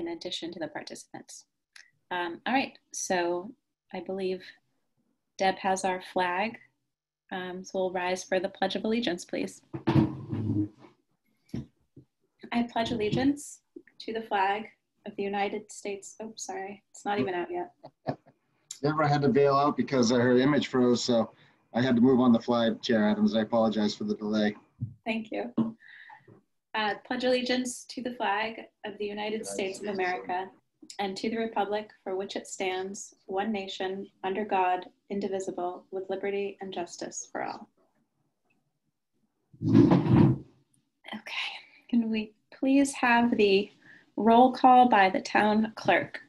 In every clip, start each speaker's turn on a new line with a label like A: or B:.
A: in addition to the participants. Um, all right, so I believe Deb has our flag. Um, so we'll rise for the Pledge of Allegiance, please. I pledge allegiance to the flag of the United States. Oh, sorry, it's not even out yet.
B: Deborah had to bail out because her image froze, so I had to move on the fly, Chair Adams. I apologize for the delay.
A: Thank you. Uh, pledge allegiance to the flag of the United States of America and to the republic for which it stands, one nation, under God, indivisible, with liberty and justice for all. Okay, can we please have the roll call by the town clerk?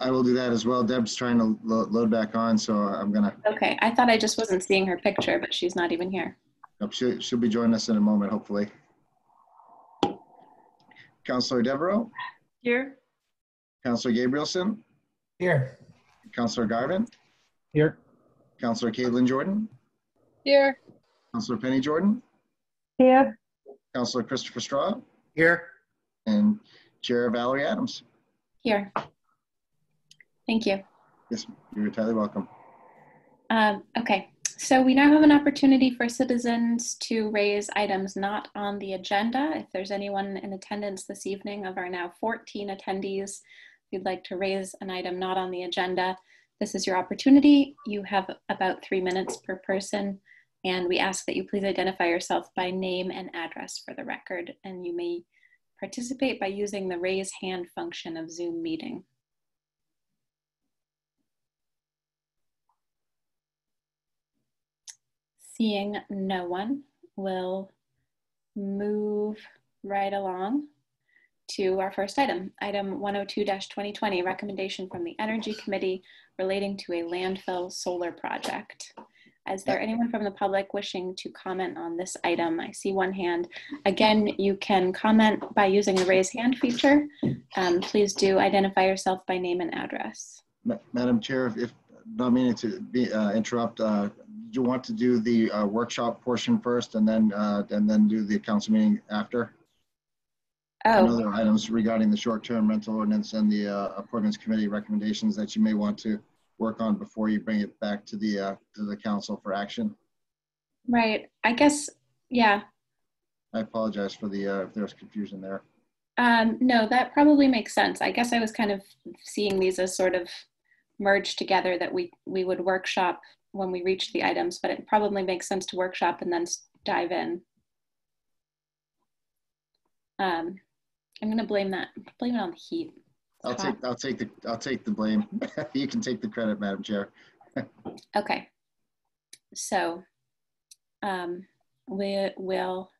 B: I will do that as well. Deb's trying to lo- load back on, so I'm gonna,
A: Okay, I thought I just wasn't seeing her picture, but she's not even here.
B: Nope, she'll, she'll be joining us in a moment, hopefully. Councilor Devereaux,
C: Here.
B: Councilor Gabrielson,
D: Here.
B: Councilor Garvin,
D: Here.
B: Councilor Caitlin Jordan,
C: Here.
B: Councilor Penny Jordan,
C: Here.
B: Councilor Christopher Straw,
D: Here.
B: and Chair Valerie Adams.
A: Here. Thank you.
B: Yes, you're entirely welcome.
A: Um, okay, so we now have an opportunity for citizens to raise items not on the agenda. If there's anyone in attendance this evening of our now 14 attendees who'd like to raise an item not on the agenda, this is your opportunity. You have about three minutes per person, and we ask that you please identify yourself by name and address for the record, and you may participate by using the raise hand function of Zoom meeting. Seeing no one, we'll move right along to our first item. Item 102-2020, recommendation from the Energy Committee relating to a landfill solar project. Is there anyone from the public wishing to comment on this item? I see one hand. Again, you can comment by using the raise hand feature. Um, please do identify yourself by name and address.
B: Ma- Madam Chair, if- if, not meaning to be, uh, interrupt, uh, you want to do the uh, workshop portion first and then, uh, and then do the council meeting after?
A: Oh,
B: there are items regarding the short-term rental ordinance and the uh, appointments committee recommendations that you may want to work on before you bring it back to the, uh, to the council for action.
A: right. I guess, yeah.
B: I apologize for the, uh, if there was confusion there.
A: Um, no, that probably makes sense. I guess I was kind of seeing these as sort of merged together that we we would workshop when we reach the items, but it probably makes sense to workshop and then dive in. Um, I'm gonna blame that blame it on the heat.
B: I'll take, I'll take the, I'll take the blame. You can take the credit, Madam Chair.
A: Okay. So um, we will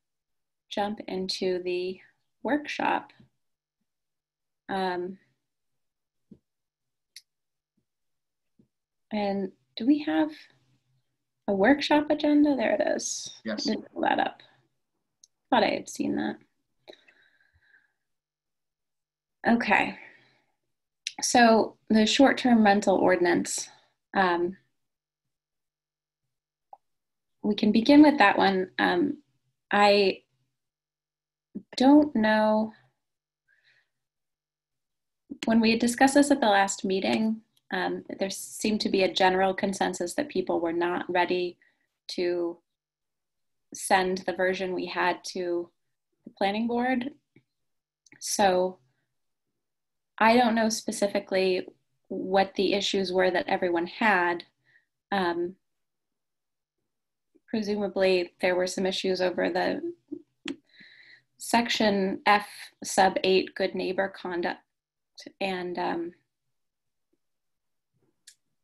A: jump into the workshop. Um, and do we have a workshop agenda? There it is.
B: Yes.
A: Didn't pull that up. Thought I had seen that. Okay. So the short-term rental ordinance. Um, we can begin with that one. Um, I don't know. When we had discussed this at the last meeting, um, there seemed to be a general consensus that people were not ready to send the version we had to the planning board. So I don't know specifically what the issues were that everyone had. Um, presumably, there were some issues over the section F sub 8 good neighbor conduct and um,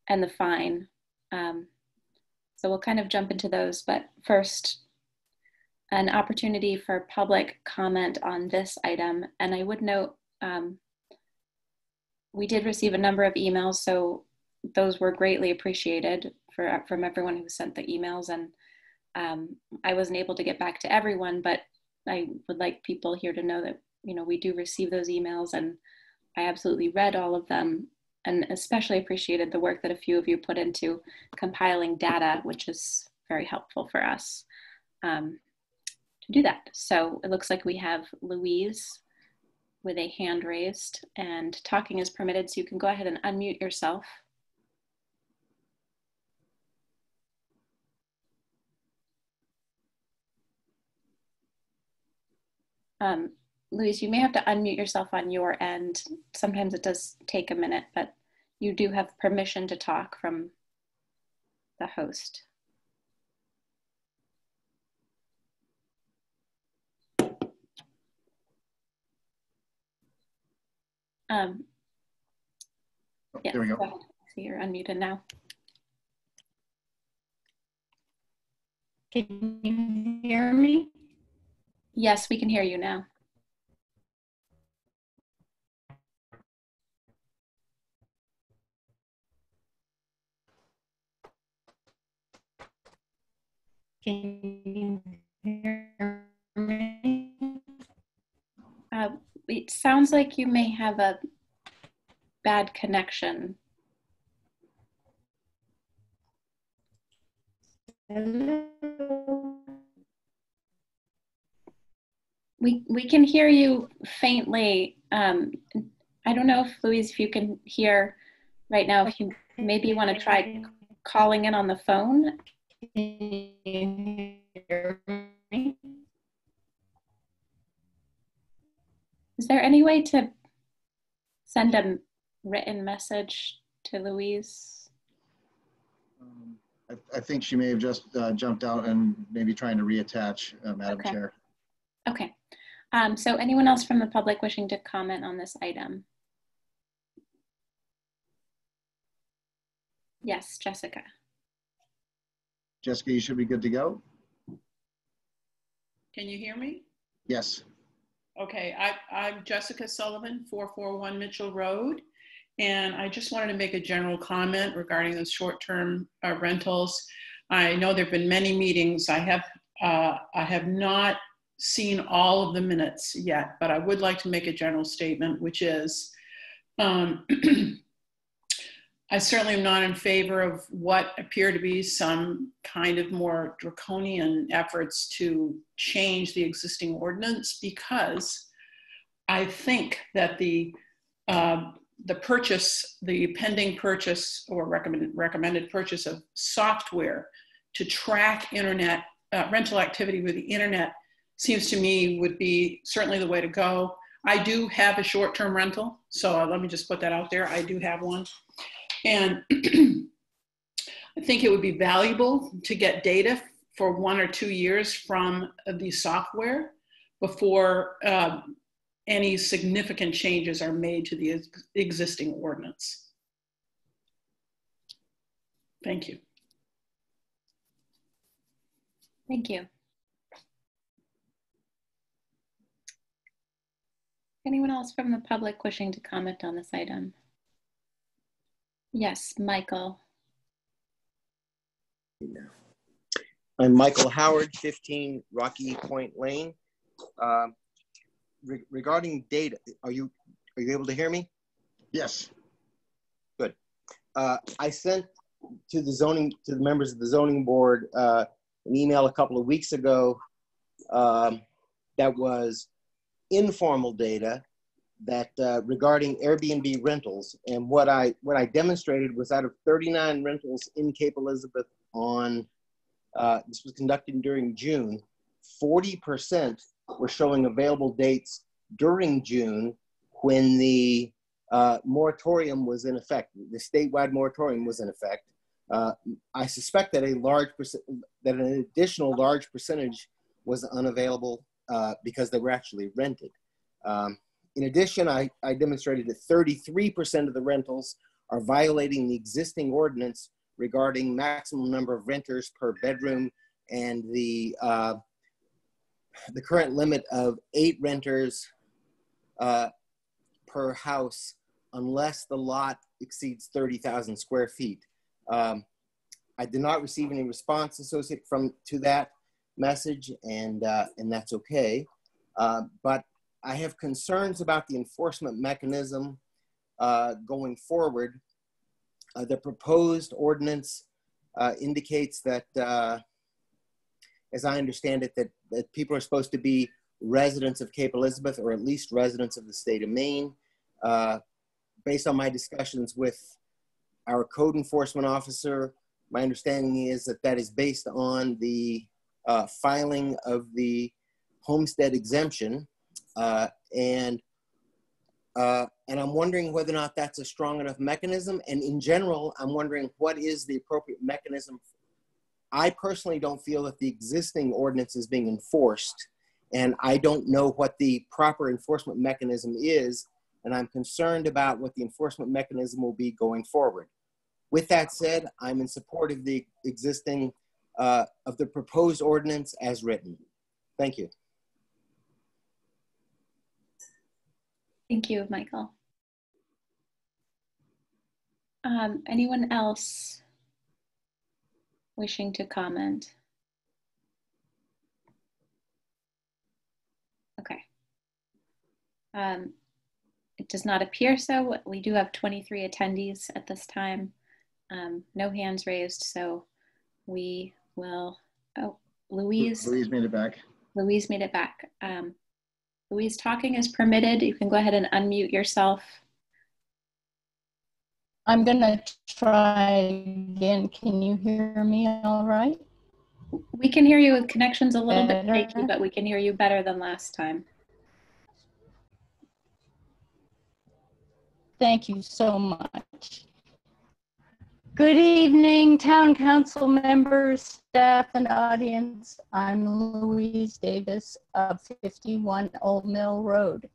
A: and the fine. Um, so we'll kind of jump into those, but first, an opportunity for public comment on this item. And I would note um, we did receive a number of emails, so those were greatly appreciated for, from everyone who sent the emails. And um, I wasn't able to get back to everyone, but I would like people here to know that you know we do receive those emails, and I absolutely read all of them, and especially appreciated the work that a few of you put into compiling data, which is very helpful for us. Um, to do that. So it looks like we have Louise with a hand raised and talking is permitted. So you can go ahead and unmute yourself. Um, Louise, you may have to unmute yourself on your end. Sometimes it does take a minute, but you do have permission to talk from the host. Um,
B: Oh,
A: yeah,
B: There we go.
A: ahead. So you're unmuted now.
C: Can you hear me?
A: Yes, we can hear you now.
C: Can you hear me?
A: Uh, it sounds like you may have a bad connection.
C: Hello?
A: We we can hear you faintly. Um, I don't know if Louise, if you can hear right now. If you maybe want to try calling in on the phone.
C: Can you hear me?
A: Is there any way to send a written message to Louise?
B: Um, I, I think she may have just uh, jumped out and maybe trying to reattach, uh, Madam
A: Okay.
B: Chair.
A: Okay. Um, so anyone else from the public wishing to comment on this item? Yes, Jessica.
B: Jessica, you should be good to go.
E: Can you hear me?
B: Yes.
E: Okay, I, I'm Jessica Sullivan, 441 Mitchell Road. And I just wanted to make a general comment regarding the short-term uh, rentals. I know there've been many meetings. I have, uh, I have not seen all of the minutes yet, but I would like to make a general statement, which is, um, I certainly am not in favor of what appear to be some kind of more draconian efforts to change the existing ordinance because I think that the uh, the purchase, the pending purchase or recommended recommended purchase of software to track internet uh, rental activity with the internet seems to me would be certainly the way to go. I do have a short-term rental, so uh, let me just put that out there. I do have one. And I think it would be valuable to get data for one or two years from the software before uh, any significant changes are made to the ex- existing ordinance. Thank you.
A: Thank you. Anyone else from the public wishing to comment on this item? Yes, Michael.
F: I'm Michael Howard, 15 Rocky Point Lane. Um, re- regarding data, are you are you able to hear me?
B: Yes. Good.
F: Uh, I sent to the zoning to the members of the zoning board uh, an email a couple of weeks ago um, that was informal data that uh, regarding Airbnb rentals. And what I what I demonstrated was out of 39 rentals in Cape Elizabeth on uh, this was conducted during June. 40% were showing available dates during June when the uh, moratorium was in effect. The statewide moratorium was in effect. Uh, I suspect that a large that an additional large percentage was unavailable uh, because they were actually rented. Um, in addition, I, I demonstrated that 33% of the rentals are violating the existing ordinance regarding maximum number of renters per bedroom and the uh, the current limit of eight renters uh, per house unless the lot exceeds 30,000 square feet. Um, I did not receive any response associated from to that message, and uh, and that's okay. Uh, but I have concerns about the enforcement mechanism uh, going forward. Uh, the proposed ordinance uh, indicates that uh, as I understand it, that, that people are supposed to be residents of Cape Elizabeth or at least residents of the state of Maine. Uh, based on my discussions with our code enforcement officer, my understanding is that that is based on the uh, filing of the homestead exemption. Uh, and uh, and I'm wondering whether or not that's a strong enough mechanism. And in general, I'm wondering what is the appropriate mechanism. I personally don't feel that the existing ordinance is being enforced, and I don't know what the proper enforcement mechanism is. And I'm concerned about what the enforcement mechanism will be going forward. With that said, I'm in support of the existing, uh, of the proposed ordinance as written. Thank you.
A: Thank you, Michael. Um, anyone else wishing to comment? Okay. Um, it does not appear so. We do have 23 attendees at this time. Um, no hands raised, so we will, oh, Louise,
B: Louise made it back.
A: Louise made it back. Um, Louise, talking is permitted. You can go ahead and unmute yourself.
C: I'm gonna try again. Can you hear me all right?
A: We can hear you with connections a little bit shaky, but we can hear you better than last time.
C: Thank you so much. Good evening, town council members, staff, and audience. I'm Louise Davis of 51 Old Mill Road.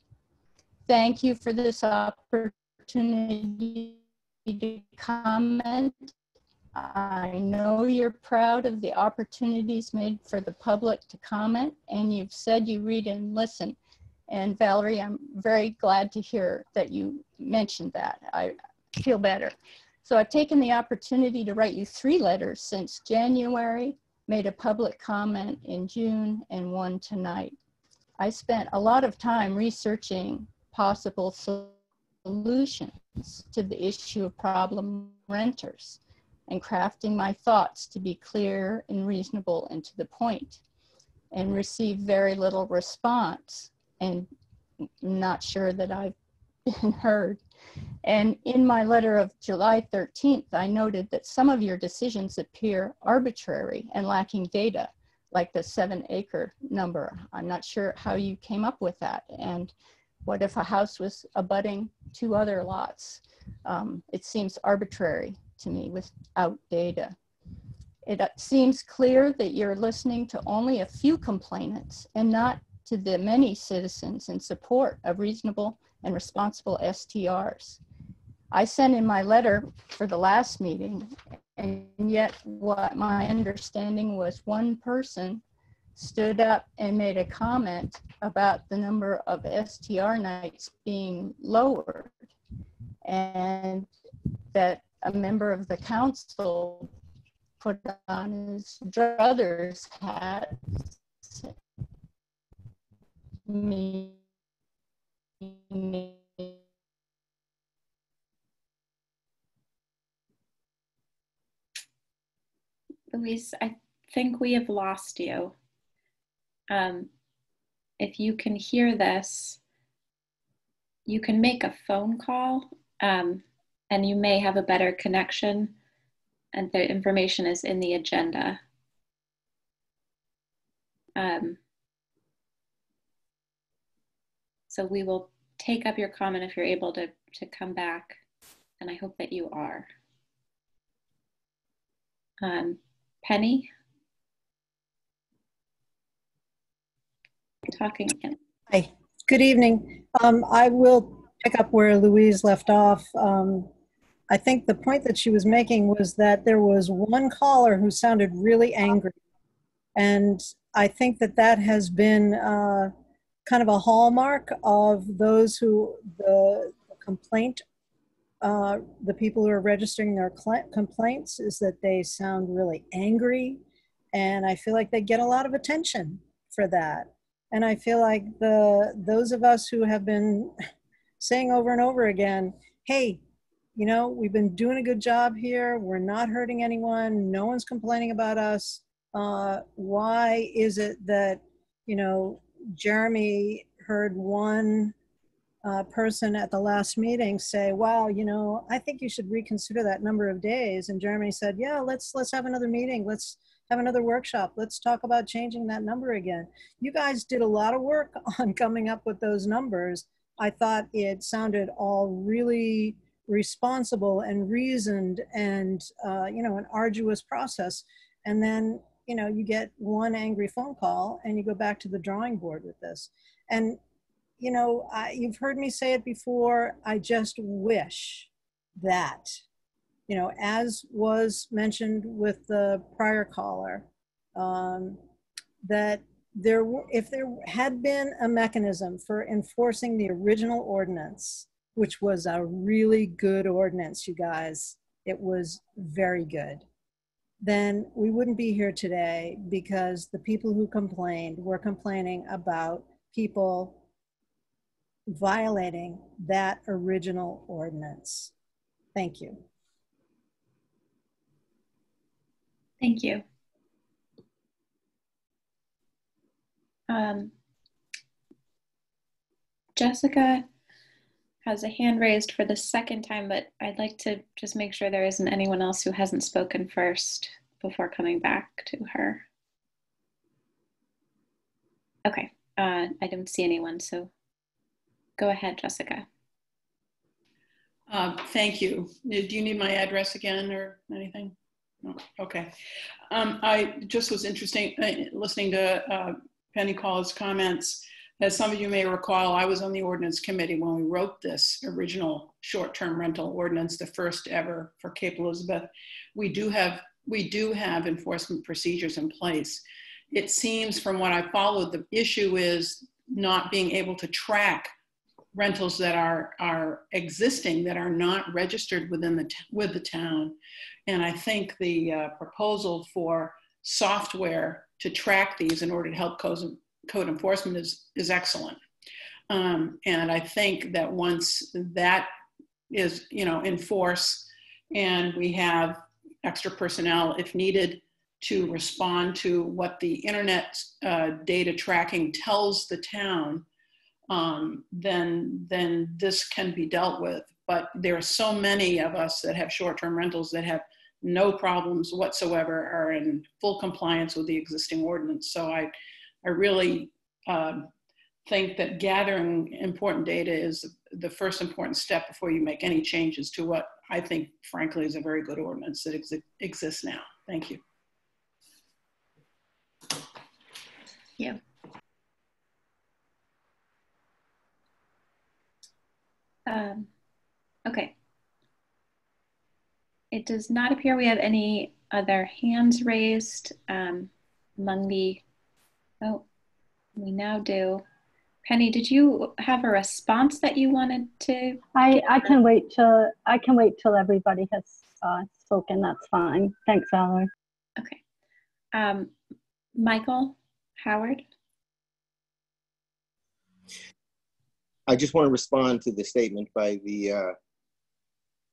C: Thank you for this opportunity to comment. I know you're proud of the opportunities made for the public to comment, and you've said you read and listen. And Valerie, I'm very glad to hear that you mentioned that. I feel better. So I've taken the opportunity to write you three letters since January, made a public comment in June, and one tonight. I spent a lot of time researching possible solutions to the issue of problem renters and crafting my thoughts to be clear and reasonable and to the point and received very little response and not sure that I've been heard. And in my letter of July 13th, I noted that some of your decisions appear arbitrary and lacking data, like the seven acre number. I'm not sure how you came up with that. And what if a house was abutting two other lots? Um, it seems arbitrary to me without data. It uh, seems clear that you're listening to only a few complainants and not to the many citizens in support of reasonable and responsible STRs. I sent in my letter for the last meeting, and yet what my understanding was one person stood up and made a comment about the number of STR nights being lowered, and that a member of the council put on his brother's hat
A: Louise, I think we have lost you. Um, if you can hear this, you can make a phone call um, and you may have a better connection. And the information is in the agenda. Um, so we will take up your comment if you're able to, to come back. And I hope that you are. Um, Penny? Talking.
G: Hi, good evening. Um, I will pick up where Louise left off. Um, I think the point that she was making was that there was one caller who sounded really angry. And I think that that has been uh, kind of a hallmark of those who, the complaint, uh, the people who are registering their complaints is that they sound really angry. And I feel like they get a lot of attention for that. And I feel like the those of us who have been saying over and over again, hey, you know, we've been doing a good job here. We're not hurting anyone. No one's complaining about us. uh, why is it that, you know, Jeremy heard one uh, person at the last meeting say, wow, you know, I think you should reconsider that number of days. And Jeremy said, yeah, let's, let's have another meeting. Let's have another workshop. Let's talk about changing that number again. You guys did a lot of work on coming up with those numbers. I thought it sounded all really responsible and reasoned and, uh, you know, an arduous process. And then, you know, you get one angry phone call and you go back to the drawing board with this. And you know, I, you've heard me say it before. I just wish that, you know, as was mentioned with the prior caller, um, that there, were, if there had been a mechanism for enforcing the original ordinance, which was a really good ordinance, you guys, it was very good, then we wouldn't be here today because the people who complained were complaining about people violating that original ordinance. Thank you.
A: Thank you. Um, Jessica has a hand raised for the second time, but I'd like to just make sure there isn't anyone else who hasn't spoken first before coming back to her. Okay, uh, I don't see anyone, so Go ahead, Jessica.
E: Uh, thank you. Do you need my address again or anything? No. Okay. Um, I just was interesting uh, listening to uh, Penny Call's comments. As some of you may recall, I was on the ordinance committee when we wrote this original short-term rental ordinance, the first ever for Cape Elizabeth. We do have we do have enforcement procedures in place. It seems from what I followed, the issue is not being able to track rentals that are are existing that are not registered within the with the town and i think the uh, proposal for software to track these in order to help code enforcement is is excellent um, and i think that once that is you know in force and we have extra personnel if needed to respond to what the internet uh, data tracking tells the town um, then then this can be dealt with. But there are so many of us that have short-term rentals that have no problems whatsoever, are in full compliance with the existing ordinance. So I, I really um, think that gathering important data is the first important step before you make any changes to what I think, frankly, is a very good ordinance that ex exists now. Thank you.
A: Yeah. Um, okay. It does not appear we have any other hands raised um, among the, oh, we now do. Penny, did you have a response that you wanted to?
H: I, I can wait till I can wait till everybody has uh, spoken. That's fine. Thanks, Valerie.
A: Okay. Um, Michael Howard.
F: I just want to respond to the statement by the uh,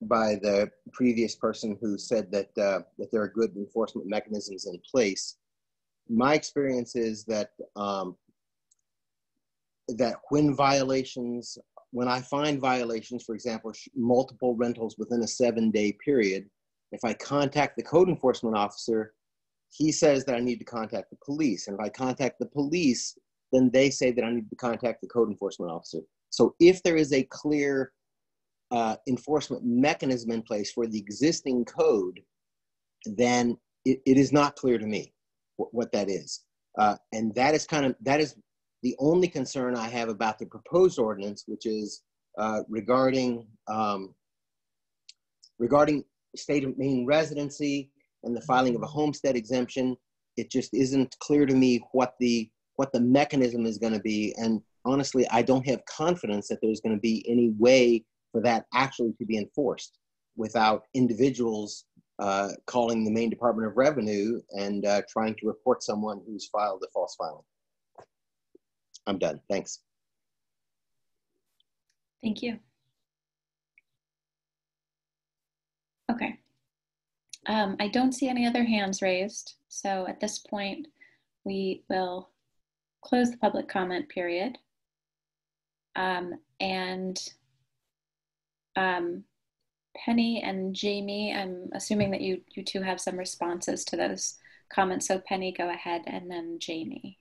F: by the previous person who said that uh, that there are good enforcement mechanisms in place. My experience is that um, that when violations, when I find violations, for example, multiple rentals within a seven-day period, if I contact the code enforcement officer, he says that I need to contact the police, and if I contact the police, then they say that I need to contact the code enforcement officer. So if there is a clear uh, enforcement mechanism in place for the existing code, then it, it is not clear to me what, that is. Uh, and that is kind of, that is the only concern I have about the proposed ordinance, which is uh, regarding, um, regarding state of Maine residency and the filing of a homestead exemption. It just isn't clear to me what the, what the mechanism is gonna be. And honestly, I don't have confidence that there's going to be any way for that actually to be enforced without individuals uh, calling the Maine Department of Revenue and uh, trying to report someone who's filed a false filing. I'm done. Thanks.
A: Thank you. Okay. Um, I don't see any other hands raised. So at this point, we will close the public comment period. Um, and um, Penny and Jamie, I'm assuming that you, you two have some responses to those comments. So Penny, go ahead, and then Jamie.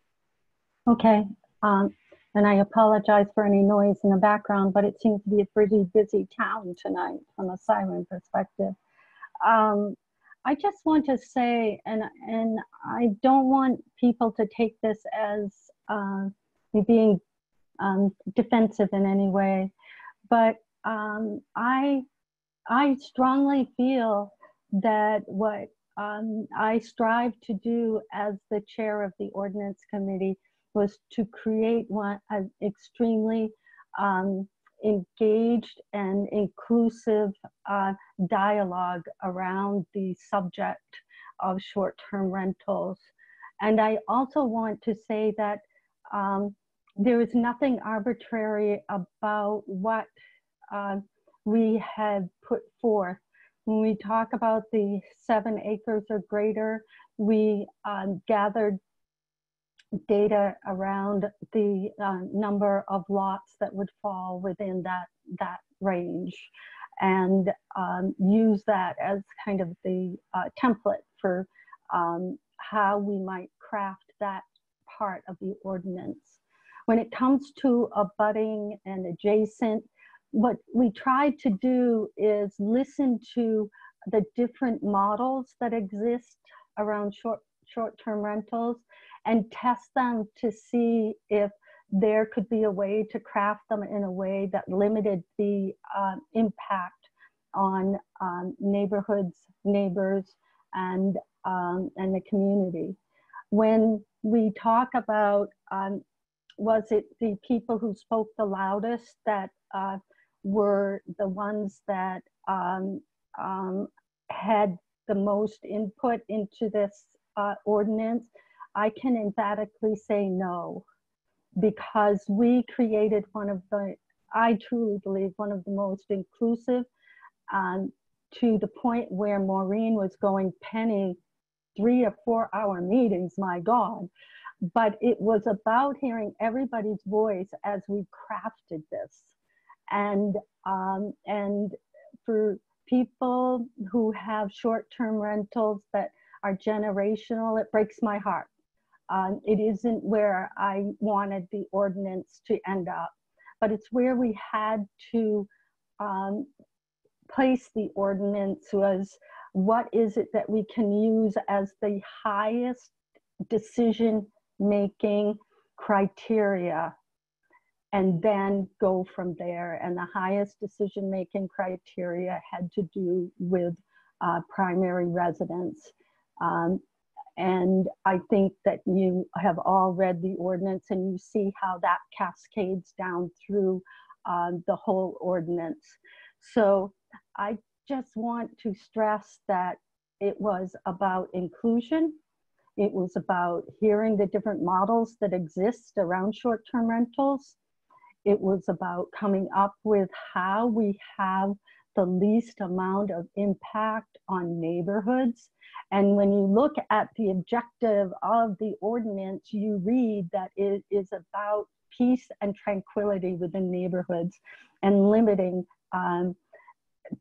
H: Okay. Um, and I apologize for any noise in the background, but it seems to be a pretty busy town tonight from a siren perspective. Um, I just want to say, and and I don't want people to take this as uh, being um, defensive in any way, but um, I I strongly feel that what um, I strive to do as the chair of the ordinance committee was to create one an extremely um, engaged and inclusive uh, dialogue around the subject of short-term rentals. And I also want to say that um, there is nothing arbitrary about what uh, we had put forth. When we talk about the seven acres or greater, we um, gathered data around the uh, number of lots that would fall within that, that range and um, use that as kind of the uh, template for um, how we might craft that part of the ordinance. When it comes to abutting and adjacent, what we tried to do is listen to the different models that exist around short short-term rentals and test them to see if there could be a way to craft them in a way that limited the uh, impact on um, neighborhoods, neighbors, and, um, and the community. When we talk about, um, was it the people who spoke the loudest that uh, were the ones that um, um, had the most input into this uh, ordinance? I can emphatically say no, because we created one of the, I truly believe, one of the most inclusive um, to the point where Maureen was going penny three or four hour meetings, my God. But it was about hearing everybody's voice as we crafted this. And, um, and for people who have short term rentals that are generational, it breaks my heart. Um, it isn't where I wanted the ordinance to end up, but it's where we had to um, place the ordinance was what is it that we can use as the highest decision making criteria and then go from there. And the highest decision making criteria had to do with uh, primary residence. Um, and I think that you have all read the ordinance and you see how that cascades down through um, the whole ordinance. So I just want to stress that it was about inclusion. It was about hearing the different models that exist around short-term rentals. It was about coming up with how we have the least amount of impact on neighborhoods and when you look at the objective of the ordinance, you read that it is about peace and tranquility within neighborhoods and limiting um,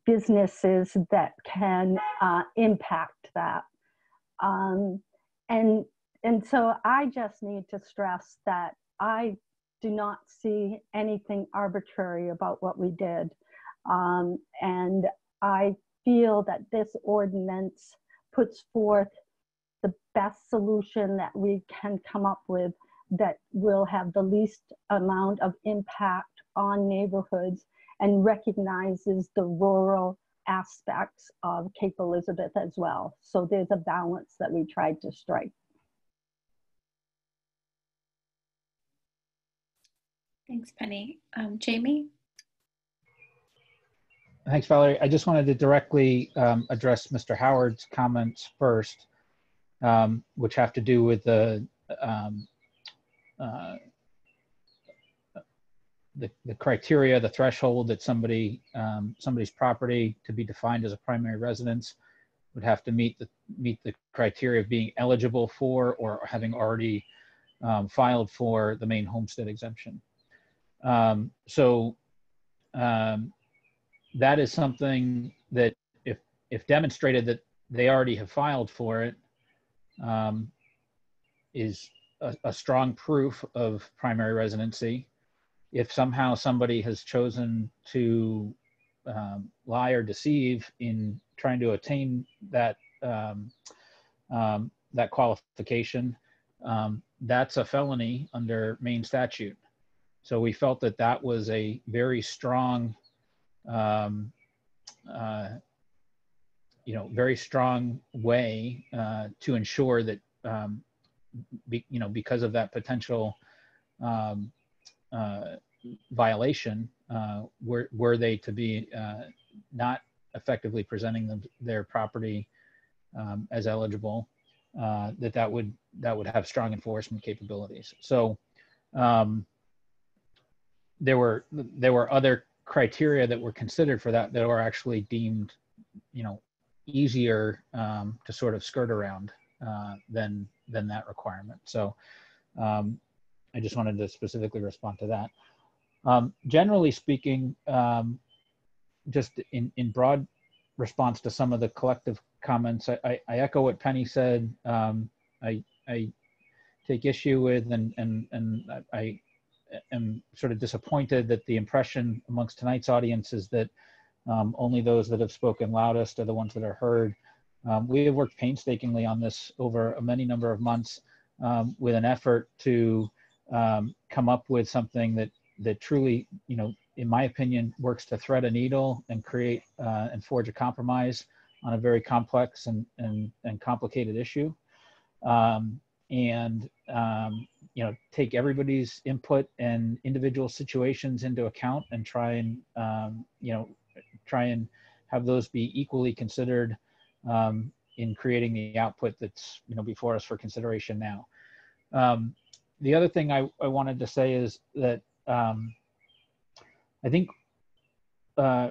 H: businesses that can uh, impact that. Um, and, and so I just need to stress that I do not see anything arbitrary about what we did. Um, and I feel that this ordinance puts forth the best solution that we can come up with that will have the least amount of impact on neighborhoods and recognizes the rural aspects of Cape Elizabeth as well. So there's a balance that we tried to strike.
A: Thanks, Penny. Um, Jamie?
D: Thanks, Valerie. I just wanted to directly um, address Mr. Howard's comments first, um, which have to do with the, um, uh, the, the criteria, the threshold that somebody, um, somebody's property to be defined as a primary residence. would have to meet the meet the criteria of being eligible for or having already um, filed for the Maine homestead exemption. Um, so um, that is something that if if demonstrated that they already have filed for it, um, is a, a strong proof of primary residency. If somehow somebody has chosen to um, lie or deceive in trying to attain that um, um, that qualification, that's a felony under Maine statute. So we felt that that was a very strong, um, uh, you know, very strong way uh, to ensure that, um, be, you know, because of that potential um, uh, violation, uh, were were they to be uh, not effectively presenting them their property um, as eligible, uh, that that would that would have strong enforcement capabilities. So um, there were there were other criteria that were considered for that that were actually deemed, you know, easier um, to sort of skirt around uh, than than that requirement. So um, I just wanted to specifically respond to that. Um, generally speaking, um, just in, in broad response to some of the collective comments, I, I, I echo what Penny said. Um, I, I take issue with and, and, and I am sort of disappointed that the impression amongst tonight's audience is that um, only those that have spoken loudest are the ones that are heard. Um, we have worked painstakingly on this over a many number of months um, with an effort to um, come up with something that that truly, you know, in my opinion, works to thread a needle and create uh, and forge a compromise on a very complex and and, and complicated issue, um, and um, you know, take everybody's input and individual situations into account and try and um, you know, try and have those be equally considered um, in creating the output that's you know before us for consideration now. Um, the other thing I, I wanted to say is that um, I think uh,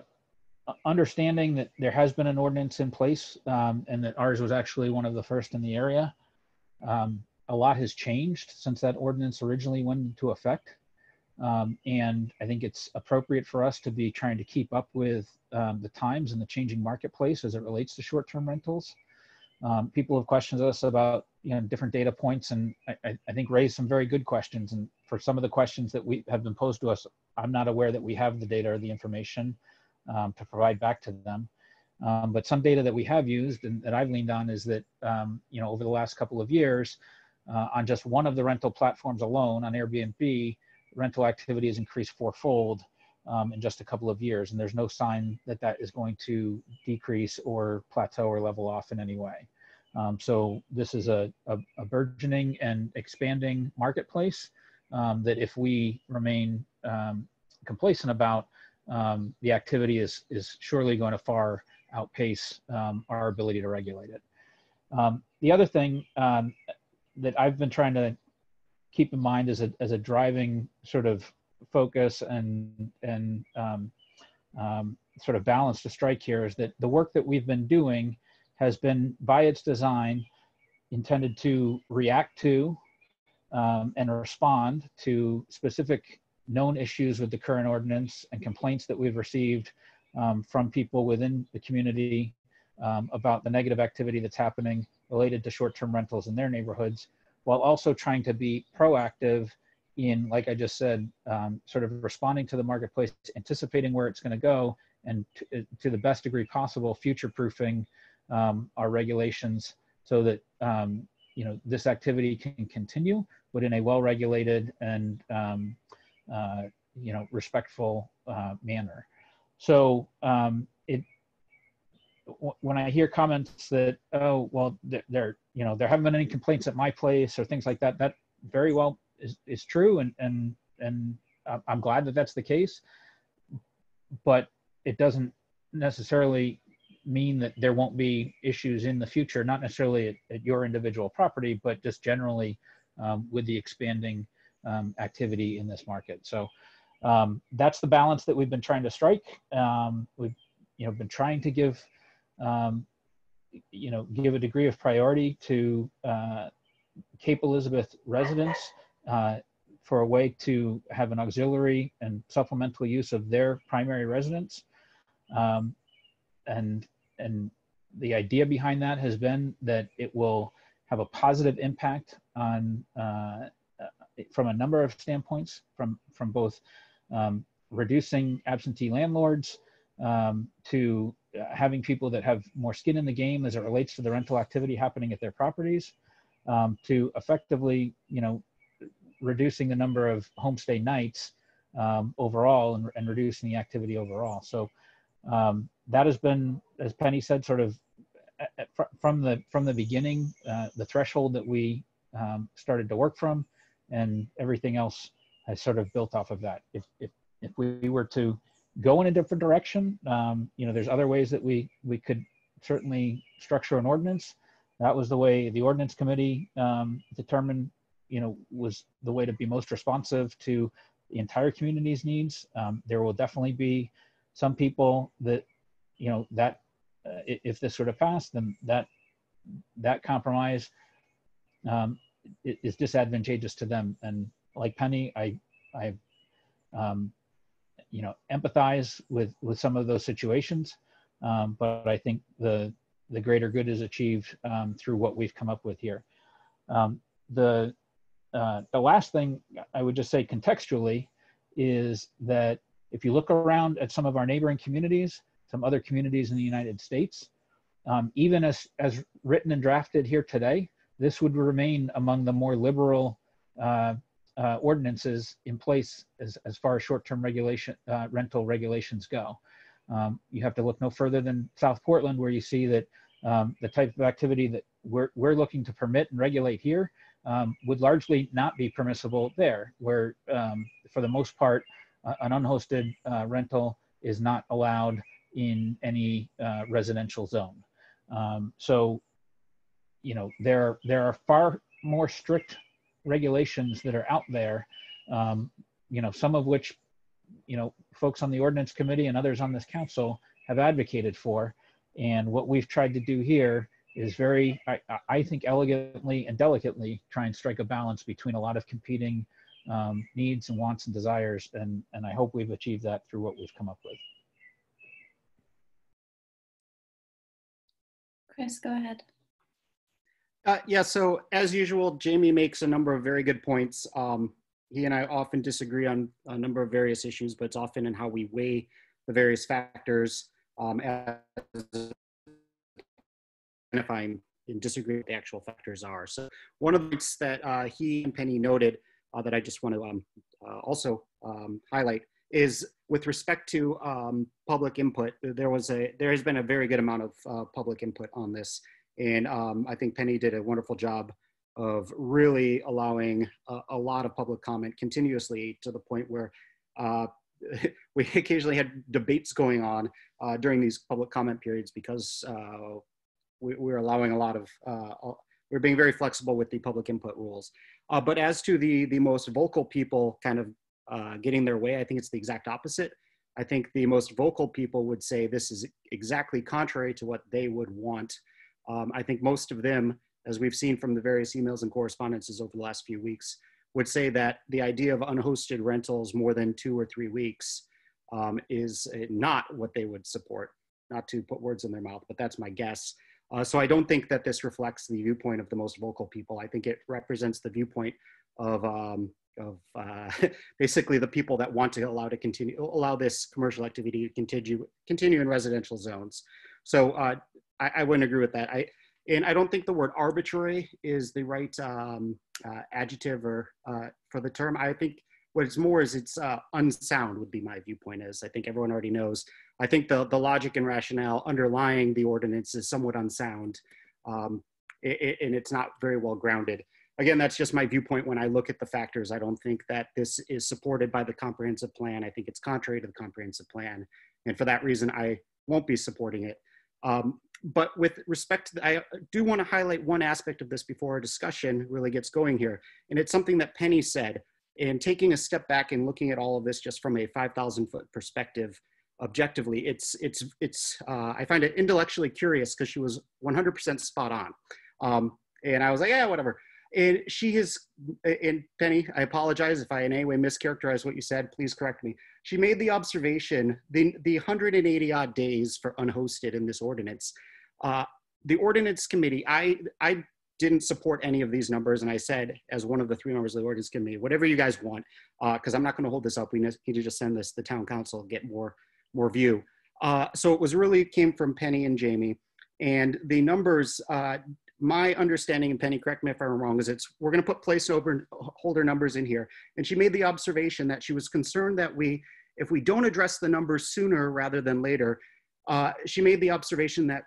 D: understanding that there has been an ordinance in place um, and that ours was actually one of the first in the area, um, a lot has changed since that ordinance originally went into effect. Um, and I think it's appropriate for us to be trying to keep up with um, the times and the changing marketplace as it relates to short-term rentals. Um, people have questioned us about you know different data points, and I, I, think raised some very good questions. And for some of the questions that we have been posed to us, I'm not aware that we have the data or the information um, to provide back to them. Um, but some data that we have used and that I've leaned on is that um, you know over the last couple of years, uh, on just one of the rental platforms alone, on Airbnb, rental activity has increased fourfold um, in just a couple of years, and there's no sign that that is going to decrease or plateau or level off in any way. Um, so this is a, a, a, burgeoning and expanding marketplace um, that if we remain um, complacent about, um, the activity is, is surely going to far outpace um, our ability to regulate it. the other thing that I've been trying to keep in mind as a, as a driving sort of focus and and um, um, sort of balance to strike here is that the work that we've been doing has been by its design intended to react to um, and respond to specific known issues with the current ordinance and complaints that we've received um, from people within the community um, about the negative activity that's happening related to short-term rentals in their neighborhoods while also trying to be proactive in, like I just said, um, sort of responding to the marketplace, anticipating where it's going to go, and to, uh, to, the best degree possible, future-proofing um, our regulations so that um, you know this activity can continue, but in a well-regulated and um, uh, you know respectful uh, manner. So um, it when I hear comments that oh well there you know there haven't been any complaints at my place or things like that that very well is, is true and and and I'm glad that that's the case. But it doesn't necessarily mean that there won't be issues in the future not necessarily at, at your individual property but just generally um, with the expanding um, activity in this market. So um, that's the balance that we've been trying to strike. Um, we've you know been trying to give um, you know, give a degree of priority to uh, Cape Elizabeth residents uh, for a way to have an auxiliary and supplemental use of their primary residence. Um, and, and the idea behind that has been that it will have a positive impact on, uh, from a number of standpoints, from, from both um, reducing absentee landlords um, to uh, having people that have more skin in the game as it relates to the rental activity happening at their properties, um, to effectively, you know, reducing the number of homestay nights um, overall and, and, reducing the activity overall. So um, that has been, as Penny said, sort of from the from the beginning, uh, the threshold that we um, started to work from, and everything else has sort of built off of that. If if if we were to go in a different direction, um, you know, there's other ways that we we could certainly structure an ordinance. That was the way the ordinance committee um, determined, you know, was the way to be most responsive to the entire community's needs. Um, there will definitely be some people that, you know, that uh, if this sort of passed, then that that compromise um, is disadvantageous to them. And like Penny, I I um, you know empathize with with some of those situations, um, but I think the the greater good is achieved um, through what we've come up with here. Um, the uh, the last thing I would just say contextually is that if you look around at some of our neighboring communities, some other communities in the United States. Um, even as, as written and drafted here today, this would remain among the more liberal uh, uh, ordinances in place as, as far as short-term regulation, uh, rental regulations go. Um, you have to look no further than South Portland where you see that um, the type of activity that we're, we're looking to permit and regulate here um, would largely not be permissible there, where um, for the most part, uh, an unhosted uh, rental is not allowed in any uh, residential zone. Um, so, you know, there, there are far more strict regulations that are out there, um, you know, some of which, you know, folks on the ordinance committee and others on this council have advocated for. And what we've tried to do here is very, I, I think, elegantly and delicately try and strike a balance between a lot of competing um, needs and wants and desires. And, and I hope we've achieved that through what we've come up with.
A: Chris, go ahead.
I: Uh, yeah, so as usual, Jamie makes a number of very good points. Um, he and I often disagree on a number of various issues, but it's often in how we weigh the various factors um, as identifying and disagree what the actual factors are. So one of the things that uh, he and Penny noted uh, that I just want to um, uh, also um, highlight is with respect to um, public input, there was a there has been a very good amount of uh, public input on this, and um, I think Penny did a wonderful job of really allowing a, a lot of public comment continuously to the point where uh, we occasionally had debates going on uh, during these public comment periods because uh, we, are allowing a lot of uh, we're being very flexible with the public input rules. Uh, but as to the the most vocal people kind of uh, getting their way. I think it's the exact opposite. I think the most vocal people would say this is exactly contrary to what they would want. Um, I think most of them, as we've seen from the various emails and correspondences over the last few weeks, would say that the idea of unhosted rentals more than two or three weeks um, is not what they would support. Not to put words in their mouth, but that's my guess. Uh, so I don't think that this reflects the viewpoint of the most vocal people. I think it represents the viewpoint of um, of uh, basically the people that want to allow to continue allow this commercial activity to continue continue in residential zones. So uh, I, I, wouldn't agree with that. I and I don't think the word arbitrary is the right um, uh, adjective or uh, for the term. I think what it's more is it's uh, unsound would be my viewpoint. As I think everyone already knows. I think the the logic and rationale underlying the ordinance is somewhat unsound, um, it, it, and it's not very well grounded again, that's just my viewpoint when I look at the factors. I don't think that this is supported by the comprehensive plan. I think it's contrary to the comprehensive plan. And for that reason, I won't be supporting it. Um, but with respect to, the, I do want to highlight one aspect of this before our discussion really gets going here. And it's something that Penny said. And taking a step back and looking at all of this just from a 5,000 foot perspective, objectively. It's it's it's. Uh, I find it intellectually curious because she was 100% spot on, um, and I was like, yeah, whatever. And she has, and Penny, I apologize if I in any way mischaracterized what you said. Please correct me. She made the observation the the 180 odd days for unhosted in this ordinance. Uh, the ordinance committee, I I didn't support any of these numbers, and I said as one of the three members of the ordinance committee, whatever you guys want, because uh, I'm not going to hold this up. We need to just send this to the town council, get more more view. Uh, so it was really came from Penny and Jamie, and the numbers. Uh, my understanding, and Penny, correct me if I'm wrong, is it's we're going to put placeholder numbers in here. And she made the observation that she was concerned that we, if we don't address the numbers sooner rather than later, uh, she made the observation that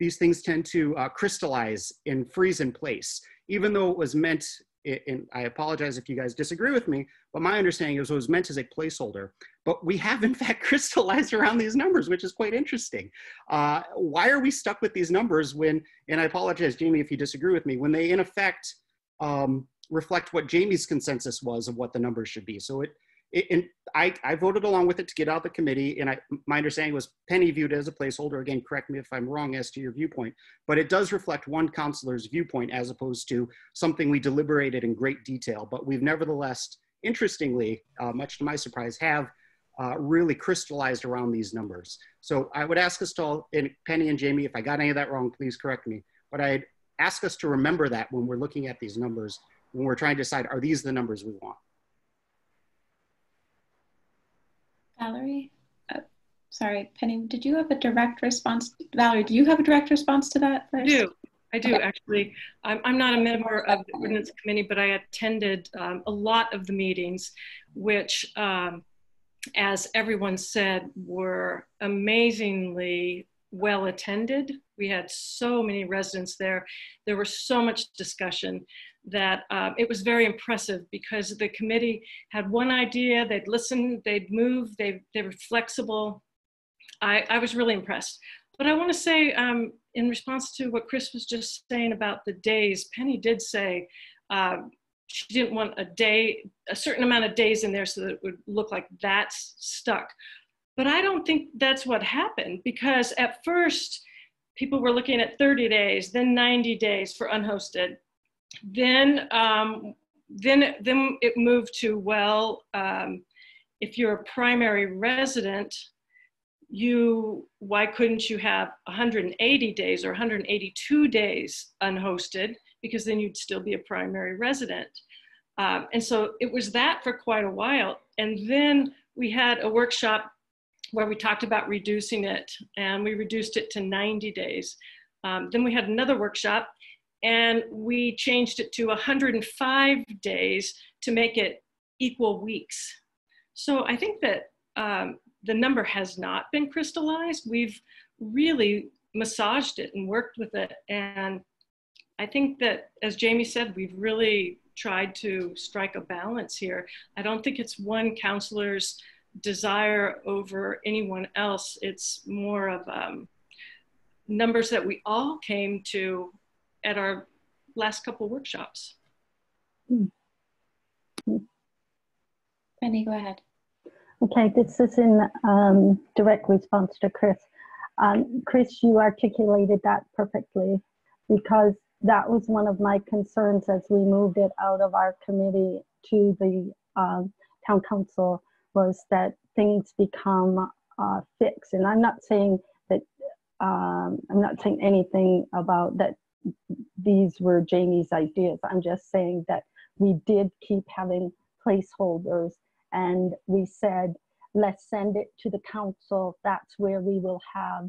I: these things tend to uh, crystallize and freeze in place, even though it was meant and I apologize if you guys disagree with me, but my understanding is it was meant as a placeholder. But we have in fact crystallized around these numbers, which is quite interesting. Uh, why are we stuck with these numbers when, and I apologize, Jamie, if you disagree with me, when they in effect um, reflect what Jamie's consensus was of what the numbers should be. So it, and I, I voted along with it to get out the committee, and I, my understanding was Penny viewed it as a placeholder. Again, correct me if I'm wrong as to your viewpoint, but it does reflect one councilor's viewpoint as opposed to something we deliberated in great detail. But we've nevertheless, interestingly, uh, much to my surprise, have uh, really crystallized around these numbers. So I would ask us to all, and Penny and Jamie, if I got any of that wrong, please correct me. But I'd ask us to remember that when we're looking at these numbers, when we're trying to decide, are these the numbers we want?
A: Valerie? Uh, sorry, Penny, did you have a direct response? Valerie, do you have a direct response to that first?
J: I do. I do okay. actually. I'm, I'm not a member of the ordinance committee, but I attended um, a lot of the meetings, which, um, as everyone said, were amazingly well attended. We had so many residents there. There was so much discussion that uh, it was very impressive because the committee had one idea, they'd listen, they'd move, they, they were flexible. I, I was really impressed. But I want to say, um, in response to what Chris was just saying about the days, Penny did say uh, she didn't want a day, a certain amount of days in there so that it would look like that's stuck. But I don't think that's what happened because at first people were looking at 30 days, then 90 days for unhosted then um, then then it moved to well um, if you're a primary resident you why couldn't you have 180 days or 182 days unhosted? Because then you'd still be a primary resident. Um, and so it was that for quite a while. And then we had a workshop where we talked about reducing it and we reduced it to 90 days. Um, then we had another workshop and we changed it to 105 days to make it equal weeks. So I think that um, the number has not been crystallized. We've really massaged it and worked with it. And I think that, as Jamie said, we've really tried to strike a balance here. I don't think it's one councilor's desire over anyone else. It's more of um, numbers that we all came to at our last couple workshops.
A: Hmm. Penny, go ahead.
H: Okay, this is in um, direct response to Chris. Um, Chris, you articulated that perfectly because that was one of my concerns as we moved it out of our committee to the um, town council was that things become uh, fixed. And I'm not saying that, um, I'm not saying anything about that these were Jamie's ideas. I'm just saying that we did keep having placeholders and we said, let's send it to the council. That's where we will have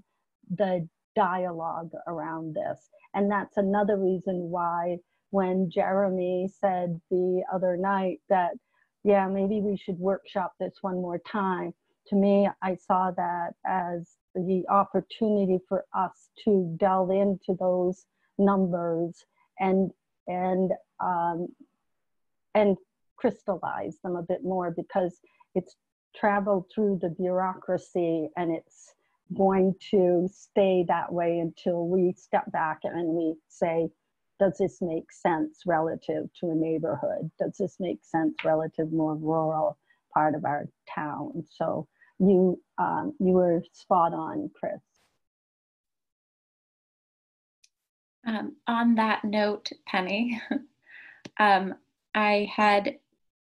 H: the dialogue around this. And that's another reason why when Jeremy said the other night that, yeah, maybe we should workshop this one more time, to me, I saw that as the opportunity for us to delve into those numbers and and um, and crystallize them a bit more because it's traveled through the bureaucracy and it's going to stay that way until we step back and we say does this make sense relative to a neighborhood does this make sense relative more rural part of our town so you um, you were spot on, Chris.
A: Um, on that note, Penny, um, I had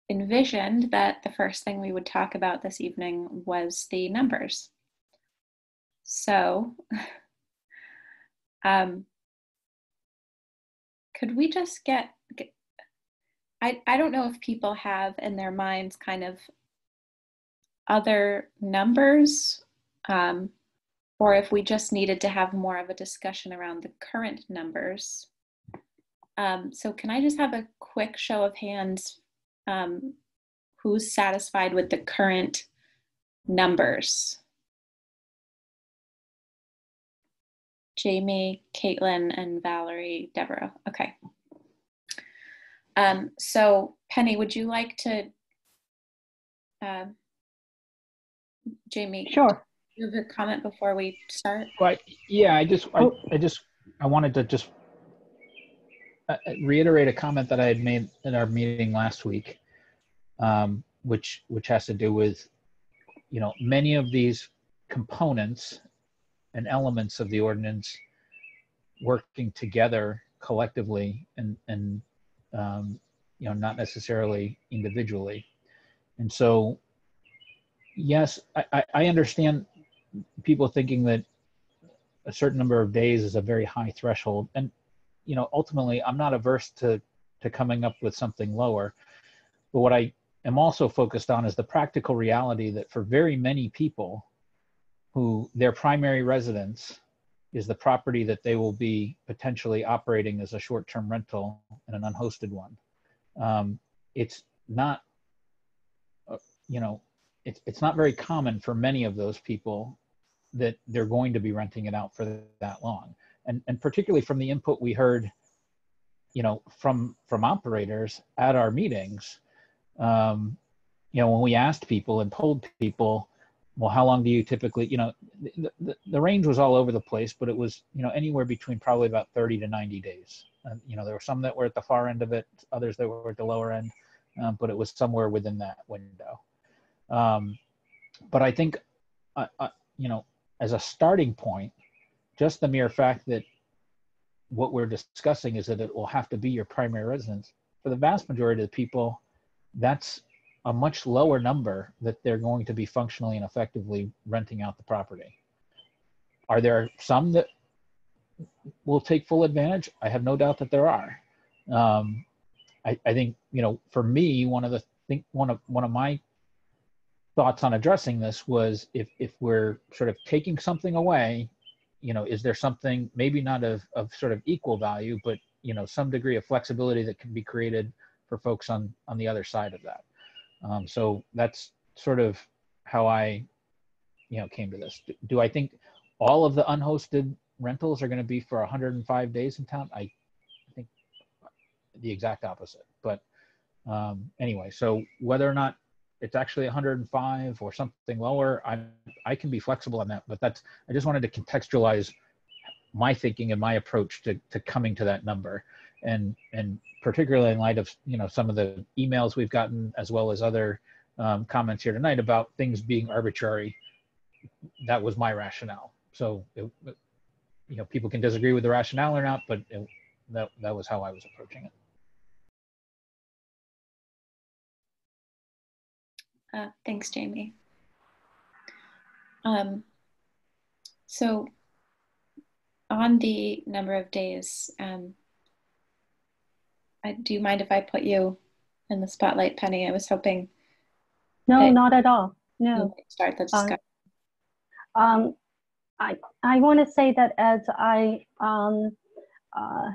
A: envisioned that the first thing we would talk about this evening was the numbers. So, um, could we just get, get, I, I don't know if people have in their minds kind of other numbers um, or if we just needed to have more of a discussion around the current numbers. Um, so can I just have a quick show of hands um, who's satisfied with the current numbers? Jamie, Caitlin, and Valerie, Deborah. Okay. Um, so Penny, would you like to, uh, Jamie?
H: Sure.
A: You have a comment before we start?
D: Right. Yeah, I just, I, I just, I wanted to just uh, uh, reiterate a comment that I had made in our meeting last week, um, which which has to do with, you know, many of these components and elements of the ordinance working together collectively and and um, you know not necessarily individually, and so yes, I, I understand people thinking that a certain number of days is a very high threshold. And you know ultimately i'm not averse to to coming up with something lower. But what i am also focused on is the practical reality that for very many people who their primary residence is the property that they will be potentially operating as a short-term rental and an unhosted one. Um, it's not uh, you know it's, it's not very common for many of those people that they're going to be renting it out for that long. And, and particularly from the input we heard, you know, from, from operators at our meetings, um, you know, when we asked people and told people, well, how long do you typically, you know, the, the, the range was all over the place, but it was, you know, anywhere between probably about 30 to 90 days. And, you know, there were some that were at the far end of it, others that were at the lower end, um, but it was somewhere within that window. Um, but I think, uh, uh, you know, as a starting point, just the mere fact that what we're discussing is that it will have to be your primary residence. For the vast majority of the people, that's a much lower number that they're going to be functionally and effectively renting out the property. Are there some that will take full advantage? I have no doubt that there are. Um, I, I think you know, for me, one of the think one of one of my thoughts on addressing this was if if we're sort of taking something away you know is there something maybe not of, of sort of equal value but you know some degree of flexibility that can be created for folks on on the other side of that? Um, so that's sort of how i you know came to this. Do, do i think all of the unhosted rentals are going to be for 105 days in town? I think the exact opposite but um, anyway so whether or not it's actually 105 or something lower, I I can be flexible on that. But that's I just wanted to contextualize my thinking and my approach to to coming to that number, and and particularly in light of you know some of the emails we've gotten as well as other um, comments here tonight about things being arbitrary. That was my rationale. So it, you know people can disagree with the rationale or not, but it, that that was how I was approaching it.
A: Uh, thanks, Jamie. Um, so on the number of days, um, I, do you mind if I put you in the spotlight, Penny? I was hoping.
H: No, not at all. No.
A: Start the discussion.
H: Um, um, I, I want to say that as I um, uh,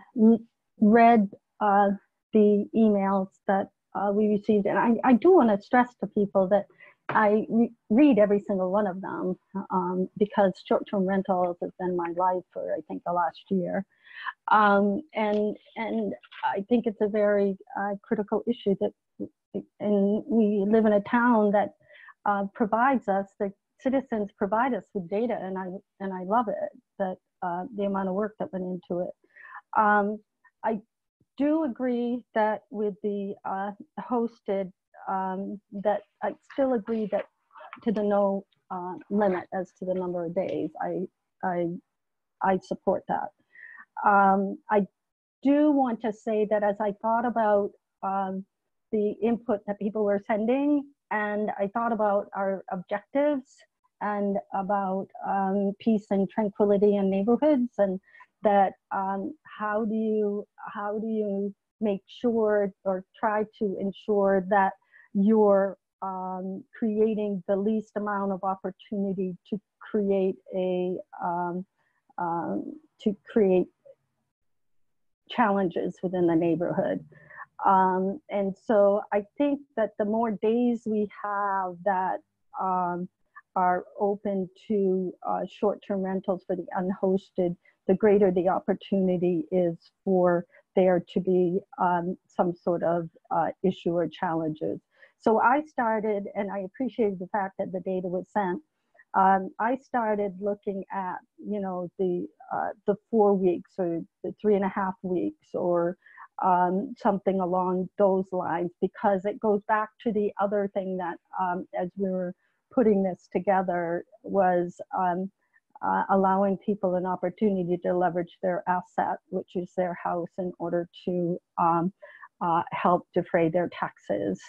H: read uh, the emails that uh, we received. And I, I do want to stress to people that I re read every single one of them um, because short-term rentals has been my life for I think the last year, um, and and I think it's a very uh, critical issue that, and we live in a town that uh, provides us the citizens provide us with data, and I and I love it that uh, the amount of work that went into it. Um, I do agree that with the uh, hosted, um, that I still agree that to the no uh, limit as to the number of days. I, I, I support that. Um, I do want to say that as I thought about um, the input that people were sending, and I thought about our objectives and about um, peace and tranquility in neighborhoods, and that um, how do you how do you make sure or try to ensure that you're um, creating the least amount of opportunity to create a um, um, to create challenges within the neighborhood. Um, and so I think that the more days we have that um, are open to uh, short-term rentals for the unhosted, the greater the opportunity is for there to be um, some sort of uh, issue or challenges. So I started, and I appreciated the fact that the data was sent. Um, I started looking at, you know, the uh, the four weeks or the three and a half weeks or um, something along those lines because it goes back to the other thing that um, as we were putting this together was um, uh, allowing people an opportunity to leverage their asset, which is their house, in order to um, uh, help defray their taxes.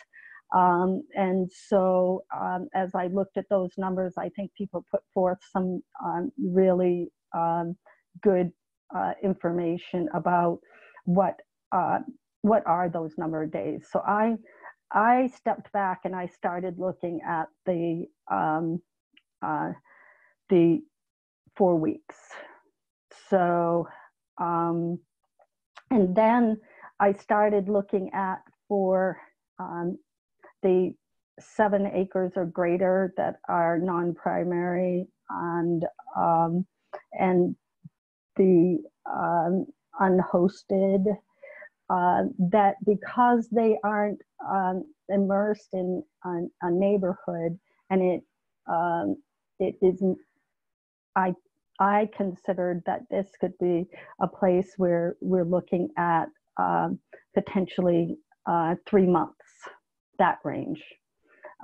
H: Um, and so um, as I looked at those numbers, I think people put forth some um, really um, good uh, information about what uh, what are those number of days. So I I stepped back and I started looking at the um, uh, the four weeks. So um, and then I started looking at for um, the seven acres or greater that are non-primary and um, and the um, unhosted uh, that because they aren't um, immersed in a neighborhood and it um, it isn't I I considered that this could be a place where we're looking at um, potentially uh, three months that range.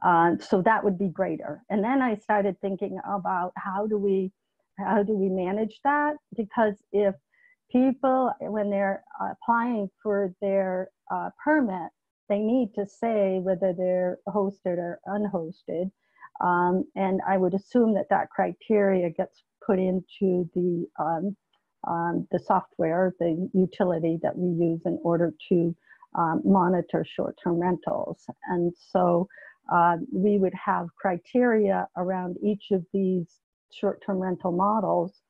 H: Uh, so that would be greater. And then I started thinking about how do we how do we manage that? Because if people, when they're applying for their uh, permit, they need to say whether they're hosted or unhosted. Um, and I would assume that that criteria gets put into the um, um, the software, the utility that we use in order to um, monitor short-term rentals. And so uh, we would have criteria around each of these short-term rental models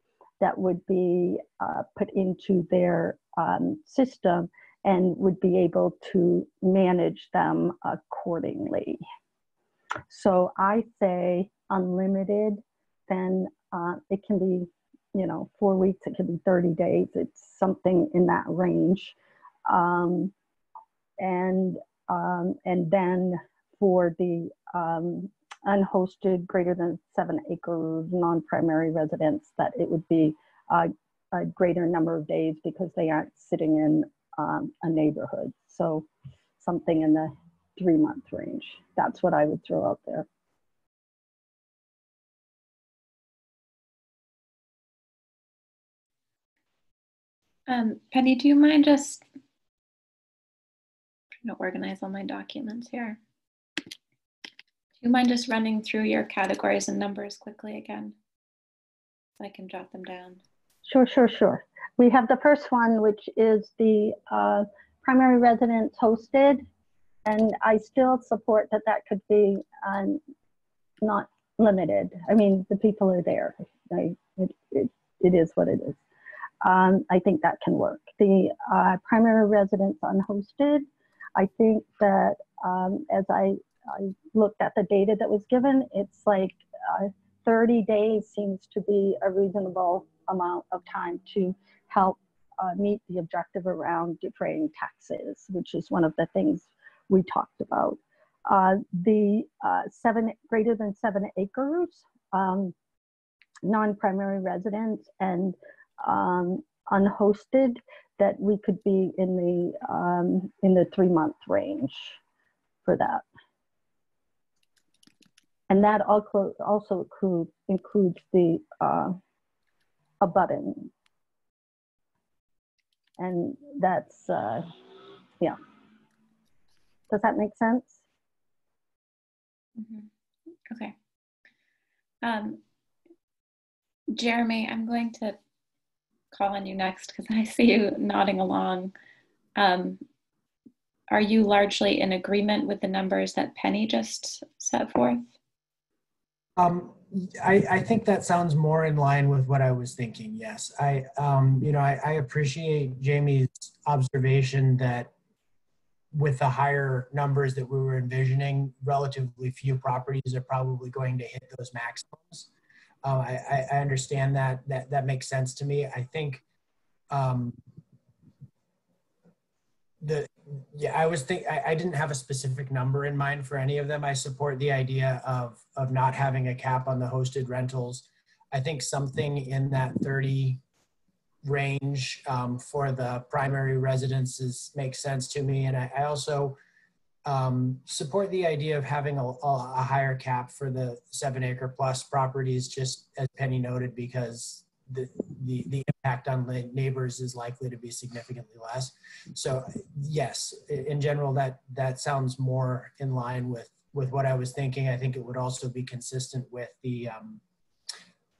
H: that would be uh, put into their um, system and would be able to manage them accordingly. So I say unlimited, then uh, it can be, you know, four weeks, it can be 30 days. It's something in that range. Um, and um, and then for the um, unhosted greater than seven acre non-primary residents that it would be a, a, greater number of days because they aren't sitting in um, a neighborhood so something in the three month range that's what i would throw out there
A: um, penny do you mind just trying to organize all my documents here. Do you mind just running through your categories and numbers quickly again? So I can jot them down.
H: Sure, sure, sure. We have the first one, which is the uh, primary residence hosted. And I still support that that could be um, not limited. I mean, the people are there. I, it, it, it is what it is. Um, I think that can work. The uh, primary residence unhosted, I think that um, as I, I, looked at the data that was given, it's like uh, 30 days seems to be a reasonable amount of time to help uh, meet the objective around defraying taxes, which is one of the things we talked about. Uh, the uh, seven greater than seven acres, um, non-primary residents and um, unhosted that we could be in the um, in the three month range for that. And that also, also includes, the uh, abutting. And that's, uh, yeah. Does that make sense?
A: Mhm. Okay. Um, Jeremy, I'm going to call on you next because I see you nodding along. Um, are you largely in agreement with the numbers that Penny just set forth?
K: Um, I, I think that sounds more in line with what I was thinking. Yes, I, um, you know, I, I appreciate Jamie's observation that with the higher numbers that we were envisioning, relatively few properties are probably going to hit those maximums. Uh, I, I understand that. That that makes sense to me. I think um, the yeah, I was think I, I didn't have a specific number in mind for any of them. I support the idea of of not having a cap on the hosted rentals. I think something in that 30 range um, for the primary residences makes sense to me. And I, I also um, support the idea of having a, a, higher cap for the seven acre plus properties, just as Penny noted, because the, the, the impact on the neighbors is likely to be significantly less. So yes, in general, that, that sounds more in line with, with what I was thinking. I think it would also be consistent with the, um,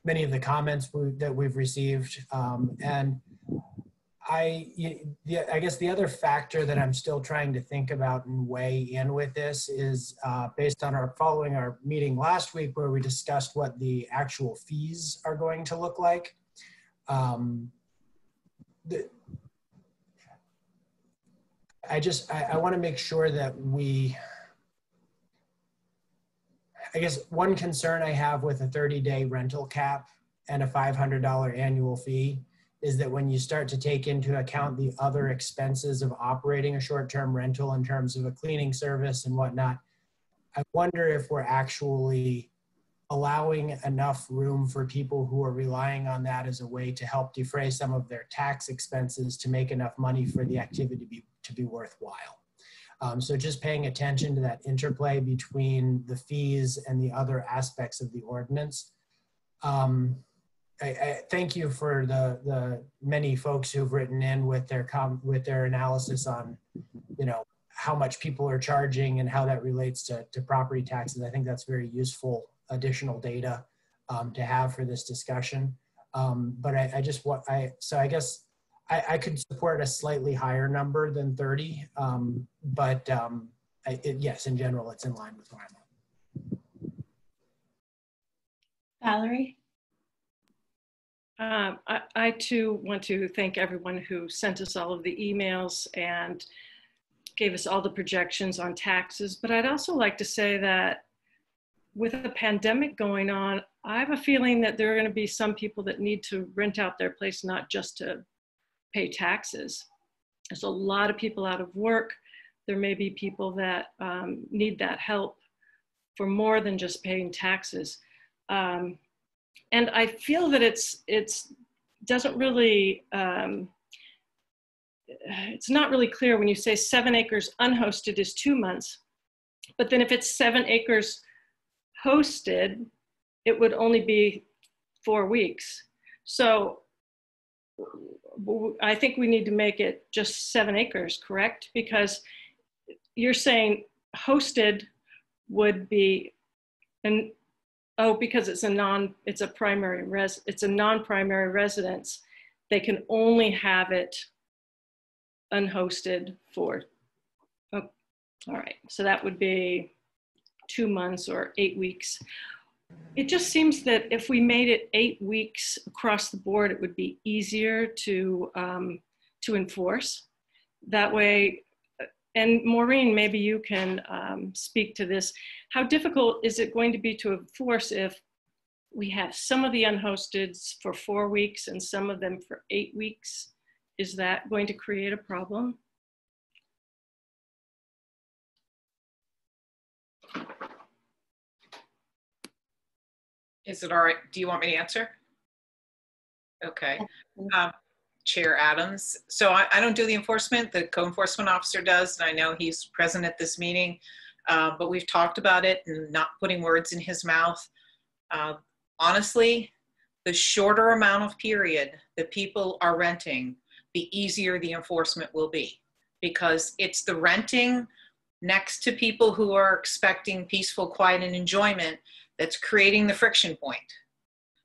K: many of the comments we, that we've received. Um, and I, I guess the other factor that I'm still trying to think about and weigh in with this is uh, based on our following our meeting last week where we discussed what the actual fees are going to look like. Um, the, I just I, I want to make sure that we I guess one concern I have with a 30 day rental cap and a $500 annual fee is that when you start to take into account the other expenses of operating a short term rental in terms of a cleaning service and whatnot, I wonder if we're actually allowing enough room for people who are relying on that as a way to help defray some of their tax expenses to make enough money for the activity to be, to be worthwhile. Um, so just paying attention to that interplay between the fees and the other aspects of the ordinance. Um, I, I, thank you for the the many folks who've written in with their com with their analysis on, you know, how much people are charging and how that relates to, to property taxes. I think that's very useful additional data um, to have for this discussion. Um, but I, I just what I so I guess I, I, could support a slightly higher number than 30, um, but um, I, it, yes, in general, it's in line with I'm.
A: Valerie?
J: Um, I, I, too want to thank everyone who sent us all of the emails and gave us all the projections on taxes. But I'd also like to say that with the pandemic going on, I have a feeling that there are going to be some people that need to rent out their place not just to pay taxes. There's a lot of people out of work. There may be people that um, need that help for more than just paying taxes. Um, and I feel that it's it's doesn't really um, it's not really clear when you say seven acres unhosted is two months, but then if it's seven acres hosted, it would only be four weeks. So I think we need to make it just seven acres, correct? Because you're saying hosted would be an oh because it's a non it's a primary res it's a non-primary residence they can only have it unhosted for oh all right so that would be two months or eight weeks it just seems that if we made it eight weeks across the board, it would be easier to um, to enforce. That way, and Maureen, maybe you can um, speak to this. How difficult is it going to be to enforce if we have some of the unhosteds for four weeks and some of them for eight weeks? Is that going to create a problem?
L: Is it all right? Do you want me to answer? Okay. Um, Chair Adams. So I, I, don't do the enforcement, the code enforcement officer does, and I know he's present at this meeting. uh, but we've talked about it and not putting words in his mouth. Uh, honestly, the shorter amount of period that people are renting, the easier the enforcement will be because it's the renting next to people who are expecting peaceful, quiet, and enjoyment that's creating the friction point.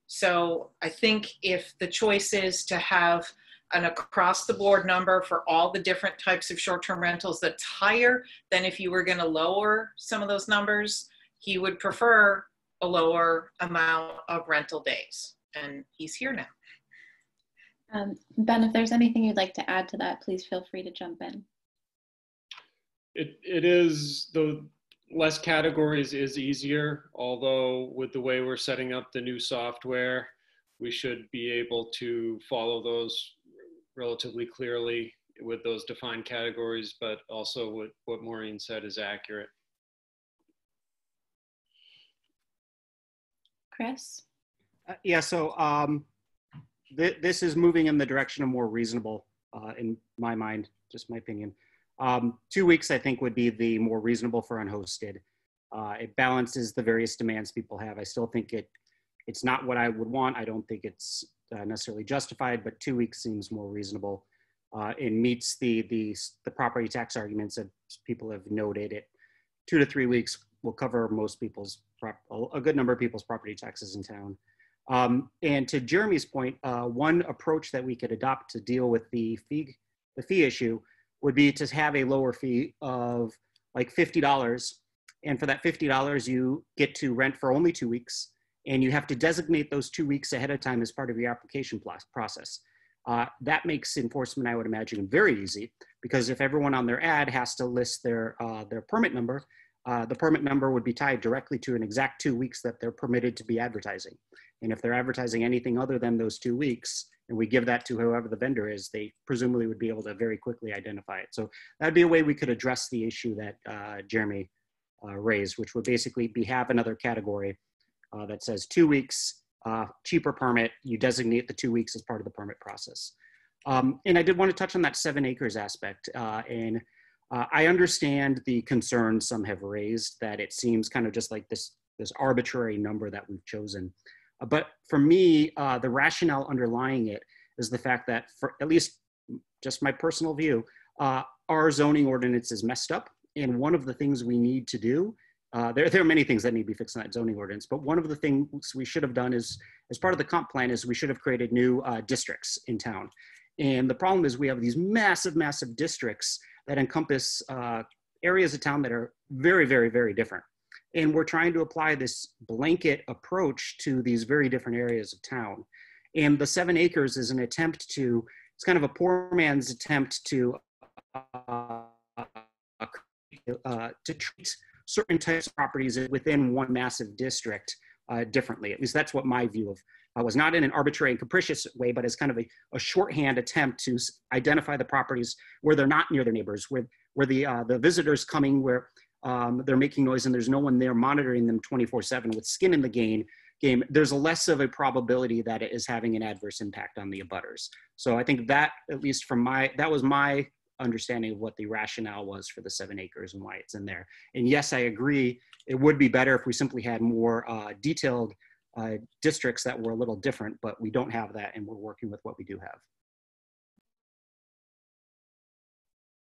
L: So I think if the choice is to have an across the board number for all the different types of short term rentals that's higher than if you were going to lower some of those numbers, he would prefer a lower amount of rental days. And he's here now.
A: Um, ben, if there's anything you'd like to add to that, please feel free to jump in.
M: It, it is the less categories is easier, although with the way we're setting up the new software, we should be able to follow those relatively clearly with those defined categories, but also what, what Maureen said is accurate.
A: Chris?
I: Uh, yeah, so um, th this is moving in the direction of more reasonable uh, in my mind, just my opinion. Um, two weeks, I think, would be the more reasonable for unhosted. Uh, it balances the various demands people have. I still think it it's not what I would want. I don't think it's uh, necessarily justified, but two weeks seems more reasonable. Uh, it meets the, the, the property tax arguments that people have noted. It two to three weeks will cover most people's, a good number of people's property taxes in town. Um, and to Jeremy's point, uh, one approach that we could adopt to deal with the fee, the fee issue would be to have a lower fee of like $50. And for that $50, you get to rent for only two weeks and you have to designate those two weeks ahead of time as part of your application process. Uh, that makes enforcement, I would imagine, very easy because if everyone on their ad has to list their, uh, their permit number, uh, the permit number would be tied directly to an exact two weeks that they're permitted to be advertising. And if they're advertising anything other than those two weeks, and we give that to whoever the vendor is, they presumably would be able to very quickly identify it. So that'd be a way we could address the issue that uh, Jeremy uh, raised, which would basically be have another category uh, that says two weeks, uh, cheaper permit, you designate the two weeks as part of the permit process. Um, and I did want to touch on that seven acres aspect. Uh, and uh, I understand the concerns some have raised that it seems kind of just like this, this arbitrary number that we've chosen. Uh, but for me, uh, the rationale underlying it is the fact that for at least just my personal view, our zoning ordinance is messed up. And one of the things we need to do uh, there, there are many things that need to be fixed in that zoning ordinance, but one of the things we should have done is, as part of the comp plan, is we should have created new uh, districts in town. And the problem is we have these massive, massive districts that encompass uh, areas of town that are very, very, very different. And we're trying to apply this blanket approach to these very different areas of town. And the seven acres is an attempt to, it's kind of a poor man's attempt to, uh, uh to treat certain types of properties within one massive district uh, differently. At least that's what my view of uh, was not in an arbitrary and capricious way, but as kind of a, a shorthand attempt to identify the properties where they're not near their neighbors, where where the uh, the visitors coming where um, they're making noise and there's no one there monitoring them 24/7 with skin in the game. Game, there's less of a probability that it is having an adverse impact on the abutters. So I think that, at least from my, that was my understanding of what the rationale was for the seven acres and why it's in there. And yes, I agree, it would be better if we simply had more uh, detailed uh, districts that were a little different, but we don't have that and we're working with what we do have.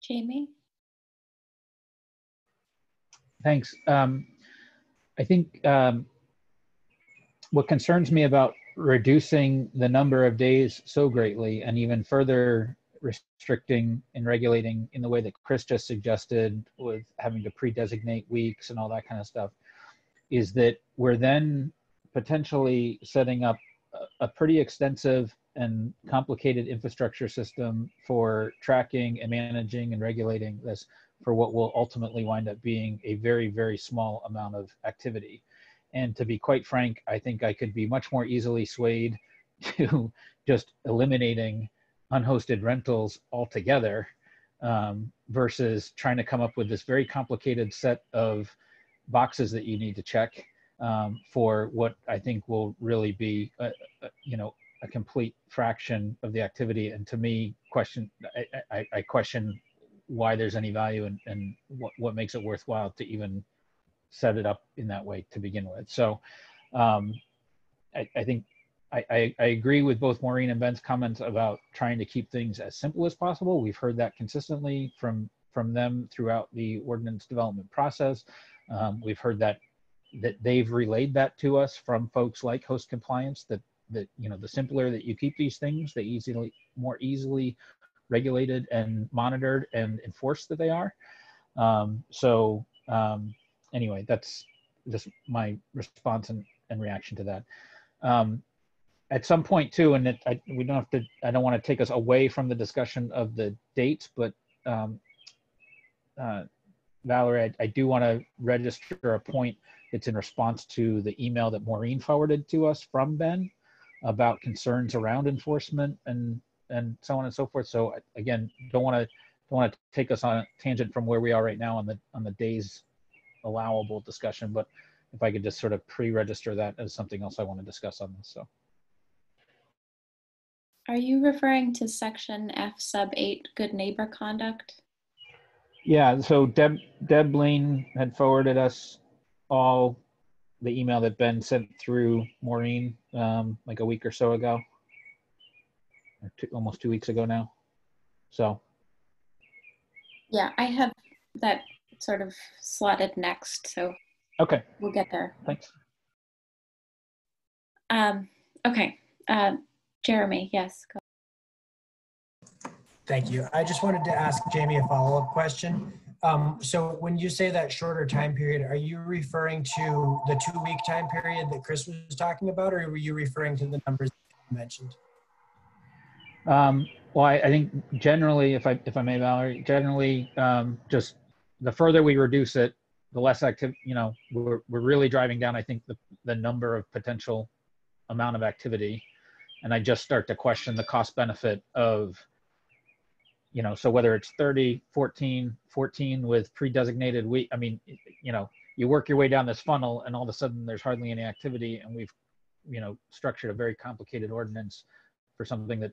A: Jamie?
D: Thanks. Um, I think um, what concerns me about reducing the number of days so greatly and even further restricting and regulating in the way that Chris just suggested with having to pre-designate weeks and all that kind of stuff is that we're then potentially setting up a, a pretty extensive and complicated infrastructure system for tracking and managing and regulating this for what will ultimately wind up being a very, very small amount of activity. And to be quite frank, I think I could be much more easily swayed to just eliminating unhosted rentals altogether um, versus trying to come up with this very complicated set of boxes that you need to check um, for what I think will really be, a, a, you know, a complete fraction of the activity. And to me, question I, I, I question why there's any value and, and what, what makes it worthwhile to even set it up in that way to begin with. So um, I, I think I, I, I agree with both Maureen and Ben's comments about trying to keep things as simple as possible. We've heard that consistently from from them throughout the ordinance development process. Um, we've heard that that they've relayed that to us from folks like host compliance that that you know the simpler that you keep these things the easily more easily regulated and monitored and enforced that they are um, so um, anyway that's just my response and, and reaction to that um, at some point too and it, I, we don't have to i don't want to take us away from the discussion of the dates but um, uh, valerie I, I do want to register a point it's in response to the email that maureen forwarded to us from ben about concerns around enforcement and and so on and so forth. So again, don't want to don't want to take us on a tangent from where we are right now on the on the days allowable discussion, but if I could just sort of pre-register that as something else I want to discuss on this. So.
A: Are you referring to section F sub eight, good neighbor conduct?
D: Yeah, so Deb, Deb Lane had forwarded us all the email that Ben sent through Maureen um, like a week or so ago, or two, almost two weeks ago now. So
A: Yeah, I have that sort of slotted next, so
D: okay,
A: we'll get there.
D: thanks.
A: Um, okay, uh, Jeremy, yes. Go.
K: Thank you. I just wanted to ask Jamie a follow-up question. Um, so when you say that shorter time period, are you referring to the two-week time period that Chris was talking about, or were you referring to the numbers you mentioned?
D: Um, well, I, I think generally, if I if I may, Valerie, generally, um, just the further we reduce it, the less active. You know, we're we're really driving down. I think the the number of potential amount of activity, and I just start to question the cost benefit of. You know, so whether it's 30, 14, 14 with pre-designated week, I mean, you know, you work your way down this funnel, and all of a sudden there's hardly any activity, and we've, you know, structured a very complicated ordinance for something that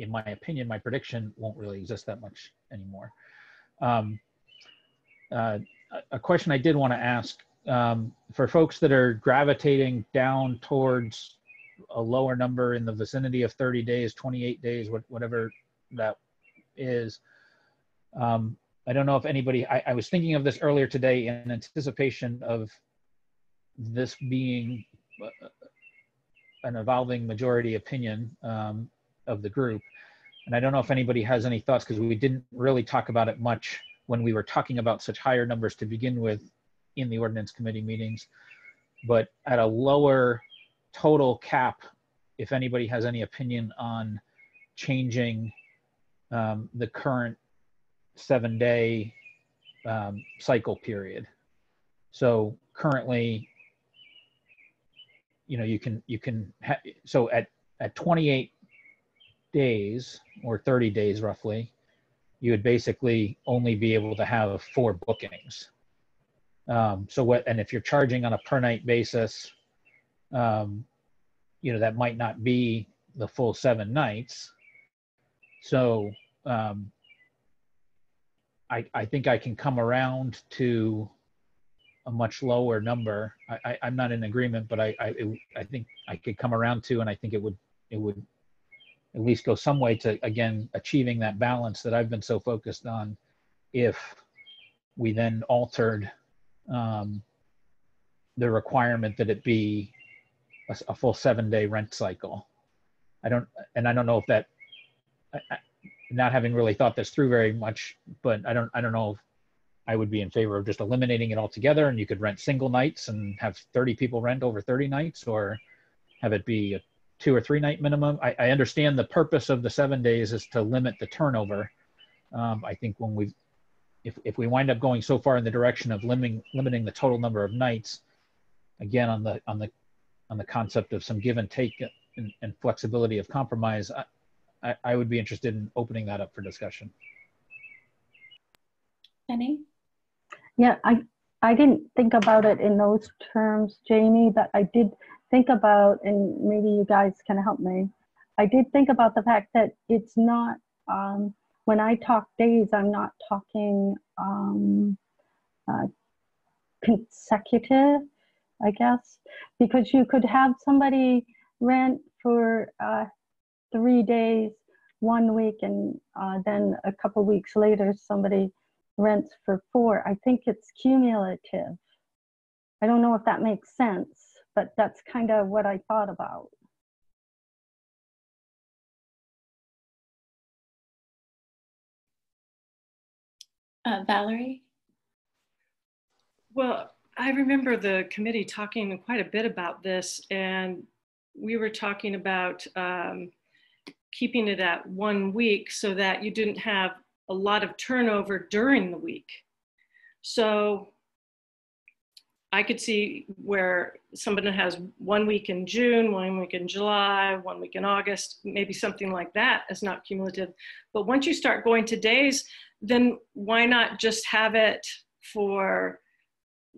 D: in my opinion, my prediction won't really exist that much anymore. Um, uh, a question I did want to ask um, for folks that are gravitating down towards a lower number in the vicinity of 30 days, 28 days, whatever that is. Um, I don't know if anybody, I, I was thinking of this earlier today in anticipation of this being uh, an evolving majority opinion um, of the group. And I don't know if anybody has any thoughts because we didn't really talk about it much when we were talking about such higher numbers to begin with in the ordinance committee meetings. But at a lower total cap, if anybody has any opinion on changing um, the current seven day um, cycle period. So currently, you know, you can, you can, ha- so at, at 28 days or 30 days roughly, you would basically only be able to have four bookings. Um, so what, and if you're charging on a per night basis, um, you know, that might not be the full seven nights. So, um, I, I think I can come around to a much lower number. I, I, I'm not in agreement, but I, I, it, I think I could come around to, and I think it would, it would at least go some way to again achieving that balance that I've been so focused on. If we then altered um, the requirement that it be a, a full seven day rent cycle, I don't, and I don't know if that, I, I, not having really thought this through very much, but I don't, I don't know if I would be in favor of just eliminating it altogether and you could rent single nights and have 30 people rent over 30 nights or have it be a two or three night minimum. I, I understand the purpose of the seven days is to limit the turnover. Um, I think when we, if, if we wind up going so far in the direction of limiting limiting the total number of nights, again on the on the on the concept of some give and take and, and flexibility of compromise, I, I, I would be interested in opening that up for discussion.
A: Penny?
H: Yeah, I, I didn't think about it in those terms, Jamie, but I did think about, and maybe you guys can help me. I did think about the fact that it's not um, when I talk days, I'm not talking um, uh, consecutive, I guess, because you could have somebody rent for uh, three days one week and uh, then a couple weeks later somebody rents for four. I think it's cumulative. I don't know if that makes sense, but that's kind of what I thought about.
A: Uh, Valerie?
J: Well, I remember the committee talking quite a bit about this, and we were talking about um, keeping it at one week so that you didn't have a lot of turnover during the week. So I could see where somebody has one week in June, one week in July, one week in August, maybe something like that is not cumulative. But once you start going to days, then why not just have it for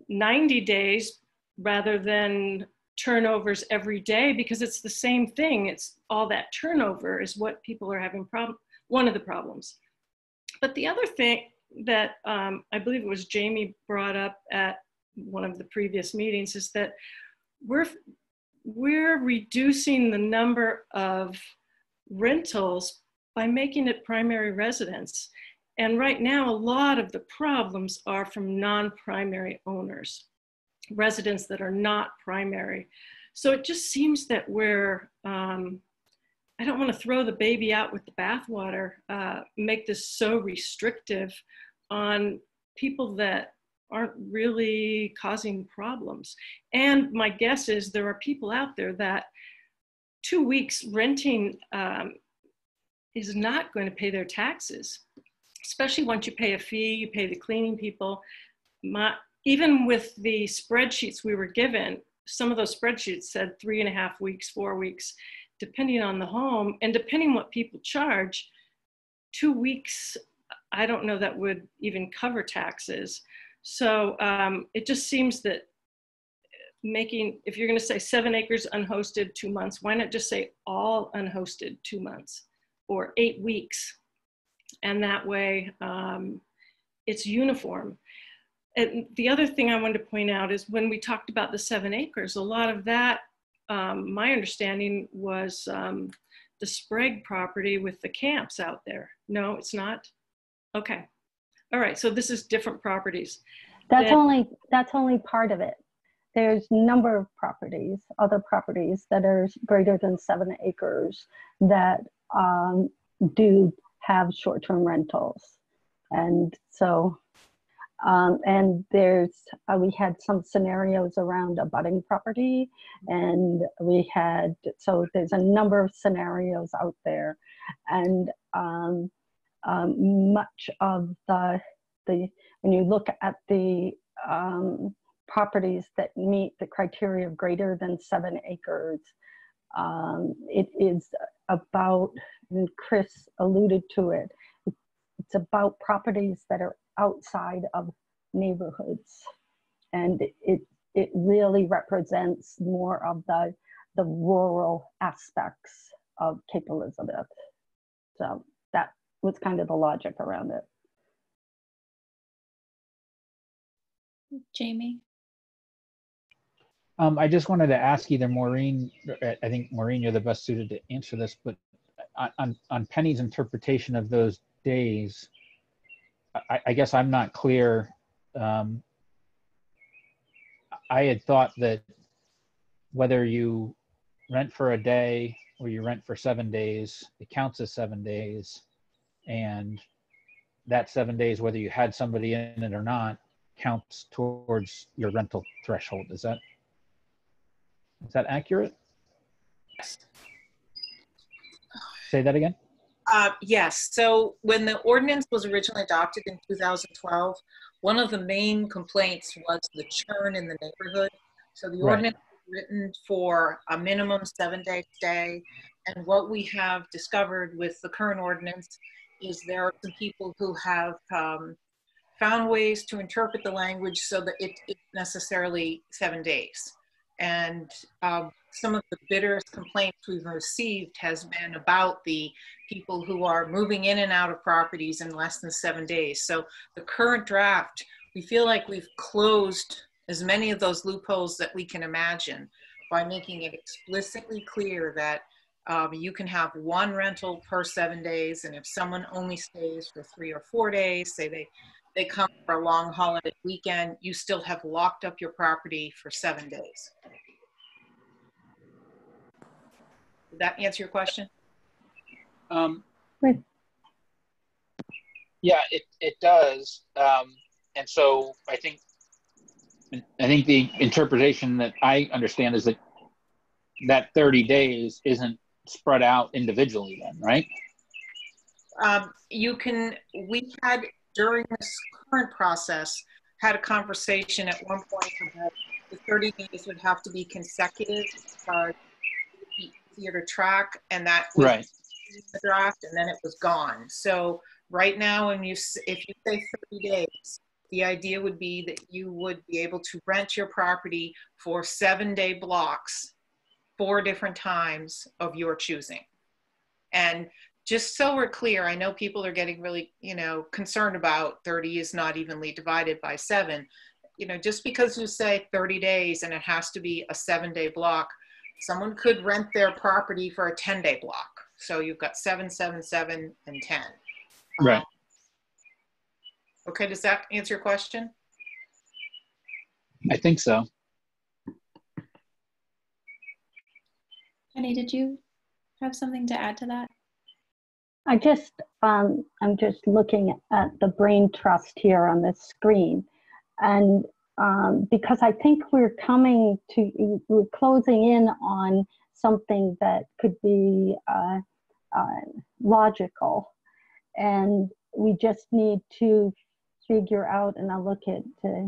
J: 90 days rather than turnovers every day because it's the same thing. It's all that turnover is what people are having problem. One of the problems. But the other thing that um, I believe it was Jamie brought up at one of the previous meetings is that we're we're reducing the number of rentals by making it primary residence. And right now, a lot of the problems are from non-primary owners residents that are not primary. So it just seems that we're, um, I don't want to throw the baby out with the bathwater, uh, make this so restrictive on people that aren't really causing problems. And my guess is there are people out there that two weeks renting um, is not going to pay their taxes, especially once you pay a fee, you pay the cleaning people. My, even with the spreadsheets we were given, some of those spreadsheets said three and a half weeks, four weeks, depending on the home and depending what people charge, two weeks, I don't know that would even cover taxes. So um, it just seems that making, if you're gonna say seven acres unhosted, two months, why not just say all unhosted, two months or eight weeks? And that way um, it's uniform and the other thing I wanted to point out is when we talked about the seven acres, a lot of that, um, my understanding was um, the Sprague property with the camps out there. No, it's not? Okay. All right, so this is different properties.
H: That's then, only that's only part of it. There's a number of properties, other properties that are greater than seven acres that um, do have short-term rentals. And so um, and there's, uh, we had some scenarios around abutting property and we had, so there's a number of scenarios out there. And um, um, much of the, the, when you look at the um, properties that meet the criteria of greater than seven acres, um, it is about, and Chris alluded to it, it's about properties that are outside of neighborhoods. And it, it really represents more of the, the rural aspects of Cape Elizabeth. So that was kind of the logic around it.
A: Jamie?
D: Um, I just wanted to ask either Maureen, I think Maureen, you're the best suited to answer this, but on, on Penny's interpretation of those days, I, I guess I'm not clear. Um, I had thought that whether you rent for a day or you rent for seven days, it counts as seven days. And that seven days, whether you had somebody in it or not, counts towards your rental threshold. Is that is that accurate?
L: Yes.
D: Say that again.
L: Uh, yes. So when the ordinance was originally adopted in 2012, one of the main complaints was the churn in the neighborhood. So the right. ordinance was written for a minimum seven day stay. And what we have discovered with the current ordinance is there are some people who have um, found ways to interpret the language so that it, it's necessarily seven days. And uh, some of the bitterest complaints we've received has been about the people who are moving in and out of properties in less than seven days. So the current draft, we feel like we've closed as many of those loopholes that we can imagine by making it explicitly clear that um, you can have one rental per seven days. And if someone only stays for three or four days, say they, they come for a long holiday weekend, you still have locked up your property for seven days. Did that answer your question?
D: Um, yeah, it, it does. Um, and so I think I think the interpretation that I understand is that that 30 days isn't spread out individually then, right?
L: Um, you can, we had during this current process, had a conversation at one point about the 30 days would have to be consecutive, uh, easier to track, and that was
D: right.
L: the draft, and then it was gone. So right now, when you if you say 30 days, the idea would be that you would be able to rent your property for seven day blocks, four different times of your choosing. And just so we're clear, I know people are getting really, you know, concerned about 30 is not evenly divided by seven. You know, just because you say 30 days and it has to be a seven day block, someone could rent their property for a 10 day block. So you've got seven, seven, seven, and 10.
D: Right.
L: Um, okay, does that answer your question?
D: I think so.
A: Penny, did you have something to add to that?
H: I just, um, I'm just looking at the brain trust here on this screen. And um, because I think we're coming to, we're closing in on something that could be uh, uh, logical. And we just need to figure out, and I'll look at uh,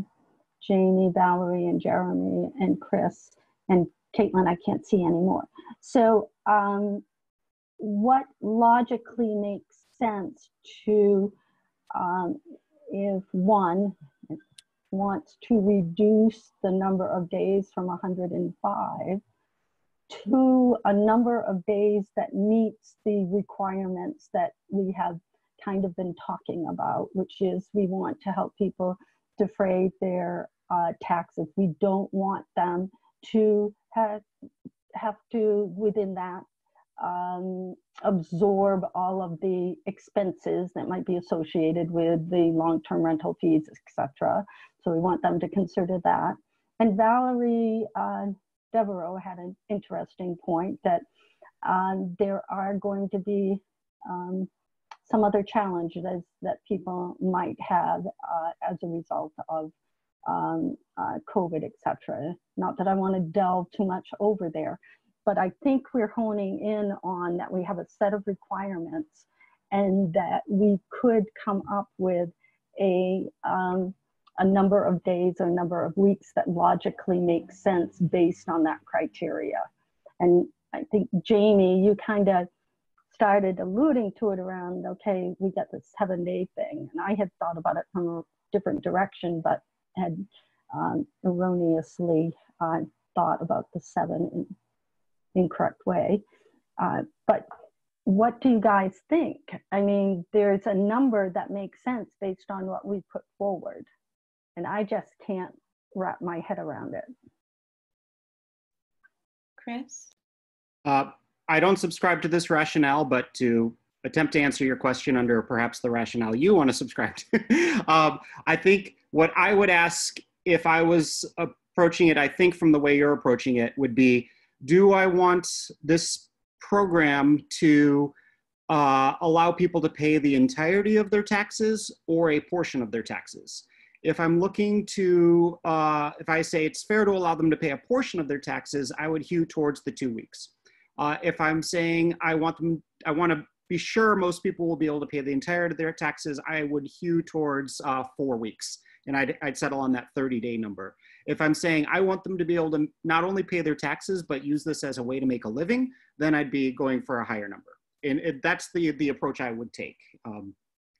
H: Jamie, Valerie, and Jeremy, and Chris, and Caitlin, I can't see anymore. So um, what logically makes sense to, um, if one wants to reduce the number of days from 105 to a number of days that meets the requirements that we have kind of been talking about, which is we want to help people defray their uh, taxes. We don't want them to have, have to, within that, um, absorb all of the expenses that might be associated with the long-term rental fees, etc. So we want them to consider that. And Valerie uh, Devereaux had an interesting point that um, there are going to be um, some other challenges that people might have uh, as a result of um, uh, COVID, etc. Not that I want to delve too much over there, but I think we're honing in on that we have a set of requirements and that we could come up with a, um, a number of days or a number of weeks that logically make sense based on that criteria. And I think Jamie, you kind of started alluding to it around, okay, we get this seven day thing. And I had thought about it from a different direction, but had um, erroneously uh, thought about the seven incorrect way. Uh, but what do you guys think? I mean, there's a number that makes sense based on what we put forward. And I just can't wrap my head around it.
A: Chris?
I: Uh, I don't subscribe to this rationale, but to attempt to answer your question under perhaps the rationale you want to subscribe to, um, I think what I would ask if I was approaching it, I think from the way you're approaching it, would be do I want this program to uh, allow people to pay the entirety of their taxes or a portion of their taxes? If I'm looking to, uh, if I say it's fair to allow them to pay a portion of their taxes, I would hew towards the two weeks. Uh, if I'm saying I want them, I want to be sure most people will be able to pay the entirety of their taxes, I would hew towards uh, four weeks and I'd, I'd settle on that 30 day number. If I'm saying I want them to be able to not only pay their taxes, but use this as a way to make a living, then I'd be going for a higher number. And it, that's the, the approach I would take. Um,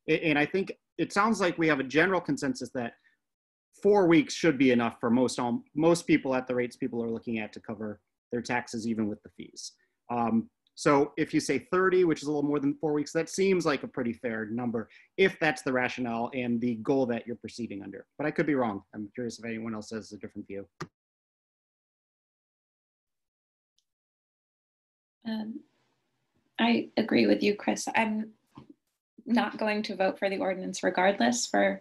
I: and I think it sounds like we have a general consensus that four weeks should be enough for most um, most people at the rates people are looking at to cover their taxes even with the fees. Um, so if you say 30, which is a little more than four weeks, that seems like a pretty fair number if that's the rationale and the goal that you're proceeding under. But I could be wrong. I'm curious if anyone else has a different view.
A: Um, I agree with you, Chris. I'm not going to vote for the ordinance regardless for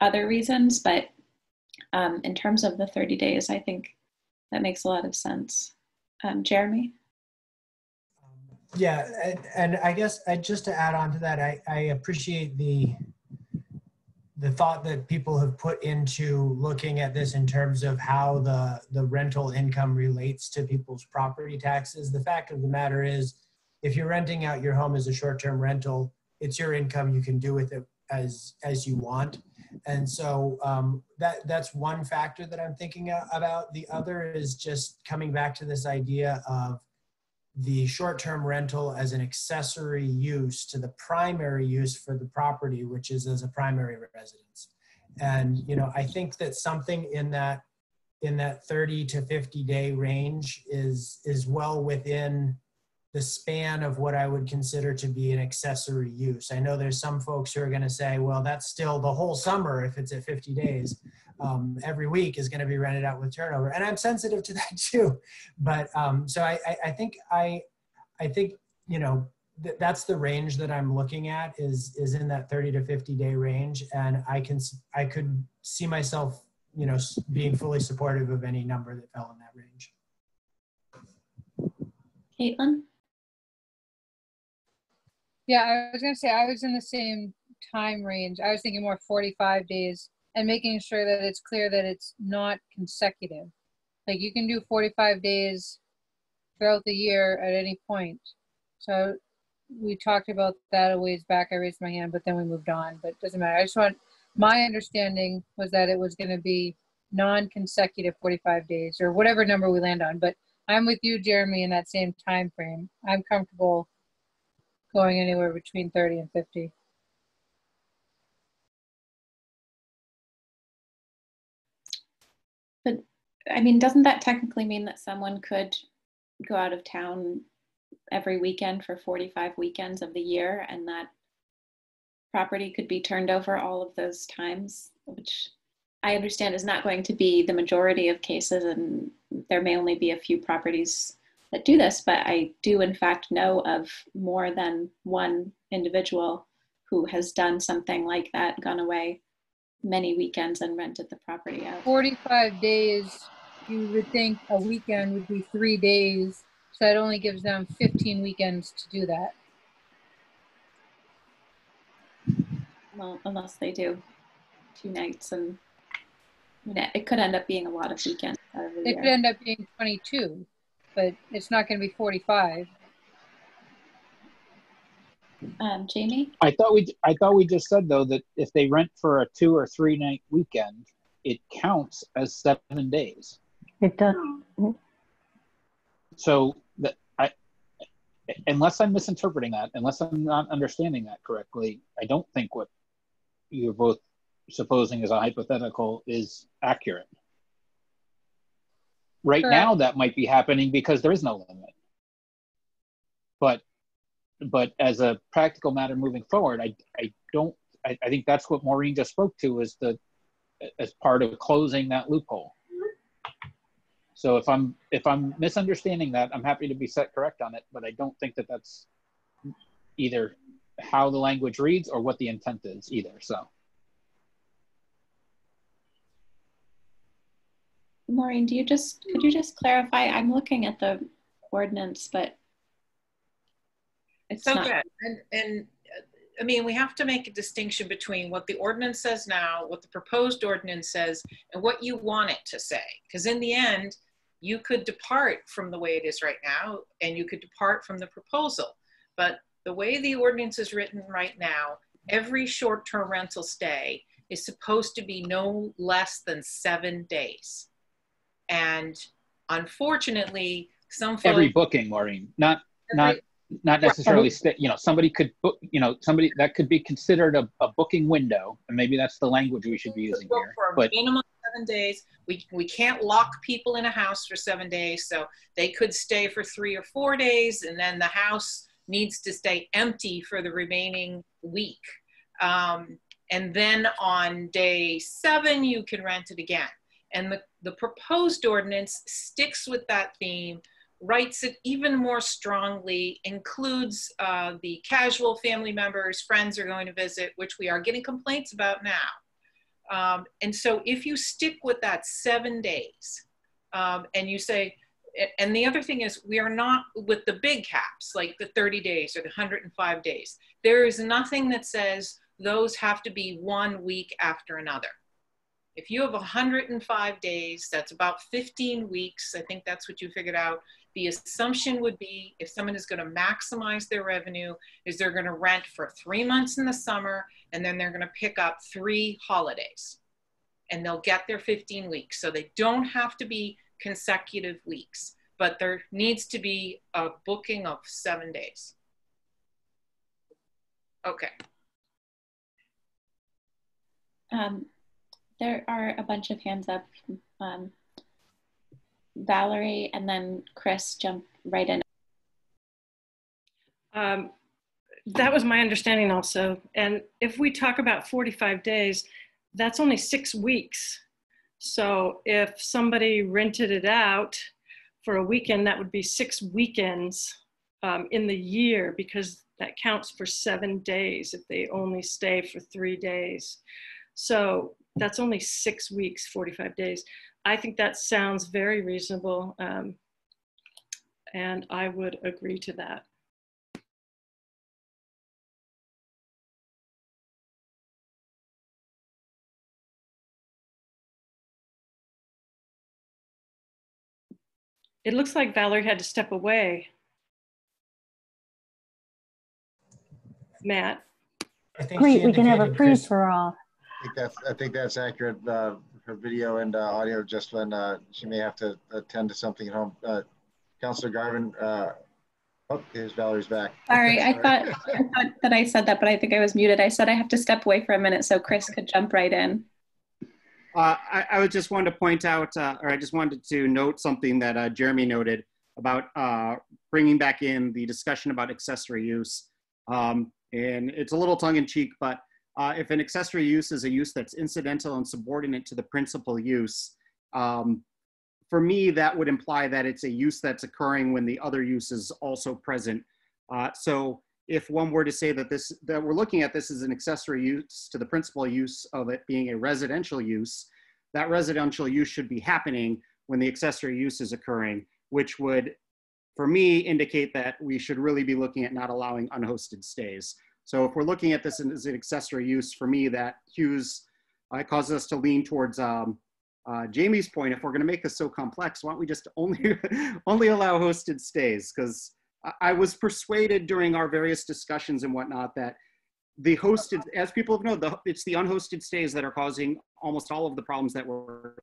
A: other reasons, but um, in terms of the 30 days, I think that makes a lot of sense. Um, Jeremy?
K: Yeah, and, and I guess I, just to add on to that, I, I appreciate the the thought that people have put into looking at this in terms of how the the rental income relates to people's property taxes. The fact of the matter is, if you're renting out your home as a short-term rental, it's your income. You can do with it as as you want, and so um, that that's one factor that I'm thinking about. The other is just coming back to this idea of the short-term rental as an accessory use to the primary use for the property, which is as a primary residence. And you know, I think that something in that in that 30 to 50 day range is is well within the span of what I would consider to be an accessory use. I know there's some folks who are going to say, well, that's still the whole summer if it's at 50 days um, every week is going to be rented out with turnover, and I'm sensitive to that too. But um, so I, I, I think I, I think you know th- that's the range that I'm looking at is is in that 30 to 50 day range, and I can I could see myself you know being fully supportive of any number that fell in that range.
A: Caitlin?
N: Yeah, I was going to say I was in the same time range. I was thinking more 45 days and making sure that it's clear that it's not consecutive. Like you can do 45 days throughout the year at any point. So we talked about that a ways back. I raised my hand, but then we moved on. But it doesn't matter. I just want my understanding was that it was going to be non-consecutive 45 days or whatever number we land on. But I'm with you, Jeremy, in that same time frame. I'm comfortable going anywhere between 30 and 50.
A: But I mean, doesn't that technically mean that someone could go out of town every weekend for 45 weekends of the year and that property could be turned over all of those times, which I understand is not going to be the majority of cases, and there may only be a few properties that do this, but I do in fact know of more than one individual who has done something like that, gone away many weekends and rented the property out.
N: 45 days, you would think a weekend would be three days. So that only gives them 15 weekends to do that.
A: Well, unless they do two nights and you know, it could end up being a lot of weekends.
N: It year. could end up being 22, but it's not going to be 45.
A: Um, Jamie?
D: I thought we I thought we just said though that if they rent for a two or three night weekend, it counts as seven days.
H: It does.
D: So that I, unless I'm misinterpreting that, unless I'm not understanding that correctly, I don't think what you're both supposing as a hypothetical is accurate. Right Correct. now, that might be happening because there is no limit. But but as a practical matter moving forward, I, I don't, I, I think that's what Maureen just spoke to is the, as part of closing that loophole. Mm-hmm. So if I'm, if I'm misunderstanding that, I'm happy to be set correct on it, but I don't think that that's either how the language reads or what the intent is either, so.
A: Maureen, do you just, could you just clarify? I'm looking at the ordinance, but it's
L: so
A: not.
L: good. And, and uh, I mean, we have to make a distinction between what the ordinance says now, what the proposed ordinance says, and what you want it to say. Because in the end, you could depart from the way it is right now, and you could depart from the proposal. But the way the ordinance is written right now, every short term rental stay is supposed to be no less than seven days. And unfortunately, some folks,
D: every booking, Maureen, not every, not not necessarily st- you know somebody could book you know somebody that could be considered a, a booking window and maybe that's the language we should be using here but
L: minimum seven days. We, we can't lock people in a house for seven days. So they could stay for three or four days and then the house needs to stay empty for the remaining week. Um, and then on day seven, you can rent it again. And the, the proposed ordinance sticks with that theme, writes it even more strongly, includes uh, the casual family members, friends are going to visit, which we are getting complaints about now. Um, and so if you stick with that seven days um, and you say, and the other thing is we are not with the big caps like the 30 days or the 105 days there is nothing that says those have to be one week after another if you have 105 days that's about 15 weeks i think that's what you figured out the assumption would be if someone is going to maximize their revenue is they're going to rent for three months in the summer and then they're going to pick up three holidays and they'll get their 15 weeks so they don't have to be consecutive weeks, but there needs to be a booking of seven days. Okay.
A: Um, there are a bunch of hands up. Um, Valerie and then Chris jump right in.
J: Um, that was my understanding also. And if we talk about 45 days, that's only six weeks. So if somebody rented it out for a weekend, that would be six weekends um, in the year because that counts for seven days if they only stay for three days. So that's only six weeks, 45 days. I think that sounds very reasonable. Um, and I would agree to that. It looks like Valerie had to step away. Matt.
H: Great, we can have a freeze for all.
B: I think that's, I think that's accurate. Uh, her video and uh, audio just when uh, she may have to attend to something at home. Uh, Councillor Garvin, uh, oh, here's Valerie's back.
A: Sorry, I thought, I thought that I said that, but I think I was muted. I said I have to step away for a minute so Chris could jump right in.
I: Uh, I, I just wanted to point out, uh, or I just wanted to note something that uh, Jeremy noted about uh, bringing back in the discussion about accessory use. Um, and it's a little tongue in cheek, but uh, if an accessory use is a use that's incidental and subordinate to the principal use, um, for me, that would imply that it's a use that's occurring when the other use is also present. Uh, so if one were to say that this that we're looking at this as an accessory use to the principal use of it being a residential use, that residential use should be happening when the accessory use is occurring, which would, for me, indicate that we should really be looking at not allowing unhosted stays. So if we're looking at this as an accessory use, for me, that cues uh, causes us to lean towards um, uh, Jamie's point. If we're going to make this so complex, why don't we just only only allow hosted stays? Because I was persuaded during our various discussions and whatnot that the hosted, as people have known, the, it's the unhosted stays that are causing almost all of the problems that we're.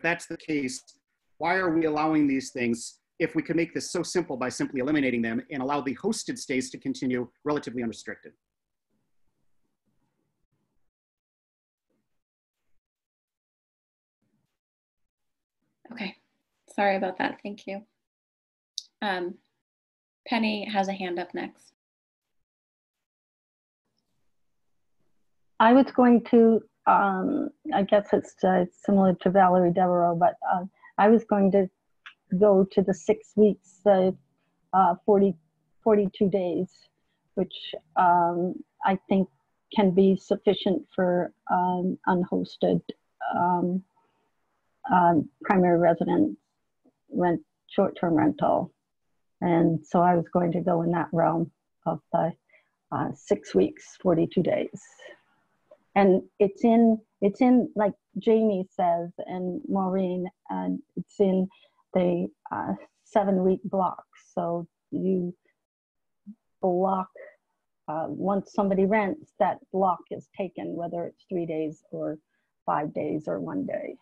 I: That's the case. Why are we allowing these things if we could make this so simple by simply eliminating them and allow the hosted stays to continue relatively unrestricted?
A: Okay, sorry about that. Thank you. Um, Penny has a hand up next.
H: I was going to, um, I guess it's uh, similar to Valerie Devereaux, but uh, I was going to go to the six weeks, uh, uh 40, 42 days, which um, I think can be sufficient for um, unhosted um, um primary residence rent, short-term rental. And so I was going to go in that realm of the uh, six weeks, 42 days. And it's in, it's in, like Jamie says, and Maureen, and it's in the uh, seven week blocks. So you block, uh, once somebody rents, that block is taken, whether it's three days or five days or one day.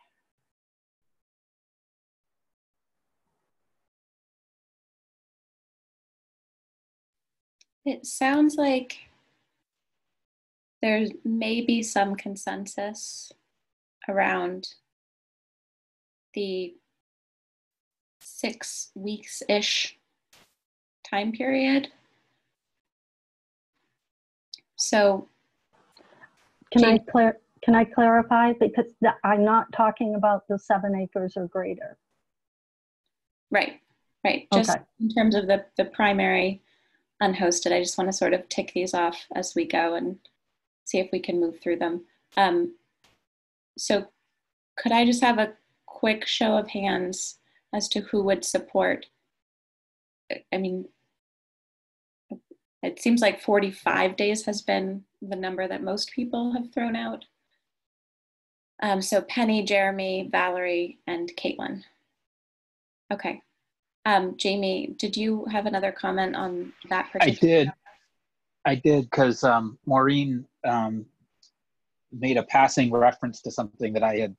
A: It sounds like there may be some consensus around the six weeks ish time period. So,
H: can I clar- can I clarify because the, I'm not talking about the seven acres or greater.
A: Right, right. Just
H: Okay.
A: in terms of the the primary unhosted, I just want to sort of tick these off as we go and see if we can move through them. Um, so, could I just have a quick show of hands as to who would support? I mean, it seems like 45 days has been the number that most people have thrown out. Um, so Penny, Jeremy, Valerie, and Caitlin. Okay. Um, Jamie, did you have another comment on that particular?
D: I did. I did because um, Maureen um, made a passing reference to something that I had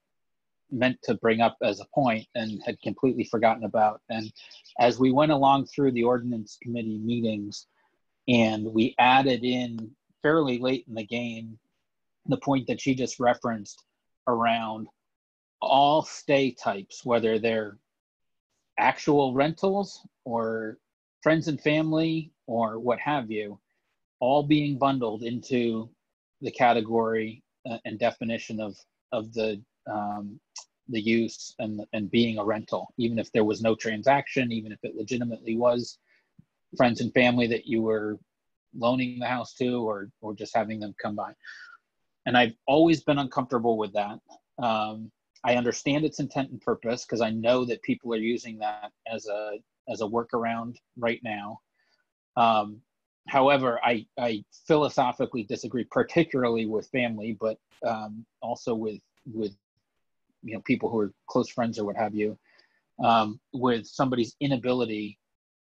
D: meant to bring up as a point and had completely forgotten about. And as we went along through the ordinance committee meetings, and we added in fairly late in the game the point that she just referenced around all stay types, whether they're actual rentals or friends and family or what have you, all being bundled into the category uh, and definition of of the um, the use and and being a rental, even if there was no transaction, even if it legitimately was friends and family that you were loaning the house to or or just having them come by. And I've always been uncomfortable with that. Um, I understand its intent and purpose because I know that people are using that as a as a workaround right now. Um, however, I, I philosophically disagree, particularly with family, but um, also with with you know people who are close friends or what have you, um, with somebody's inability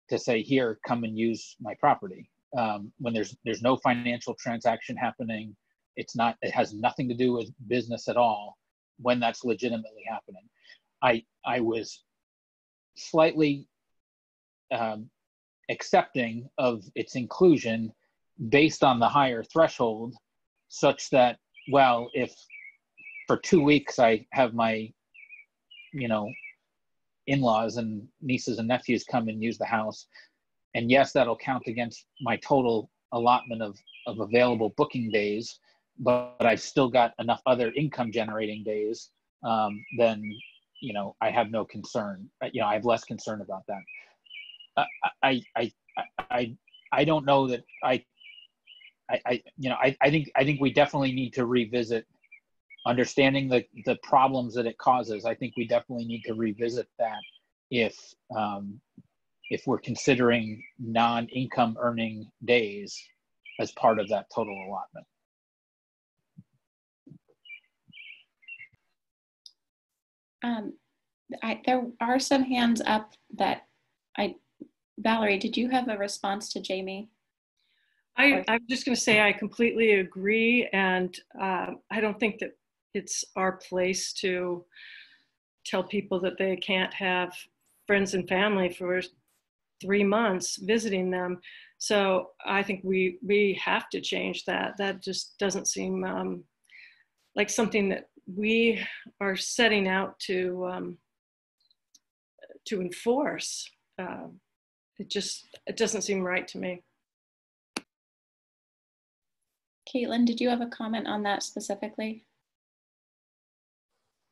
D: to say, "Here, come and use my property," um, when there's there's no financial transaction happening. It's not. It has nothing to do with business at all. When that's legitimately happening, I I was slightly um, accepting of its inclusion based on the higher threshold, such that well, if for two weeks I have my, you know, in-laws and nieces and nephews come and use the house, and yes, that'll count against my total allotment of of available booking days, but, but I've still got enough other income generating days. Um, then you know I have no concern. Uh, You know I have less concern about that. I I I I I don't know that I I, I you know I, I think I think we definitely need to revisit understanding the the problems that it causes. I think we definitely need to revisit that if um, if we're considering non-income earning days as part of that total allotment.
A: Um, I, there are some hands up that I, Valerie, did you have a response to Jamie?
J: I, I'm just going to say I completely agree, and uh, I don't think that it's our place to tell people that they can't have friends and family for three months visiting them. So I think we we have to change that. That just doesn't seem um, like something that we are setting out to um, to enforce. Uh, it just it doesn't seem right to me.
A: Caitlin, did you have a comment on that specifically?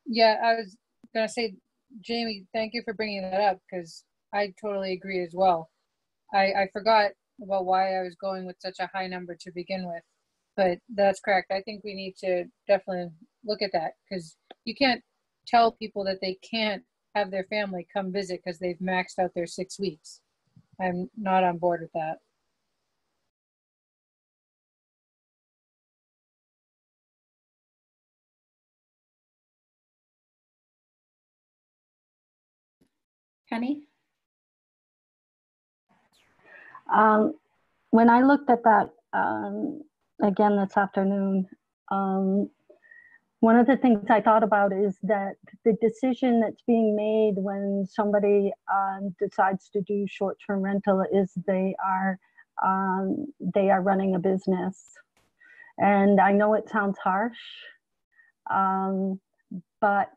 N: Yeah, I was gonna say, Jamie, thank you for bringing that up because I totally agree as well. I, I forgot about why I was going with such a high number to begin with, but that's correct. I think we need to definitely look at that because you can't tell people that they can't have their family come visit because they've maxed out their six weeks. I'm not on board with that.
A: Penny?
H: Um, when I looked at that um, again this afternoon, um, one of the things I thought about is that the decision that's being made when somebody um, decides to do short-term rental is they are um, they are running a business, And I know it sounds harsh, um, but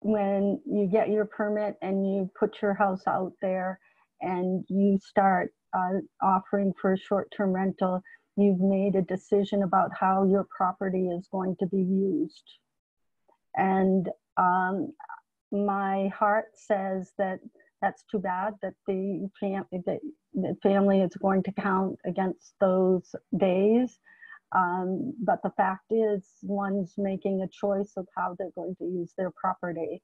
H: when you get your permit and you put your house out there and you start uh, offering for a short-term rental, you've made a decision about how your property is going to be used. And um, my heart says that that's too bad that the, fam- the family is going to count against those days. Um, but the fact is, one's making a choice of how they're going to use their property.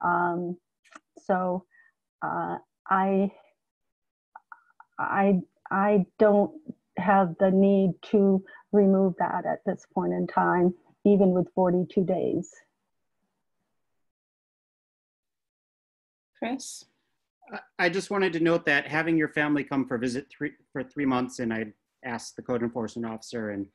H: Um, so uh, I, I, I don't have the need to remove that at this point in time, even with 42 days.
A: Chris?
I: I just wanted to note that having your family come for visit three, for three months, and I asked the code enforcement officer and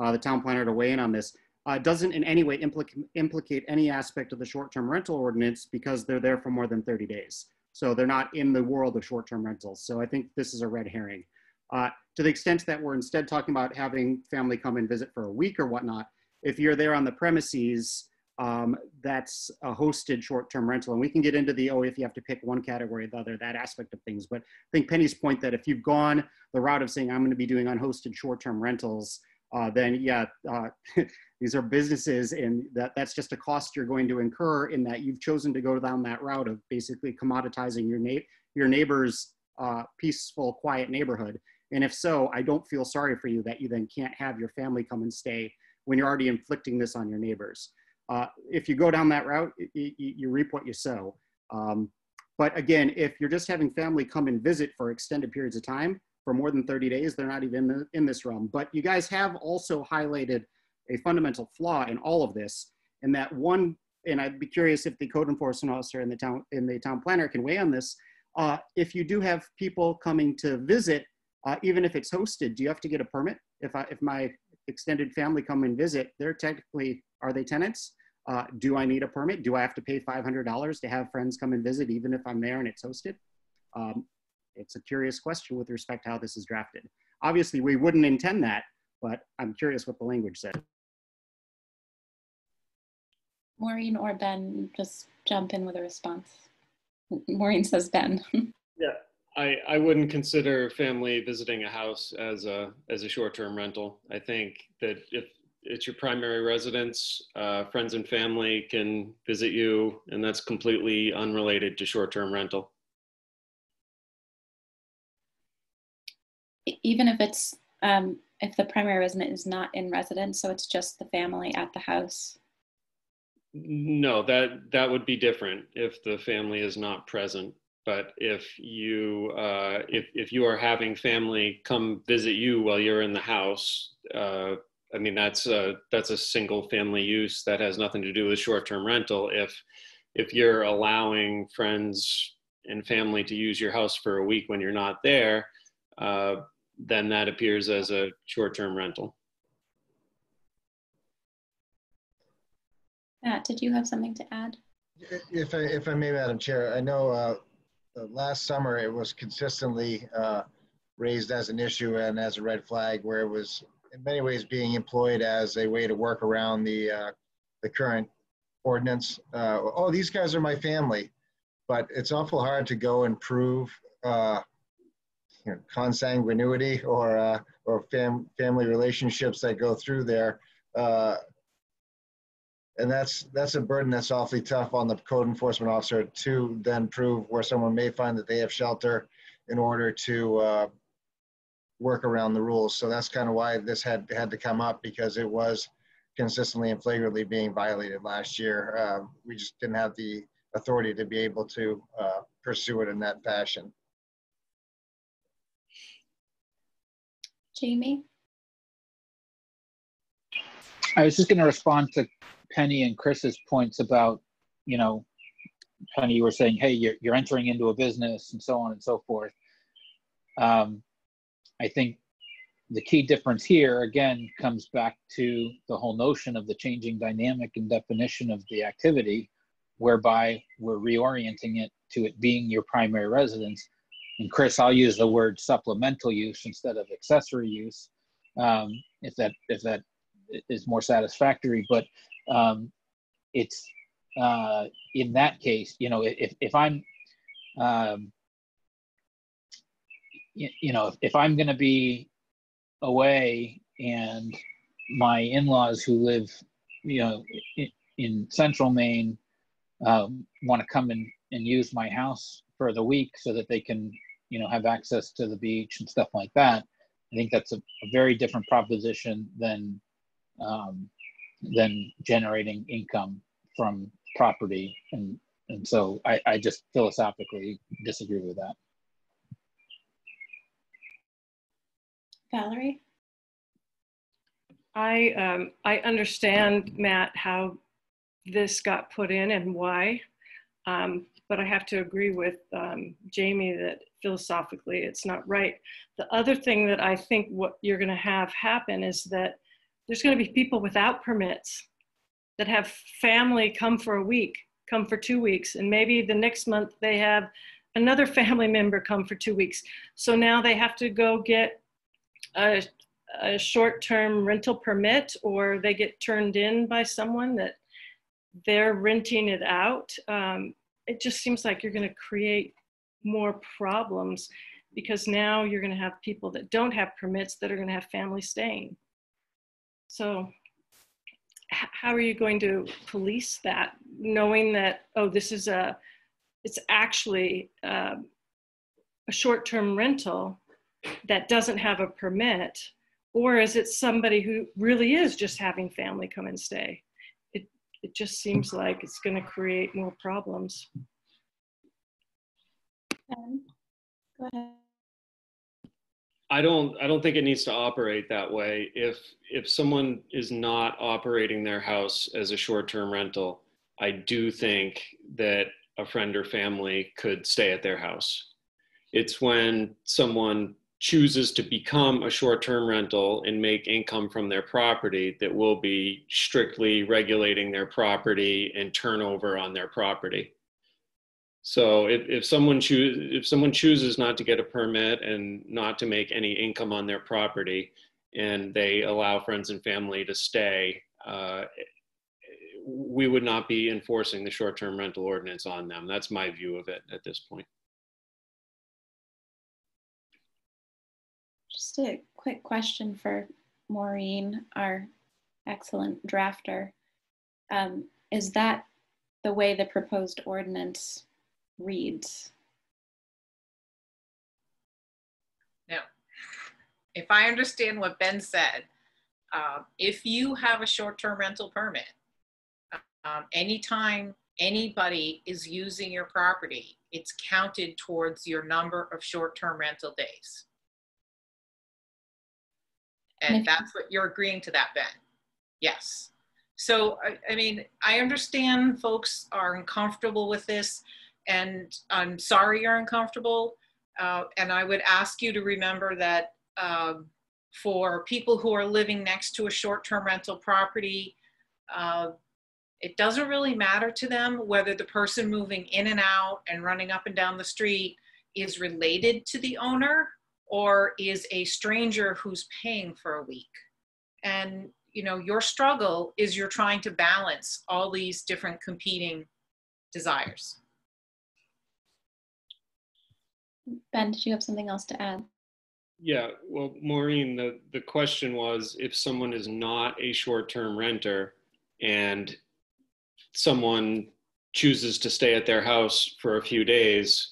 I: uh, the town planner to weigh in on this, uh, doesn't in any way implica implicate any aspect of the short-term rental ordinance because they're there for more than 30 days. So they're not in the world of short-term rentals. So I think this is a red herring. Uh, to the extent that we're instead talking about having family come and visit for a week or whatnot, if you're there on the premises, um, that's a hosted short-term rental. And we can get into the, oh, if you have to pick one category or the other, that aspect of things. But I think Penny's point that if you've gone the route of saying, I'm gonna be doing unhosted short-term rentals, uh, then yeah, uh, these are businesses and that, that's just a cost you're going to incur in that you've chosen to go down that route of basically commoditizing your, na your neighbor's uh, peaceful, quiet neighborhood. And if so, I don't feel sorry for you that you then can't have your family come and stay when you're already inflicting this on your neighbors. Uh, if you go down that route, you, you reap what you sow. Um, but again, if you're just having family come and visit for extended periods of time, for more than 30 days, they're not even in, this realm. But you guys have also highlighted a fundamental flaw in all of this, and that one, and I'd be curious if the code enforcement officer and the town, and the town planner can weigh on this. Uh, if you do have people coming to visit, uh, even if it's hosted, do you have to get a permit? If, I, if my extended family come and visit, they're technically, are they tenants? Uh, do I need a permit? Do I have to pay $500 to have friends come and visit even if I'm there and it's hosted? Um, it's a curious question with respect to how this is drafted. Obviously, we wouldn't intend that, but I'm curious what the language said.
A: Maureen or Ben, just jump in with a response. Maureen says Ben.
M: yeah, I, I wouldn't consider family visiting a house as a as a short-term rental. I think that if it's your primary residence, uh, friends and family can visit you, and that's completely unrelated to short-term rental.
A: even if it's um, if the primary resident is not in residence, so it's just the family at the house.
M: No, that that would be different if the family is not present. But if you uh, if if you are having family come visit you while you're in the house, uh, I mean that's a that's a single family use that has nothing to do with short-term rental. If if you're allowing friends and family to use your house for a week when you're not there, uh, then that appears as a short-term rental.
A: Matt, did you have something to add?
B: If I, if I may, Madam Chair, I know uh, last summer it was consistently uh, raised as an issue and as a red flag where it was in many ways being employed as a way to work around the, uh, the current ordinance. Uh, oh, these guys are my family, but it's awful hard to go and prove uh, you know, consanguinity or uh, or fam- family relationships that go through there, uh, and that's that's a burden that's awfully tough on the code enforcement officer to then prove where someone may find that they have shelter in order to uh, work around the rules. So that's kind of why this had had to come up because it was consistently and flagrantly being violated last year. Uh, we just didn't have the authority to be able to uh, pursue it in that fashion.
A: Jamie?
D: I was just going to respond to Penny and Chris's points about, you know, Penny, you were saying, hey, you're, you're entering into a business and so on and so forth. Um, I think the key difference here, again, comes back to the whole notion of the changing dynamic and definition of the activity, whereby we're reorienting it to it being your primary residence and Chris, I'll use the word supplemental use instead of accessory use. um, if that if that is more satisfactory. But um, it's uh, in that case, you know, if if I'm um, you, you know, if, if I'm going to be away and my in-laws who live, you know, in, in central Maine um, want to come and, and use my house for the week so that they can, you know, have access to the beach and stuff like that. I think that's a, a very different proposition than um, than generating income from property, and and so I, I just philosophically disagree with that.
A: Valerie?
J: I um, I understand Matt how this got put in and why, um, but I have to agree with um, Jamie that philosophically it's not right. The other thing that I think what you're going to have happen is that there's going to be people without permits that have family come for a week, come for two weeks, and maybe the next month they have another family member come for two weeks. So now they have to go get a, a short-term rental permit or they get turned in by someone that they're renting it out. Um, it just seems like you're going to create more problems because now you're going to have people that don't have permits that are going to have family staying. So how are you going to police that knowing that, oh, this is a, it's actually uh, a short-term rental that doesn't have a permit, or is it somebody who really is just having family come and stay? It, it just seems like it's going to create more problems.
A: Um, go ahead.
M: I don't I don't think it needs to operate that way. If if someone is not operating their house as a short-term rental, I do think that a friend or family could stay at their house. It's when someone chooses to become a short-term rental and make income from their property that will be strictly regulating their property and turnover on their property. So if, if someone choose if someone chooses not to get a permit and not to make any income on their property, and they allow friends and family to stay, uh, we would not be enforcing the short-term rental ordinance on them. That's my view of it at this point.
A: Just a quick question for Maureen, our excellent drafter. Um, is that the way the proposed ordinance reads?
L: Now, if I understand what Ben said, uh, if you have a short-term rental permit, um, anytime anybody is using your property, it's counted towards your number of short-term rental days. And that's what you're agreeing to that, Ben. Yes. So, I, I, mean, I understand folks are uncomfortable with this, and I'm sorry you're uncomfortable. Uh, and I would ask you to remember that um, for people who are living next to a short term rental property, uh, it doesn't really matter to them whether the person moving in and out and running up and down the street is related to the owner or is a stranger who's paying for a week. And you know, your struggle is you're trying to balance all these different competing desires.
A: Ben, did you have something else to add?
M: Yeah, well, Maureen, the, the question was if someone is not a short term renter and someone chooses to stay at their house for a few days,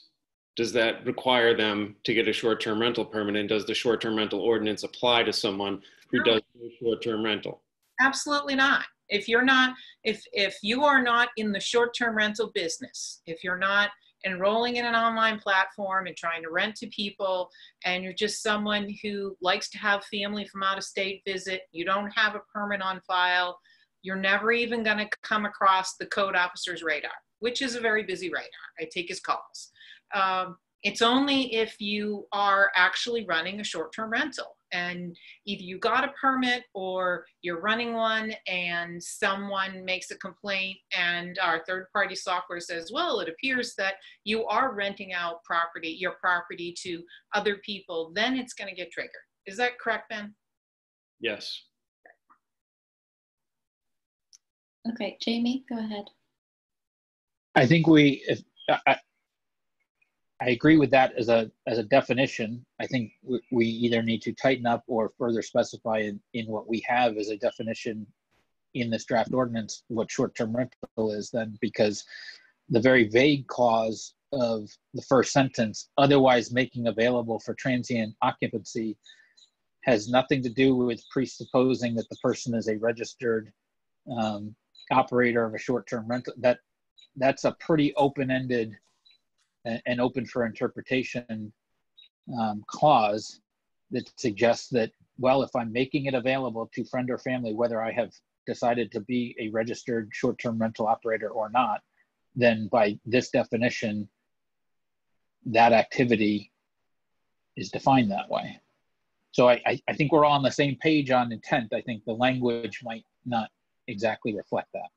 M: does that require them to get a short-term rental permit? And does the short-term rental ordinance apply to someone who no. does short-term rental?
L: Absolutely not. If you're not, if if you are not in the short-term rental business, if you're not enrolling in an online platform and trying to rent to people, and you're just someone who likes to have family from out of state visit, you don't have a permit on file, you're never even going to come across the code officer's radar, which is a very busy radar. I take his calls. Um, it's only if you are actually running a short-term rental and either you got a permit or you're running one and someone makes a complaint and our third party software says well it appears that you are renting out property your property to other people then it's going to get triggered is that correct ben
M: Yes.
A: Okay, Jamie, go ahead.
D: I think we, if, I, I agree with that as a, as a definition. I think we, either need to tighten up or further specify in, in what we have as a definition in this draft ordinance, what short-term rental is then, because the very vague clause of the first sentence, otherwise making available for transient occupancy, has nothing to do with presupposing that the person is a registered um, operator of a short-term rental. That that's a pretty open-ended and, open for interpretation um, clause that suggests that well, if I'm making it available to friend or family, whether I have decided to be a registered short-term rental operator or not, then by this definition, that activity is defined that way. So I, I think we're all on the same page on intent. I think the language might not exactly reflect that.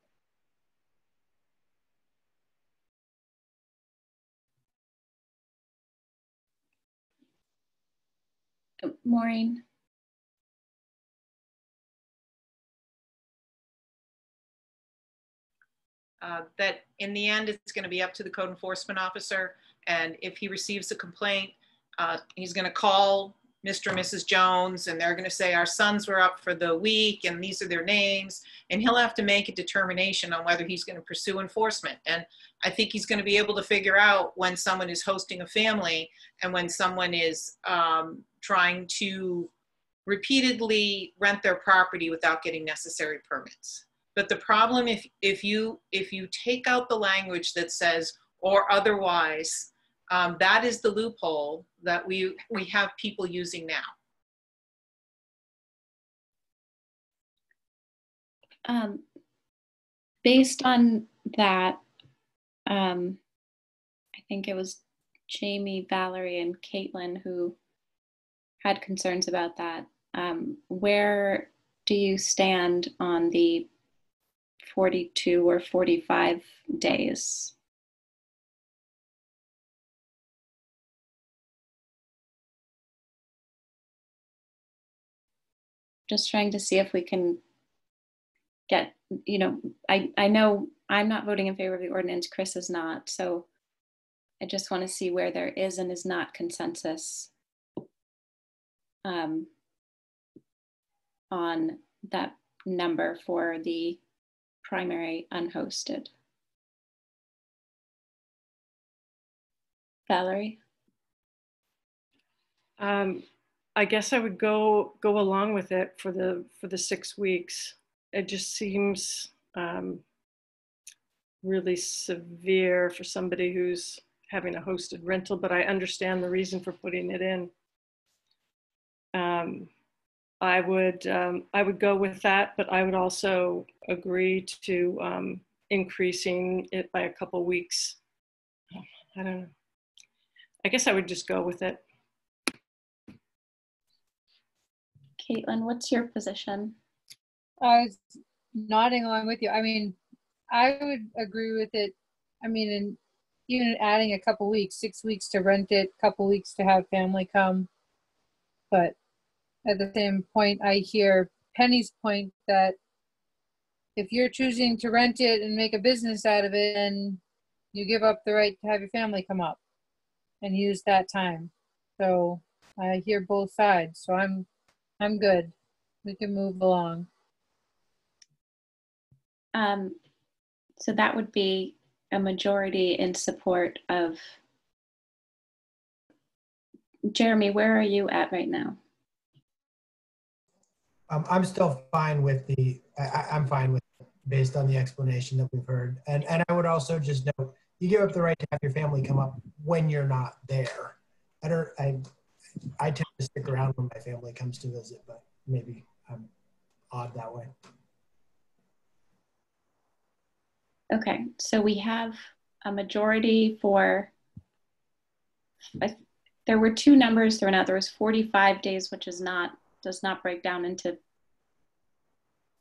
A: Maureen.
L: Uh, that in the end, it's going to be up to the code enforcement officer. And if he receives a complaint, uh, he's going to call Mr. and Mrs. Jones and they're going to say, our sons were up for the week and these are their names. And he'll have to make a determination on whether he's going to pursue enforcement. And I think he's going to be able to figure out when someone is hosting a family and when someone is um, trying to repeatedly rent their property without getting necessary permits. But the problem if, if, you, if you take out the language that says or otherwise, um, that is the loophole that we, we have people using now.
A: Um, based on that, um, I think it was Jamie, Valerie, and Caitlin who had concerns about that. Um, where do you stand on the 42 or 45 days. Just trying to see if we can get, you know, I, I know I'm not voting in favor of the ordinance, Chris is not. So I just want to see where there is and is not consensus um, on that number for the primary unhosted. Valerie?
J: Um, I guess I would go go along with it for the for the six weeks. It just seems um, really severe for somebody who's having a hosted rental, but I understand the reason for putting it in. Um, I would um, I would go with that, but I would also agree to um, increasing it by a couple weeks. I don't know. I guess I would just go with it.
A: Caitlin, what's your position?
N: I was nodding along with you. I mean, I would agree with it. I mean, and even adding a couple weeks, six weeks to rent it, couple weeks to have family come. But at the same point, I hear Penny's point that if you're choosing to rent it and make a business out of it, then you give up the right to have your family come up and use that time. So I hear both sides. So I'm I'm good. We can move along.
A: Um, so that would be a majority in support of Jeremy. Where are you at right now?
K: Um, I'm still fine with the, I, I'm fine with, it based on the explanation that we've heard. And, and I would also just note, you give up the right to have your family come up when you're not there. I don't, I, I tend to stick around when my family comes to visit, but maybe I'm odd that way.
A: Okay, so we have a majority for, there were two numbers thrown out. There was 45 days, which is not does not break down into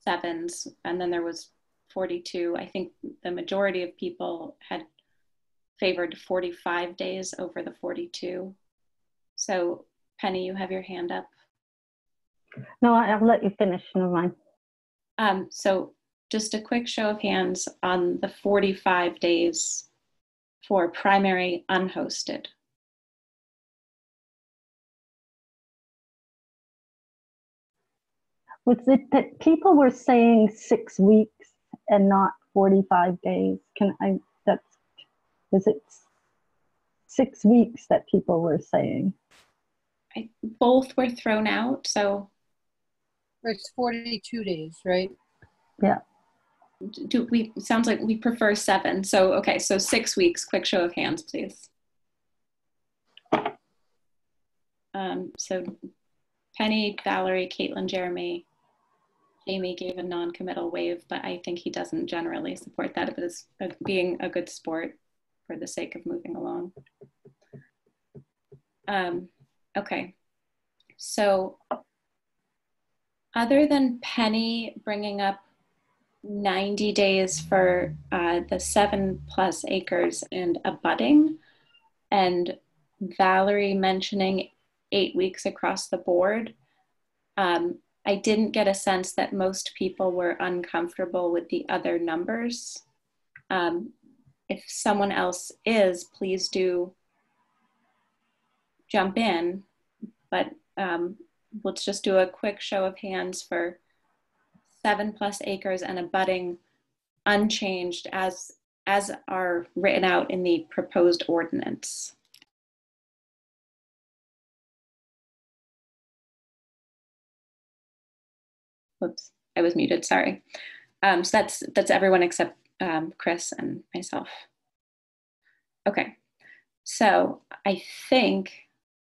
A: sevens. And then there was 42. I think the majority of people had favored 45 days over the 42. So Penny, you have your hand up.
H: No, I'll let you finish. Never mind.
A: Um, so just a quick show of hands on the 45 days for primary unhosted.
H: Was it that people were saying six weeks and not 45 days? Can I, that's, was it six weeks that people were saying?
A: I, both were thrown out, so
N: It's 42 days, right?
H: Yeah.
A: do we, sounds like we prefer seven. So, okay, so six weeks, quick show of hands, please. Um, so Penny, Valerie, Caitlin, Jeremy, Jamie gave a non-committal wave, but I think he doesn't generally support that as being a good sport for the sake of moving along. Um, okay, so other than Penny bringing up 90 days for uh, the seven plus acres and abutting, and Valerie mentioning eight weeks across the board, um, I didn't get a sense that most people were uncomfortable with the other numbers. Um, if someone else is, please do jump in, but um, let's just do a quick show of hands for seven plus acres and abutting unchanged as, as are written out in the proposed ordinance. Whoops, I was muted, sorry. Um, so that's, that's everyone except um, Chris and myself. Okay, so I think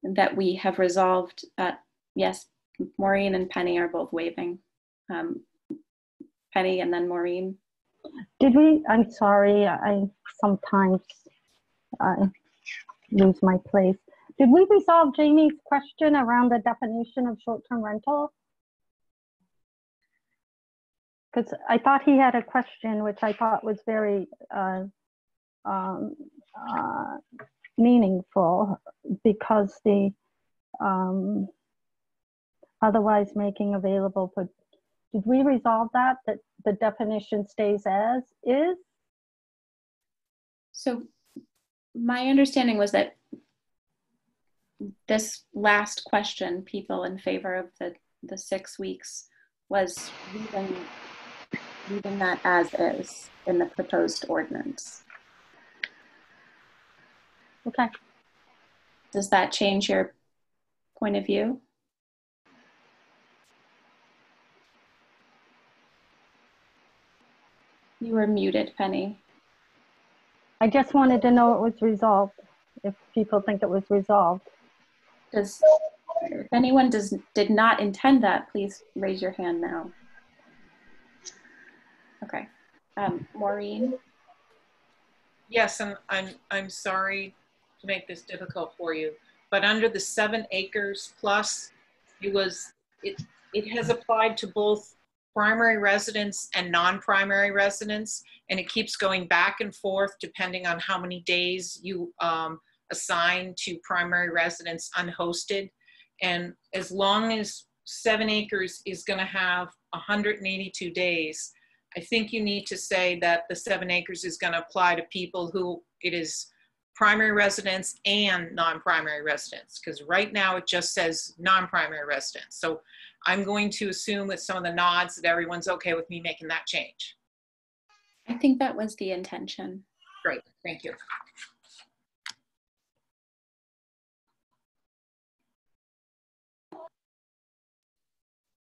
A: that we have resolved, uh, yes, Maureen and Penny are both waving. Um, Penny and then Maureen.
H: Did we, I'm sorry, I sometimes I lose my place. Did we resolve Jamie's question around the definition of short-term rental? Because I thought he had a question, which I thought was very uh, um, uh, meaningful because the um, otherwise making available for, did we resolve that, that the definition stays as is?
A: So my understanding was that this last question, people in favor of the, the six weeks, was leaving, leaving that as is in the proposed ordinance.
H: Okay.
A: Does that change your point of view? You were muted, Penny.
H: I just wanted to know it was resolved, if people think it was resolved.
A: Does, if anyone does, did not intend that, please raise your hand now. Okay. Um, Maureen?
L: Yes, and I'm, I'm sorry to make this difficult for you, but under the seven acres plus, it was, it, it has applied to both primary residents and non-primary residents, and it keeps going back and forth depending on how many days you um, assign to primary residents unhosted. And as long as seven acres is gonna have 182 days, I think you need to say that the seven acres is gonna apply to people who it is primary residents and non-primary residents, because right now it just says non-primary residents. So I'm going to assume with some of the nods that everyone's okay with me making that change.
A: I think that was the intention.
L: Great, thank you.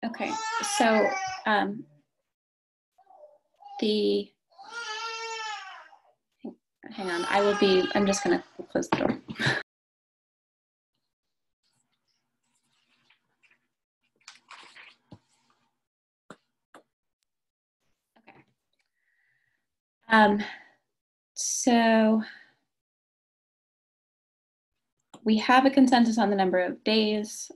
A: Okay, so um, the, hang on, I will be, I'm just gonna close the door. Okay. Um, so we have a consensus on the number of days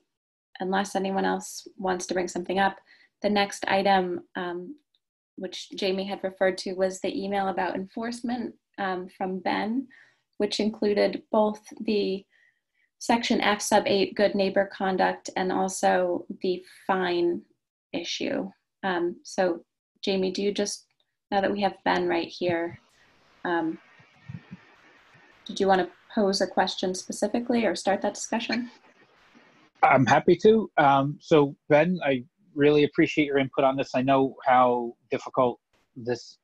A: unless anyone else wants to bring something up. The next item, um, which Jamie had referred to, was the email about enforcement um, from Ben, which included both the section F sub eight, good neighbor conduct, and also the fine issue. Um, so Jamie, do you just, now that we have Ben right here, um, did you want to pose a question specifically or start that discussion?
D: I'm happy to. Um, so Ben, I really appreciate your input on this. I know how difficult this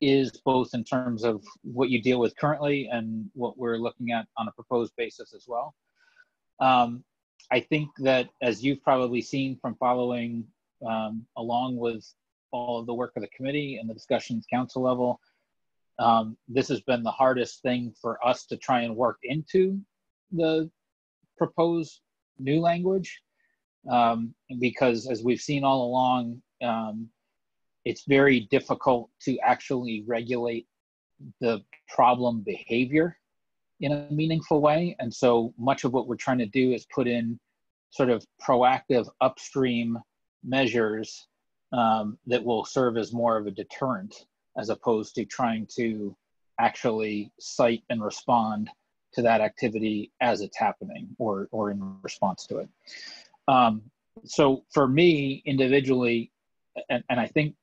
D: is both in terms of what you deal with currently and what we're looking at on a proposed basis as well. Um, I think that as you've probably seen from following um, along with all of the work of the committee and the discussions council level, um, this has been the hardest thing for us to try and work into the proposed new language um, because as we've seen all along, um, it's very difficult to actually regulate the problem behavior in a meaningful way. And so much of what we're trying to do is put in sort of proactive upstream measures um, that will serve as more of a deterrent as opposed to trying to actually cite and respond to that activity as it's happening or, or in response to it. Um, so for me individually, and, and I think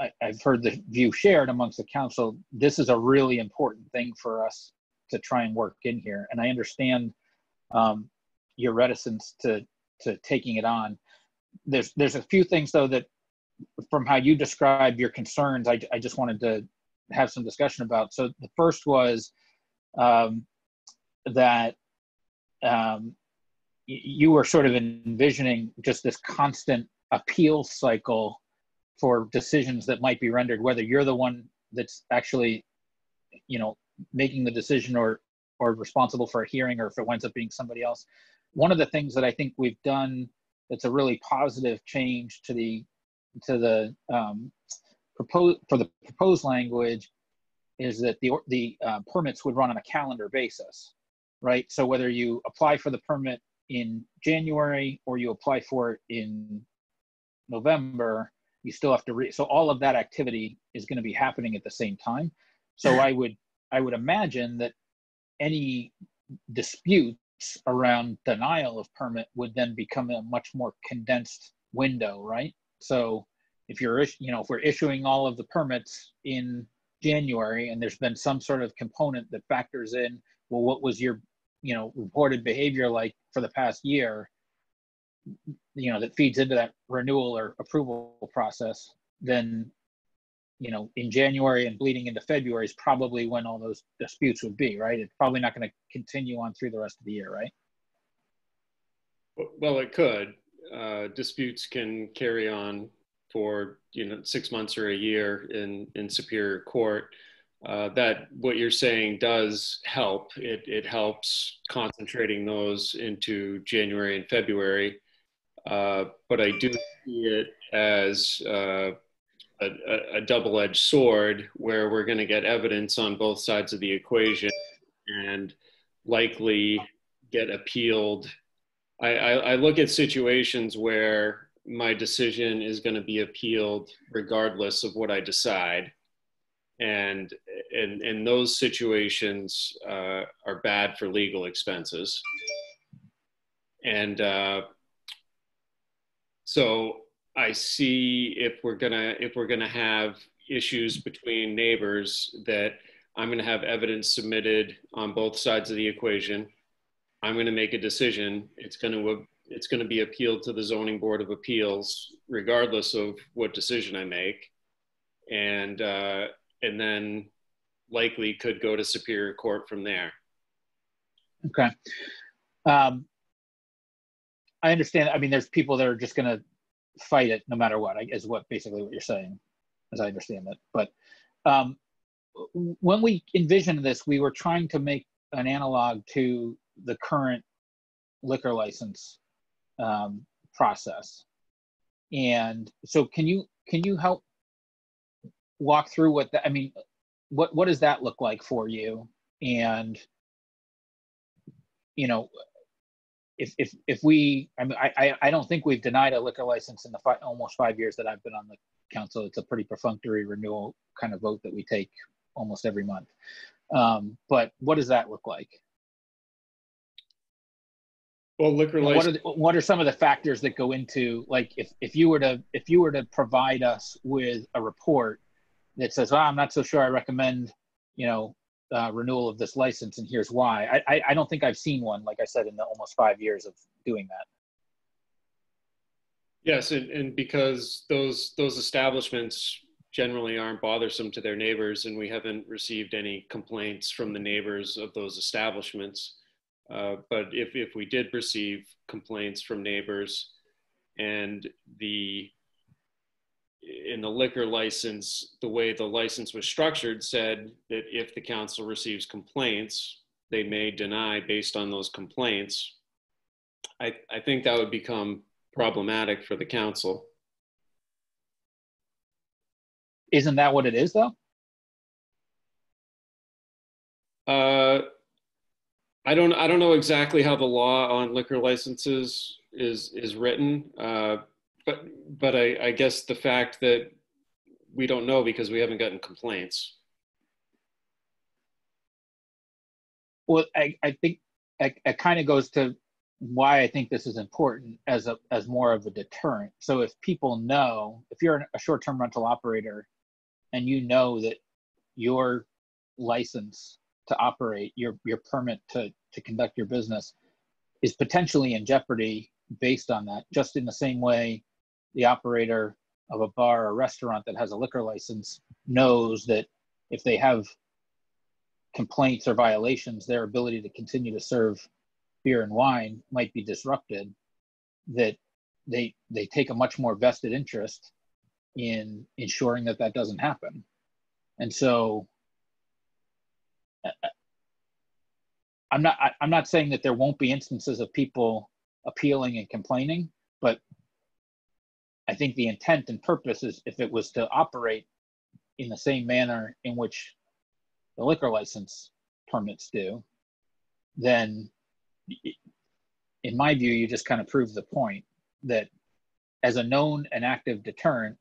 D: I, have heard the view shared amongst the council. This is a really important thing for us to try and work in here, and I understand um, your reticence to to taking it on. There's there's a few things though that, from how you described your concerns, I, I just wanted to have some discussion about. So the first was um, that um, you were sort of envisioning just this constant appeal cycle for decisions that might be rendered, whether you're the one that's actually, you know, making the decision or or responsible for a hearing, or if it winds up being somebody else. One of the things that I think we've done that's a really positive change to the to the um, propose for the proposed language is that the the uh, permits would run on a calendar basis, right? So whether you apply for the permit in January or you apply for it in November, you still have to read. So all of that activity is going to be happening at the same time. So I would I would imagine that any disputes around denial of permit would then become a much more condensed window, right? So if you're you know if we're issuing all of the permits in January and there's been some sort of component that factors in well what was your you know reported behavior like for the past year you know that feeds into that renewal or approval process then you know in january and bleeding into february is probably when all those disputes would be right? It's probably not going to continue on through the rest of the year right?
M: Well it could. Uh, disputes can carry on for you know six months or a year in in superior court uh, that what you're saying does help it, it helps concentrating those into january and february uh, but I do see it as uh, a, a double-edged sword where we're going to get evidence on both sides of the equation and likely get appealed. I, I, I look at situations where my decision is going to be appealed regardless of what I decide. And in, in those situations uh, are bad for legal expenses. And uh, so I see if we're gonna if we're gonna have issues between neighbors that I'm gonna have evidence submitted on both sides of the equation. I'm gonna make a decision. It's gonna it's gonna be appealed to the zoning board of appeals regardless of what decision I make, and uh, and then likely could go to superior court from there.
D: Okay. Um, I understand. I mean, there's people that are just going to fight it no matter what. Is what basically what you're saying, as I understand it. But um, when we envisioned this, we were trying to make an analog to the current liquor license um, process. And so, can you can you help walk through what that? I mean, what what does that look like for you? And you know, if if if we, I mean, I I don't think we've denied a liquor license in the five, almost five years that I've been on the council. It's a pretty perfunctory renewal kind of vote that we take almost every month. Um, but what does that look like?
M: Well, liquor
D: what are
M: license,
D: the, what are some of the factors that go into like if if you were to if you were to provide us with a report that says, "Oh, I'm not so sure I recommend," you know, uh, renewal of this license, and here's why. I, I I don't think I've seen one. Like I said, in the almost five years of doing that.
M: yes, and, and because those, those establishments generally aren't bothersome to their neighbors and we haven't received any complaints from the neighbors of those establishments. Uh, but if, if we did receive complaints from neighbors and the in the liquor license, the way the license was structured said that if the council receives complaints, they may deny based on those complaints. I, I think that would become problematic for the council.
D: Isn't that what it is though?
M: Uh, I don't, I don't know exactly how the law on liquor licenses is, is written. Uh, but, but I, I guess the fact that we don't know because we haven't gotten complaints.
D: Well, I, I think it, it kind of goes to why I think this is important as a as more of a deterrent. So if people know, if you're a short-term rental operator, and you know that your license to operate, your your permit to to conduct your business, is potentially in jeopardy based on that. Just in the same way, the operator of a bar or restaurant that has a liquor license knows that if they have complaints or violations, their ability to continue to serve beer and wine might be disrupted, that they they take a much more vested interest in ensuring that that doesn't happen. And so uh, uh, I'm not I- I'm not saying that there won't be instances of people appealing and complaining, but I think the intent and purpose is if it was to operate in the same manner in which the liquor license permits do, then in my view, you just kind of prove the point that as a known and active deterrent,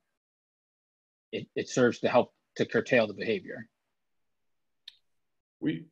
D: it, it serves to help to curtail the behavior.
M: We,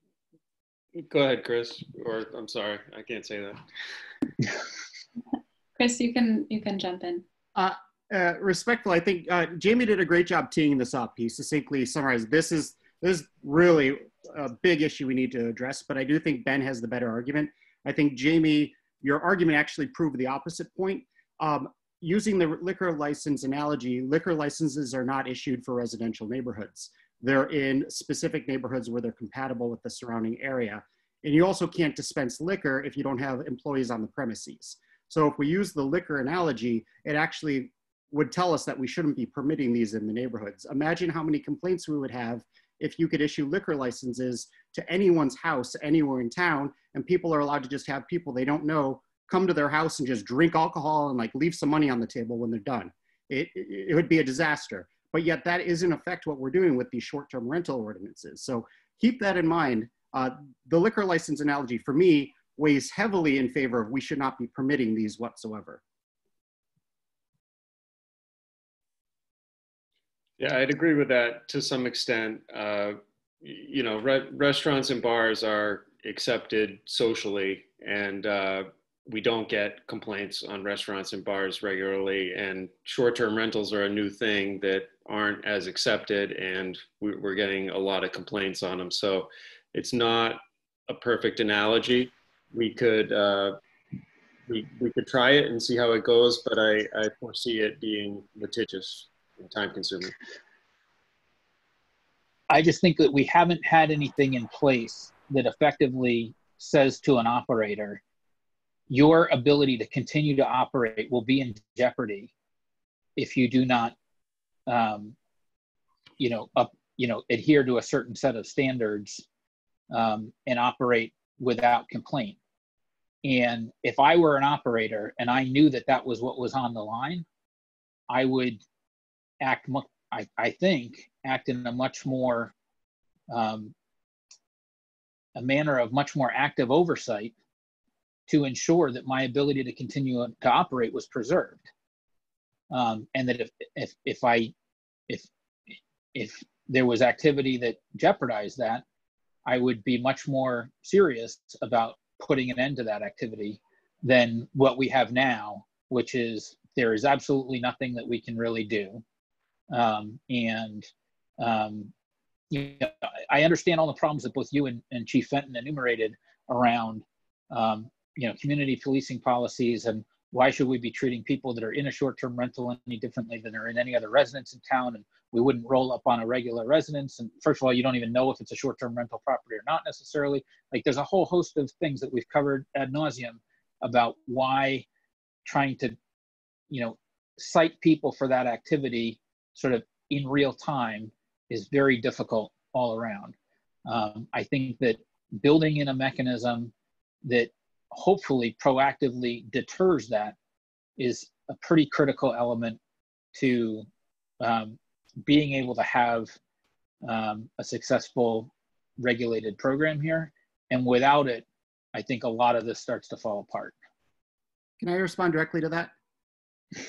M: go ahead, Chris, or I'm sorry, I can't say that.
A: Chris, you can you can jump in.
I: Uh, uh, respectful, I think uh, Jamie did a great job teeing this up. He succinctly summarized this is this is really a big issue we need to address, but I do think Ben has the better argument. I think Jamie, your argument actually proved the opposite point. Um, using the liquor license analogy, liquor licenses are not issued for residential neighborhoods. They're in specific neighborhoods where they're compatible with the surrounding area. And you also can't dispense liquor if you don't have employees on the premises. So if we use the liquor analogy, it actually would tell us that we shouldn't be permitting these in the neighborhoods. Imagine how many complaints we would have if you could issue liquor licenses to anyone's house anywhere in town and people are allowed to just have people they don't know come to their house and just drink alcohol and like leave some money on the table when they're done. It, it, would be a disaster. But yet that is in effect what we're doing with these short-term rental ordinances. So keep that in mind. Uh, the liquor license analogy for me weighs heavily in favor of we should not be permitting these whatsoever.
M: Yeah, I'd agree with that to some extent. Uh, you know, re- restaurants and bars are accepted socially, and uh, we don't get complaints on restaurants and bars regularly. And short-term rentals are a new thing that aren't as accepted, and we, we're getting a lot of complaints on them. So it's not a perfect analogy. We could uh, we we could try it and see how it goes, but I I foresee it being litigious and time consuming.
D: I just think that we haven't had anything in place that effectively says to an operator, your ability to continue to operate will be in jeopardy if you do not, um, you know, up, you know, adhere to a certain set of standards um, and operate without complaint. And if I were an operator and I knew that that was what was on the line, I would act, I, I think, act in a much more, um, a manner of much more active oversight to ensure that my ability to continue to operate was preserved. Um, and that if, if, if I, if, if there was activity that jeopardized that, I would be much more serious about putting an end to that activity than what we have now, which is there is absolutely nothing that we can really do. Um, and um, you know, I understand all the problems that both you and, and Chief Fenton enumerated around um, you know community policing policies and why should we be treating people that are in a short-term rental any differently than are in any other residence in town and we wouldn't roll up on a regular residence. And first of all you don't even know if it's a short-term rental property or not necessarily. Like there's a whole host of things that we've covered ad nauseum about why trying to you know cite people for that activity sort of in real time is very difficult all around. Um, i think that building in a mechanism that hopefully proactively deters that is a pretty critical element to um, being able to have um, a successful regulated program here. And without it, I think a lot of this starts to fall apart.
I: Can I respond directly to that?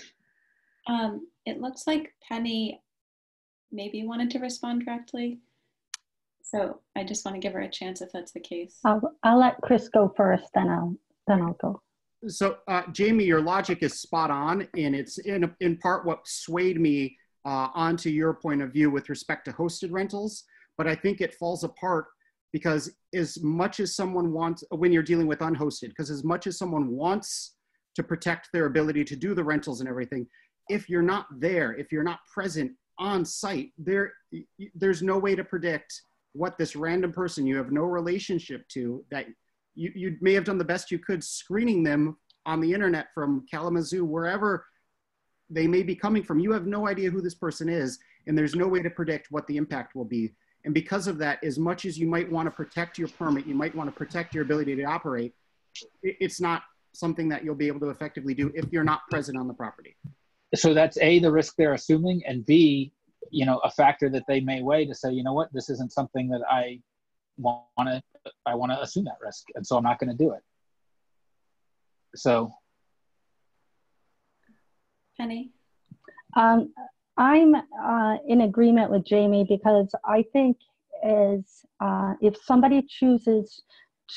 A: Um, it looks like Penny maybe wanted to respond directly. So I just want to give her a chance if that's the case.
H: I'll, I'll let Chris go first, then I'll, then I'll go.
I: So, uh, Jamie, your logic is spot on, and it's in, in part what swayed me uh, onto your point of view with respect to hosted rentals. But I think it falls apart because as much as someone wants, when you're dealing with unhosted, because as much as someone wants to protect their ability to do the rentals and everything, if you're not there, if you're not present on site, there, there's no way to predict what this random person you have no relationship to that you, you may have done the best you could screening them on the internet from Kalamazoo, wherever they may be coming from. You have no idea who this person is, and there's no way to predict what the impact will be. And because of that, as much as you might want to protect your permit, you might want to protect your ability to operate, it's not something that you'll be able to effectively do if you're not present on the property.
D: So that's A, the risk they're assuming, and B, you know a factor that they may weigh to say you know what this isn't something that i want to i want to assume that risk and so i'm not going to do it so
A: penny
H: um, i'm uh, in agreement with jamie because i think as uh, if somebody chooses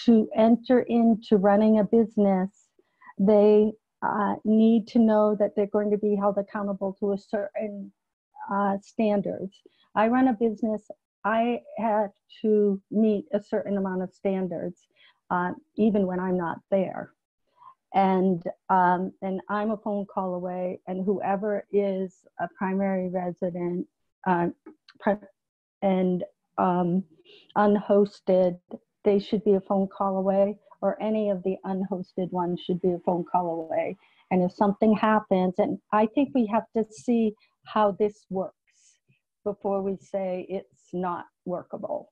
H: to enter into running a business they uh, need to know that they're going to be held accountable to a certain uh, standards. I run a business, I have to meet a certain amount of standards, uh, even when I'm not there. And, um, and I'm a phone call away, and whoever is a primary resident uh, and um, unhosted, they should be a phone call away, or any of the unhosted ones should be a phone call away. And if something happens, and I think we have to see how this works before we say it's not workable.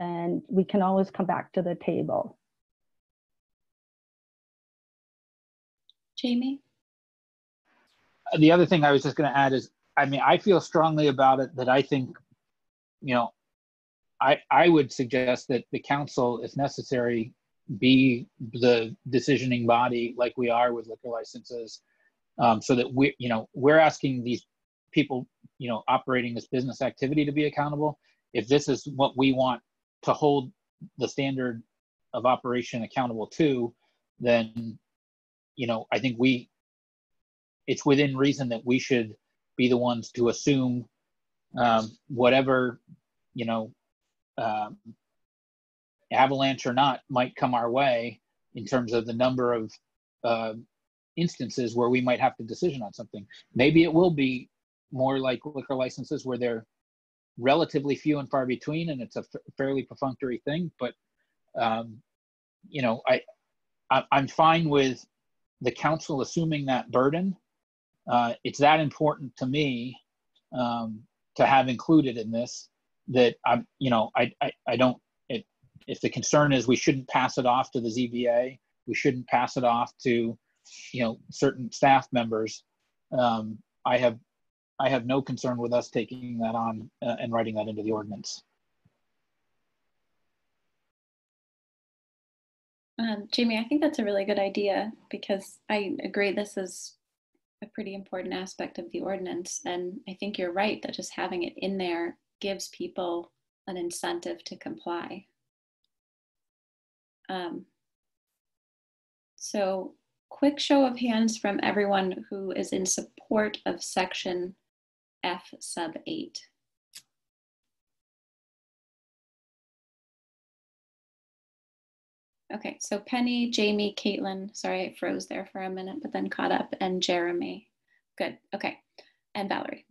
H: And we can always come back to the table.
A: Jamie?
D: The other thing I was just going to add is I mean, I feel strongly about it that I think, you know, I, I would suggest that the council, if necessary, be the decisioning body like we are with liquor licenses um, so that we you know we're asking these people, you know, operating this business activity to be accountable. If this is what we want to hold the standard of operation accountable to, then, you know, I think we, it's within reason that we should be the ones to assume um, whatever, you know, um, avalanche or not might come our way in terms of the number of uh, instances where we might have to decision on something. Maybe it will be more like liquor licenses where they're relatively few and far between and it's a f- fairly perfunctory thing but um, you know I, I i'm fine with the council assuming that burden uh, it's that important to me um, to have included in this that i'm you know i i, I don't it, if the concern is we shouldn't pass it off to the zba we shouldn't pass it off to you know certain staff members um, i have I have no concern with us taking that on uh, and writing that into the ordinance.
A: Um, Jamie, I think that's a really good idea because I agree this is a pretty important aspect of the ordinance. And I think you're right that just having it in there gives people an incentive to comply. Um, So quick show of hands from everyone who is in support of section F sub eight. Okay, so Penny, Jamie, Caitlin, sorry, I froze there for a minute, but then caught up, and Jeremy. Good, okay, and Valerie.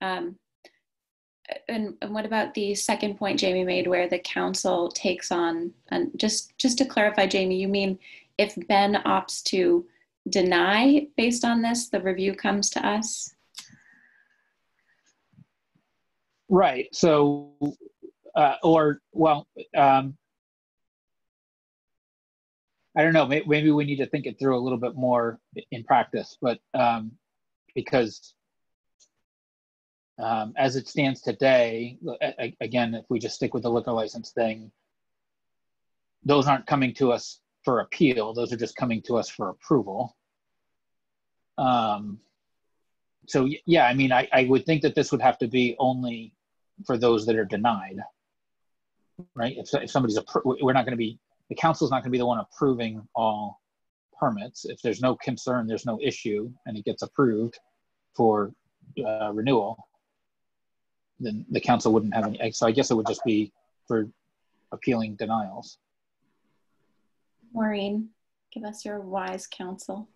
A: Um, and, and what about the second point Jamie made where the council takes on, and just, just to clarify, Jamie, you mean if Ben opts to deny based on this, the review comes to us?
D: Right. So, uh, or well, um, I don't know. Maybe, we need to think it through a little bit more in practice, but um, because um, as it stands today, again, if we just stick with the liquor license thing, those aren't coming to us for appeal. Those are just coming to us for approval. Um, so yeah, I mean, I, I would think that this would have to be only for those that are denied, right? If, if somebody's, we're not going to be, the council is not going to be the one approving all permits. If there's no concern, there's no issue, and it gets approved for uh, renewal, then the council wouldn't have any. So I guess it would just be for appealing denials.
A: Maureen, give us your wise counsel.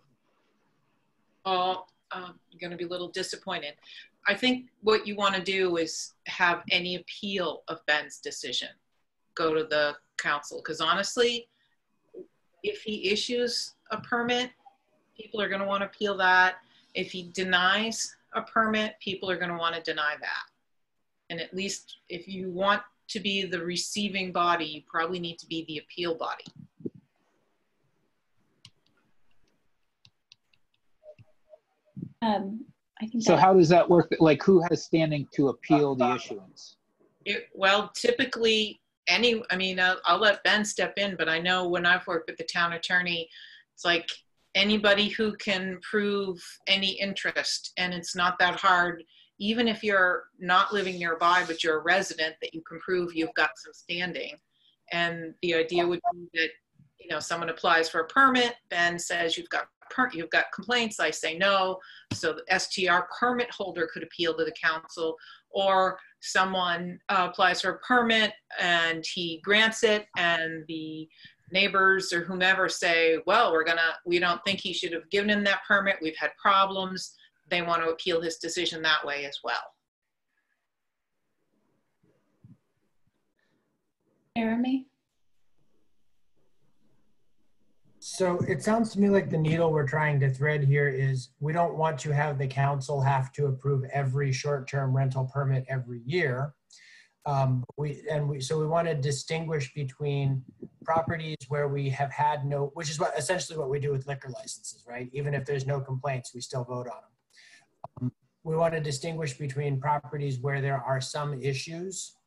L: Oh, um, you're going to be a little disappointed. I think what you want to do is have any appeal of Ben's decision go to the council because honestly, if he issues a permit, people are going to want to appeal that. If he denies a permit, people are going to want to deny that. And at least if you want to be the receiving body, you probably need to be the appeal body.
A: Um, I think.
D: So how does that work? Like, who has standing to appeal the issuance?
L: It, well, typically, any, I mean, I'll, I'll let Ben step in, but I know when I've worked with the town attorney, it's like anybody who can prove any interest, and it's not that hard. Even if you're not living nearby, but you're a resident, that you can prove you've got some standing. And the idea would be that, you know, someone applies for a permit, Ben says you've got per- you've got complaints, I say no. So the STR permit holder could appeal to the council, or someone uh, applies for a permit and he grants it, and the neighbors or whomever say, well, we're gonna, we don't think he should have given him that permit. We've had problems. They want to appeal his decision that way as well.
A: Jeremy?
K: So it sounds to me like the needle we're trying to thread here is we don't want to have the council have to approve every short-term rental permit every year. Um, we and we so we want to distinguish between properties where we have had no, which is what essentially what we do with liquor licenses, right? Even if there's no complaints, we still vote on them. Um, we want to distinguish between properties where there are some issues,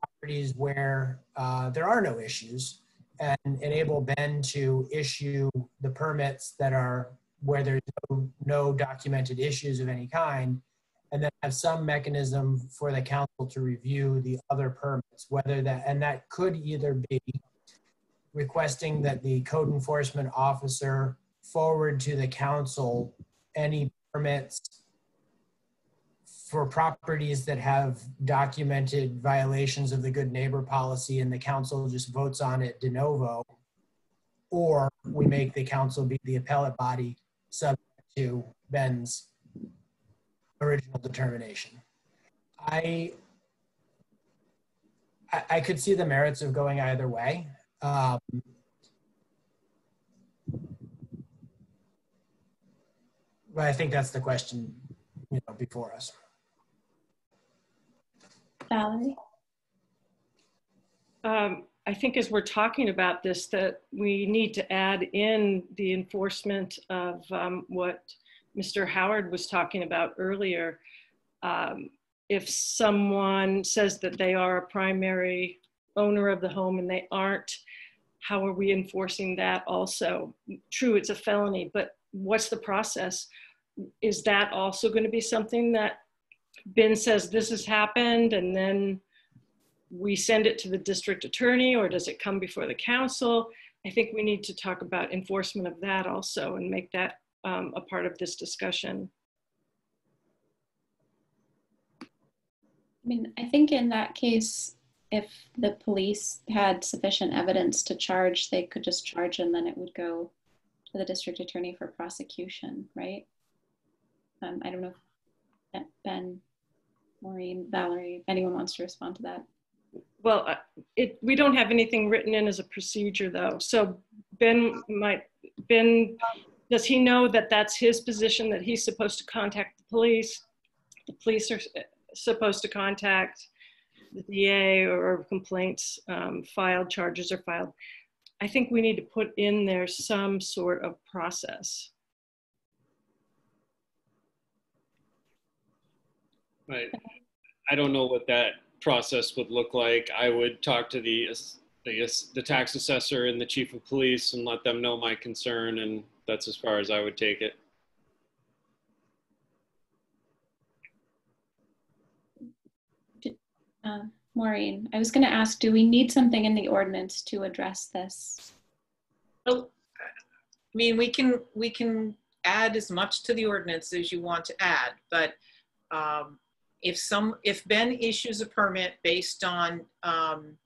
K: properties where uh, there are no issues, and enable Ben to issue the permits that are where there's no, no documented issues of any kind, and then have some mechanism for the council to review the other permits, whether that, and that could either be requesting that the code enforcement officer forward to the council any permits for properties that have documented violations of the good neighbor policy and the council just votes on it de novo, or we make the council be the appellate body subject to Ben's original determination. I, I, could see the merits of going either way. Um, but I think that's the question you know, before us.
A: Valerie?
J: Um, I think as we're talking about this, that we need to add in the enforcement of um, what Mr. Howard was talking about earlier. Um, if someone says that they are a primary owner of the home and they aren't, how are we enforcing that also? True, it's a felony, but what's the process? Is that also going to be something that Ben says this has happened and then we send it to the district attorney or does it come before the council? I think we need to talk about enforcement of that also and make that um, a part of this discussion.
A: I mean, I think in that case, if the police had sufficient evidence to charge, they could just charge and then it would go to the district attorney for prosecution, right? Um, I don't know Ben, Maureen, Valerie, if anyone wants to respond to that.
J: Well, it, we don't have anything written in as a procedure though. So Ben might, Ben, does he know that that's his position, that he's supposed to contact the police? The police are supposed to contact the DA or complaints um, filed, charges are filed. I think we need to put in there some sort of process.
M: Right. I don't know what that process would look like. I would talk to the, the, the tax assessor and the chief of police and let them know my concern, and that's as far as I would take it.
A: Uh, Maureen, I was going to ask, do we need something in the ordinance to address this?
L: Well, I mean, we can we can add as much to the ordinance as you want to add, but um, if some if Ben issues a permit based on um,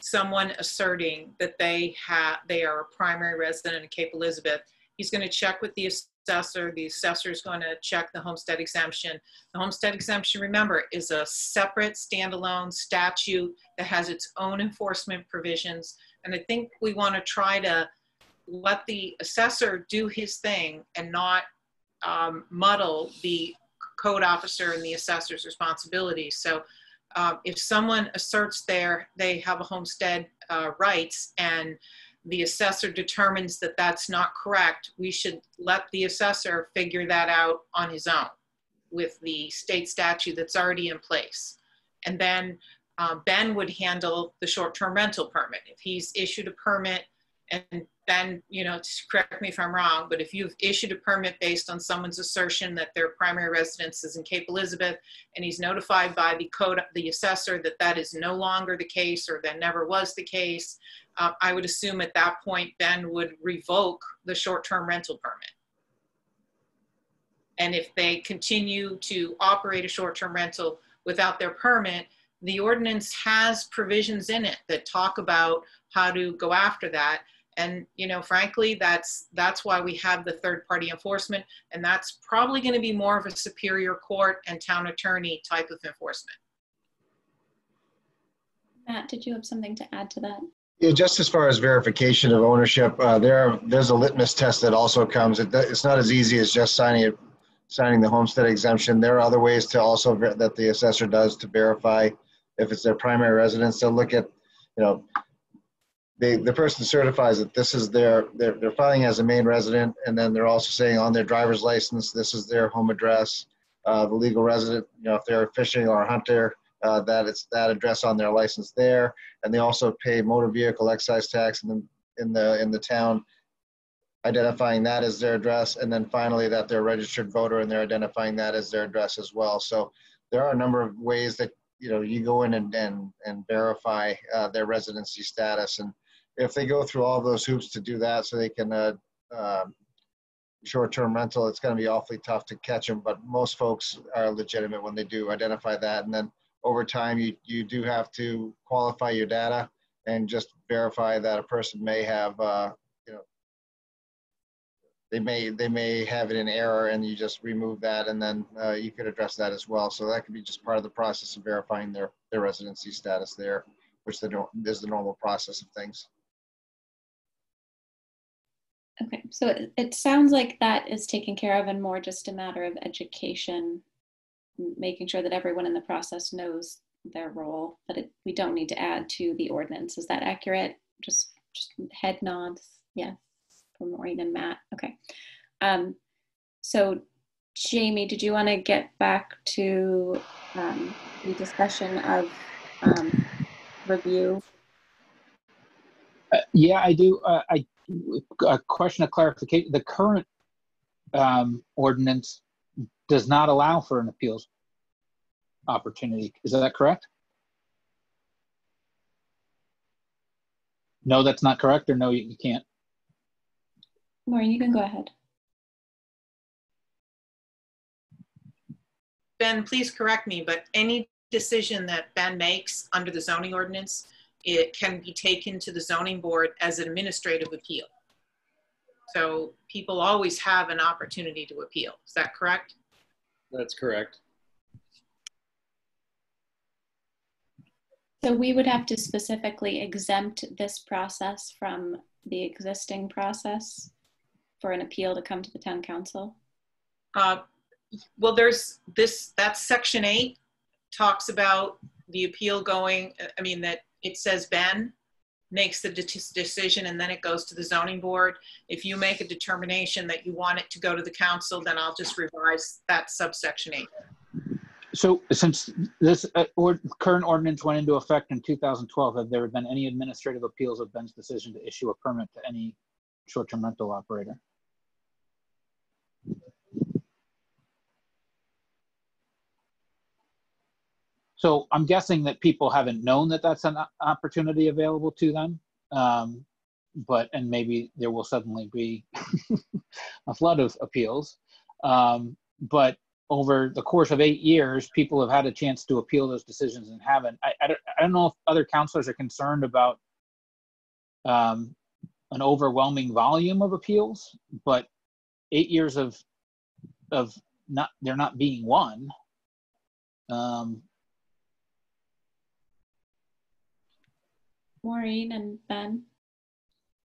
L: someone asserting that they have they are a primary resident in Cape Elizabeth, he's going to check with the assessor. The assessor is going to check the homestead exemption. The homestead exemption, remember, is a separate standalone statute that has its own enforcement provisions. And I think we want to try to let the assessor do his thing and not um, muddle the code officer and the assessor's responsibilities. So um, if someone asserts their, they have a homestead uh, rights and the assessor determines that that's not correct, we should let the assessor figure that out on his own with the state statute that's already in place. And then um, Ben would handle the short-term rental permit. If he's issued a permit and then, you know, correct me if I'm wrong, but if you've issued a permit based on someone's assertion that their primary residence is in Cape Elizabeth and he's notified by the code, the assessor that that is no longer the case or that never was the case, uh, I would assume at that point Ben would revoke the short-term rental permit. And if they continue to operate a short-term rental without their permit, the ordinance has provisions in it that talk about how to go after that and you know frankly that's that's why we have the third party enforcement and that's probably going to be more of a superior court and town attorney type of enforcement
A: matt did you have something to add to that
B: yeah, just as far as verification of ownership, uh, there there's a litmus test that also comes. It, it's not as easy as just signing it, signing the homestead exemption. There are other ways to also that the assessor does to verify if it's their primary residence. They'll look at, you know, they, the person certifies that this is their, they're, they're filing as a main resident, and then they're also saying on their driver's license, this is their home address. Uh, the legal resident, you know, if they're a fishing or a hunter, uh, that it's that address on their license there, and they also pay motor vehicle excise tax in the in the in the town, identifying that as their address, and then finally that they're a registered voter and they're identifying that as their address as well. So there are a number of ways that you know you go in and and, and verify uh, their residency status and if they go through all those hoops to do that so they can uh, uh, short-term rental it's going to be awfully tough to catch them but most folks are legitimate when they do identify that. And then over time you, you do have to qualify your data and just verify that a person may have uh, you know they may they may have it in error and you just remove that and then uh, you could address that as well. So that could be just part of the process of verifying their their residency status there which the, is the normal process of things
A: Okay, so it, it sounds like that is taken care of and more just a matter of education, making sure that everyone in the process knows their role, but it, we don't need to add to the ordinance. Is that accurate? Just, just head nods. Yeah, for Maureen and Matt. Okay. Um, so Jamie, did you want to get back to um, the discussion of um, review?
D: Uh, yeah, I do. Uh, I a question of clarification. The current um, ordinance does not allow for an appeals opportunity. Is that correct? No, that's not correct, or no, you you can't?
A: Maureen, you can go ahead.
L: Ben, please correct me, but any decision that Ben makes under the zoning ordinance, it can be taken to the zoning board as an administrative appeal. So people always have an opportunity to appeal. Is that correct?
M: That's correct.
A: So we would have to specifically exempt this process from the existing process for an appeal to come to the town council?
L: Uh, well, there's this, that's section eight, talks about the appeal going, I mean, that it says Ben makes the de- decision and then it goes to the zoning board. If you make a determination that you want it to go to the council, then I'll just revise that subsection eight.
D: So since this uh, or, current ordinance went into effect in 2012, have there been any administrative appeals of Ben's decision to issue a permit to any short-term rental operator? So I'm guessing that people haven't known that that's an opportunity available to them. Um, but, and maybe there will suddenly be a flood of appeals. Um, but over the course of eight years, people have had a chance to appeal those decisions and haven't. I, I, don't, I don't know if other councilors are concerned about um, an overwhelming volume of appeals, but eight years of of not they're not being won. Um,
A: Maureen and Ben?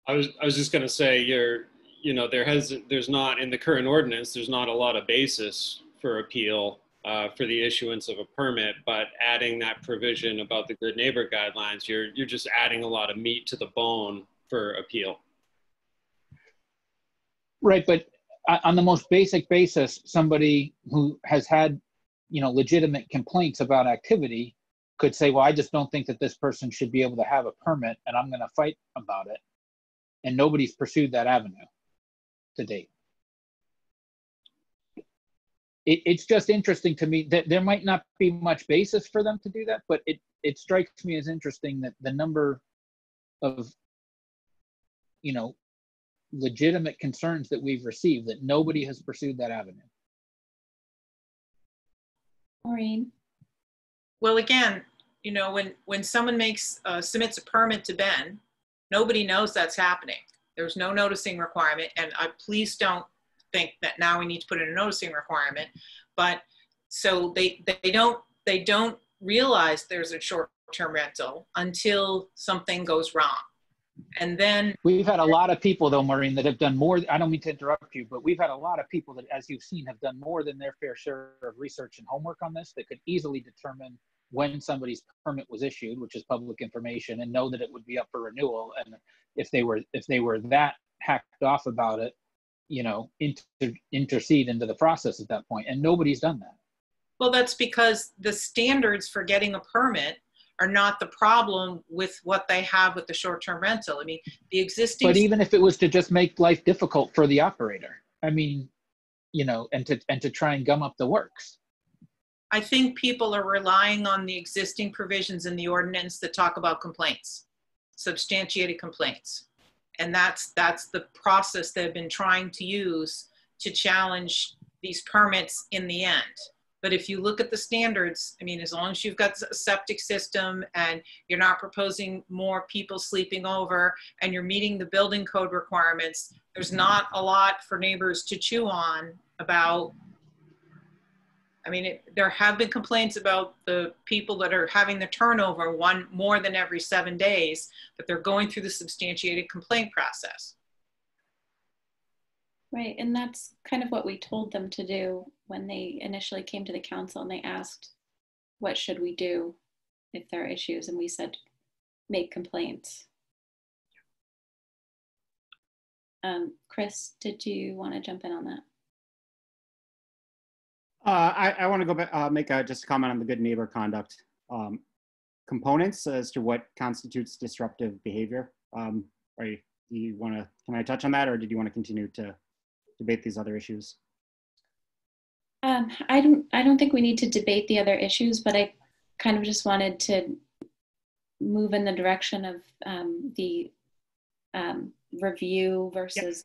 M: I was, I was just gonna say, you're, you know, there has, there's not, in the current ordinance, there's not a lot of basis for appeal uh, for the issuance of a permit, but adding that provision about the good neighbor guidelines, you're, you're just adding a lot of meat to the bone for appeal.
D: Right, but on the most basic basis, somebody who has had, you know, legitimate complaints about activity could say, well, I just don't think that this person should be able to have a permit and I'm gonna fight about it. And nobody's pursued that avenue to date. It, it's just interesting to me that there might not be much basis for them to do that, but it, it strikes me as interesting that the number of, you know, legitimate concerns that we've received that nobody has pursued that avenue.
A: Maureen?
L: Well, again, you know, when, when someone makes, uh, submits a permit to Ben, nobody knows that's happening. There's no noticing requirement, and I, please don't think that now we need to put in a noticing requirement. But, so they, they don't, they don't realize there's a short-term rental until something goes wrong. And then,
D: We've had a lot of people though, Maureen, that have done more, I don't mean to interrupt you, but we've had a lot of people that, as you've seen, have done more than their fair share of research and homework on this that could easily determine when somebody's permit was issued, which is public information, and know that it would be up for renewal. And if they were, if they were that hacked off about it, you know, inter- intercede into the process at that point, and nobody's done that.
L: well, that's because the standards for getting a permit are not the problem with what they have with the short-term rental. I mean, the existing.
D: But even if it was to just make life difficult for the operator, I mean, you know, and to and to try and gum up the works.
L: I think people are relying on the existing provisions in the ordinance that talk about complaints, substantiated complaints. And that's, that's the process they've been trying to use to challenge these permits in the end. But if you look at the standards, I mean, as long as you've got a septic system and you're not proposing more people sleeping over and you're meeting the building code requirements, there's not a lot for neighbors to chew on about I mean, it, there have been complaints about the people that are having the turnover one more than every seven days, but they're going through the substantiated complaint process.
A: Right, and that's kind of what we told them to do when they initially came to the council and they asked, what should we do if there are issues? And we said, make complaints. Um, Chris, did you want to jump in on that?
I: Uh, I, I want to go back, uh, make a, just a comment on the good neighbor conduct um, components as to what constitutes disruptive behavior. Um, are you, do you want to, can I touch on that or did you want to continue to debate these other issues?
A: Um, I don't, I don't think we need to debate the other issues, but I kind of just wanted to move in the direction of um, the um, review versus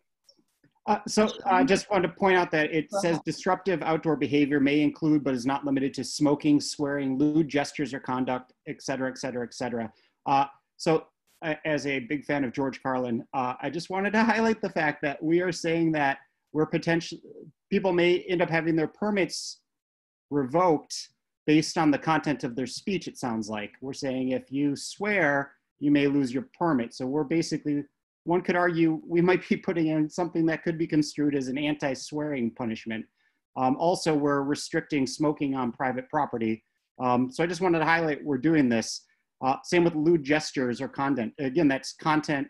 I: Uh, so I just wanted to point out that it says disruptive outdoor behavior may include, but is not limited to smoking, swearing, lewd gestures or conduct, et cetera, et cetera, et cetera. Uh, so uh, as a big fan of George Carlin, uh, I just wanted to highlight the fact that we are saying that we're potential, people may end up having their permits revoked based on the content of their speech, it sounds like. We're saying if you swear, you may lose your permit. So we're basically one could argue we might be putting in something that could be construed as an anti-swearing punishment. Um, also, we're restricting smoking on private property. Um, so I just wanted to highlight we're doing this. Uh, same with lewd gestures or content. Again, that's content.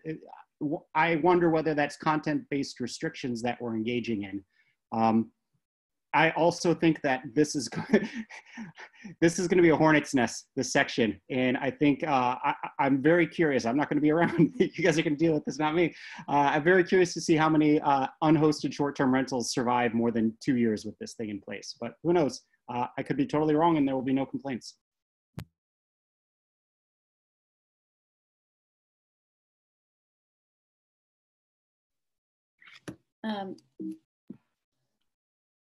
I: I wonder whether that's content-based restrictions that we're engaging in. Um, I also think that this is this is going to be a hornet's nest. This section, and I think uh, I, am very curious. I'm not going to be around. you guys are going to deal with this, not me. Uh, I'm very curious to see how many uh, unhosted short-term rentals survive more than two years with this thing in place. But who knows? Uh, I could be totally wrong, and there will be no complaints.
A: Um,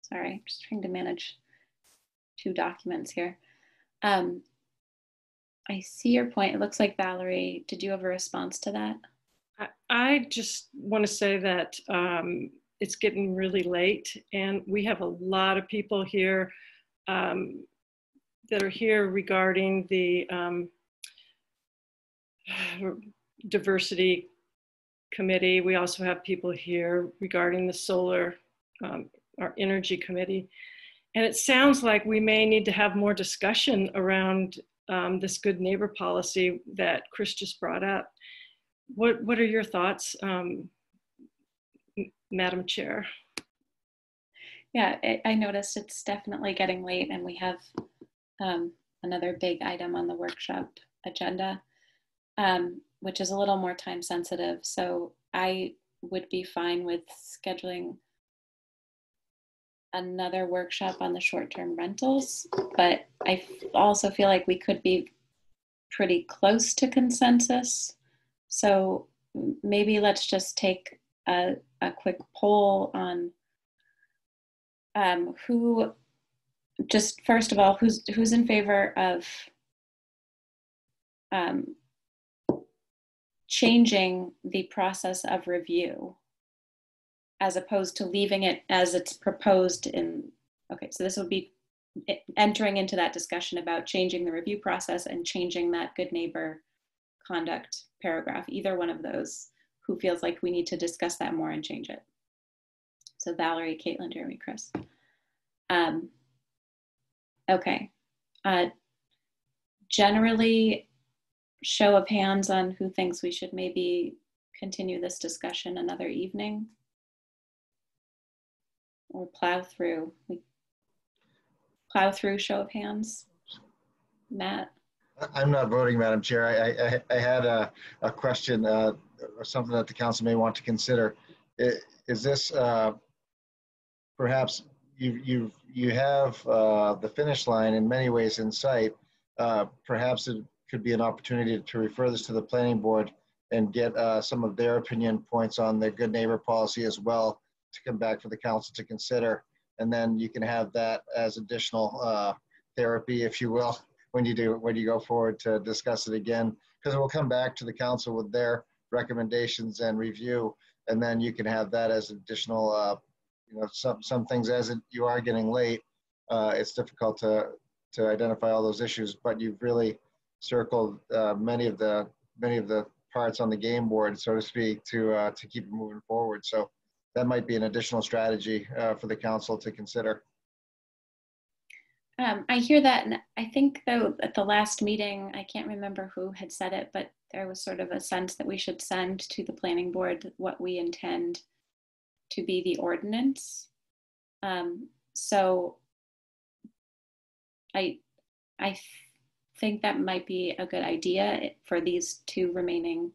A: sorry, I'm just trying to manage two documents here. Um, I see your point. It looks like Valerie, did you have a response to that?
J: I, I just want to say that um, it's getting really late and we have a lot of people here um, that are here regarding the um, diversity committee. We also have people here regarding the solar, um, our energy committee. And it sounds like we may need to have more discussion around um, this good neighbor policy that Chris just brought up. What, what are your thoughts, um, Madam Chair?
A: Yeah, I, I noticed it's definitely getting late and we have um, another big item on the workshop agenda. Um, which is a little more time sensitive. So I would be fine with scheduling another workshop on the short term rentals, but I also feel like we could be pretty close to consensus. So maybe let's just take a, a quick poll on um, who, just first of all, who's, who's in favor of um, changing the process of review as opposed to leaving it as it's proposed in, okay, so this would be entering into that discussion about changing the review process and changing that good neighbor conduct paragraph, either one of those, who feels like we need to discuss that more and change it. So Valerie, Caitlin, Jeremy, Chris. Um, okay. Uh, generally, show of hands on who thinks we should maybe continue this discussion another evening or plow through. We plow through show of hands. Matt?
B: I'm not voting, Madam Chair. I, I, I had a, a question uh, or something that the council may want to consider. Is this uh, perhaps you, you, you have uh, the finish line in many ways in sight. Uh, perhaps it could be an opportunity to refer this to the planning board and get uh, some of their opinion points on the good neighbor policy as well to come back for the council to consider. And then you can have that as additional uh, therapy, if you will, when you do when you go forward to discuss it again, because it will come back to the council with their recommendations and review, and then you can have that as additional. Uh, you know, some some things as it, you are getting late, uh, it's difficult to to identify all those issues, but you've really circled uh, many of the many of the parts on the game board, so to speak, to uh, to keep moving forward. So that might be an additional strategy uh, for the council to consider.
A: Um, I hear that, and I think though at the last meeting, I can't remember who had said it, but there was sort of a sense that we should send to the planning board what we intend to be the ordinance. Um, so I, I think that might be a good idea for these two remaining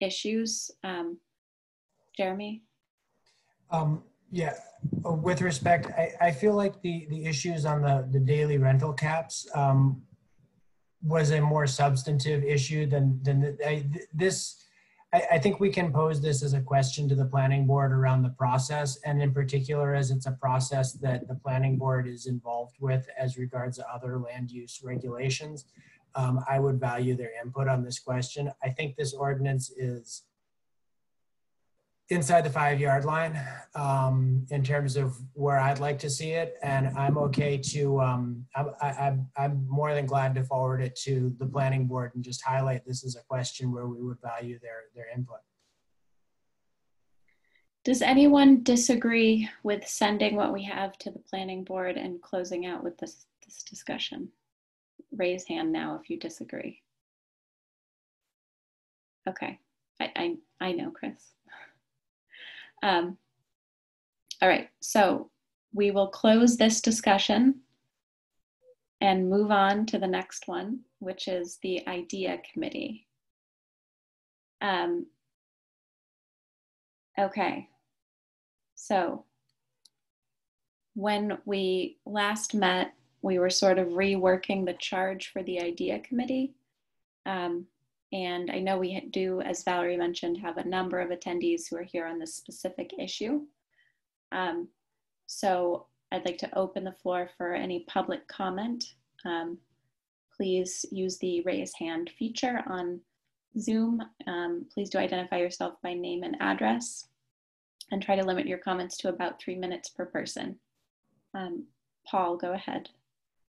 A: issues. Um, Jeremy?
K: Um, yeah, uh, with respect, I, I feel like the, the issues on the, the daily rental caps um, was a more substantive issue than, than the, I, this. I, I think we can pose this as a question to the planning board around the process, and in particular, as it's a process that the planning board is involved with as regards to other land use regulations. Um, I would value their input on this question. I think this ordinance is inside the five yard line um, in terms of where I'd like to see it. And I'm okay to, um, I'm, I, I'm, more than glad to forward it to the planning board and just highlight this is a question where we would value their, their input.
A: Does anyone disagree with sending what we have to the planning board and closing out with this, this discussion? Raise hand now if you disagree. Okay, I, I, I know, Chris. Um, all right, so we will close this discussion and move on to the next one, which is the IDEA committee. Um, okay, so when we last met, we were sort of reworking the charge for the IDEA committee. Um, and I know we do, as Valerie mentioned, have a number of attendees who are here on this specific issue. Um, so I'd like to open the floor for any public comment. Um, please use the raise hand feature on Zoom. Um, please do identify yourself by name and address and try to limit your comments to about three minutes per person. Um, Paul, go ahead.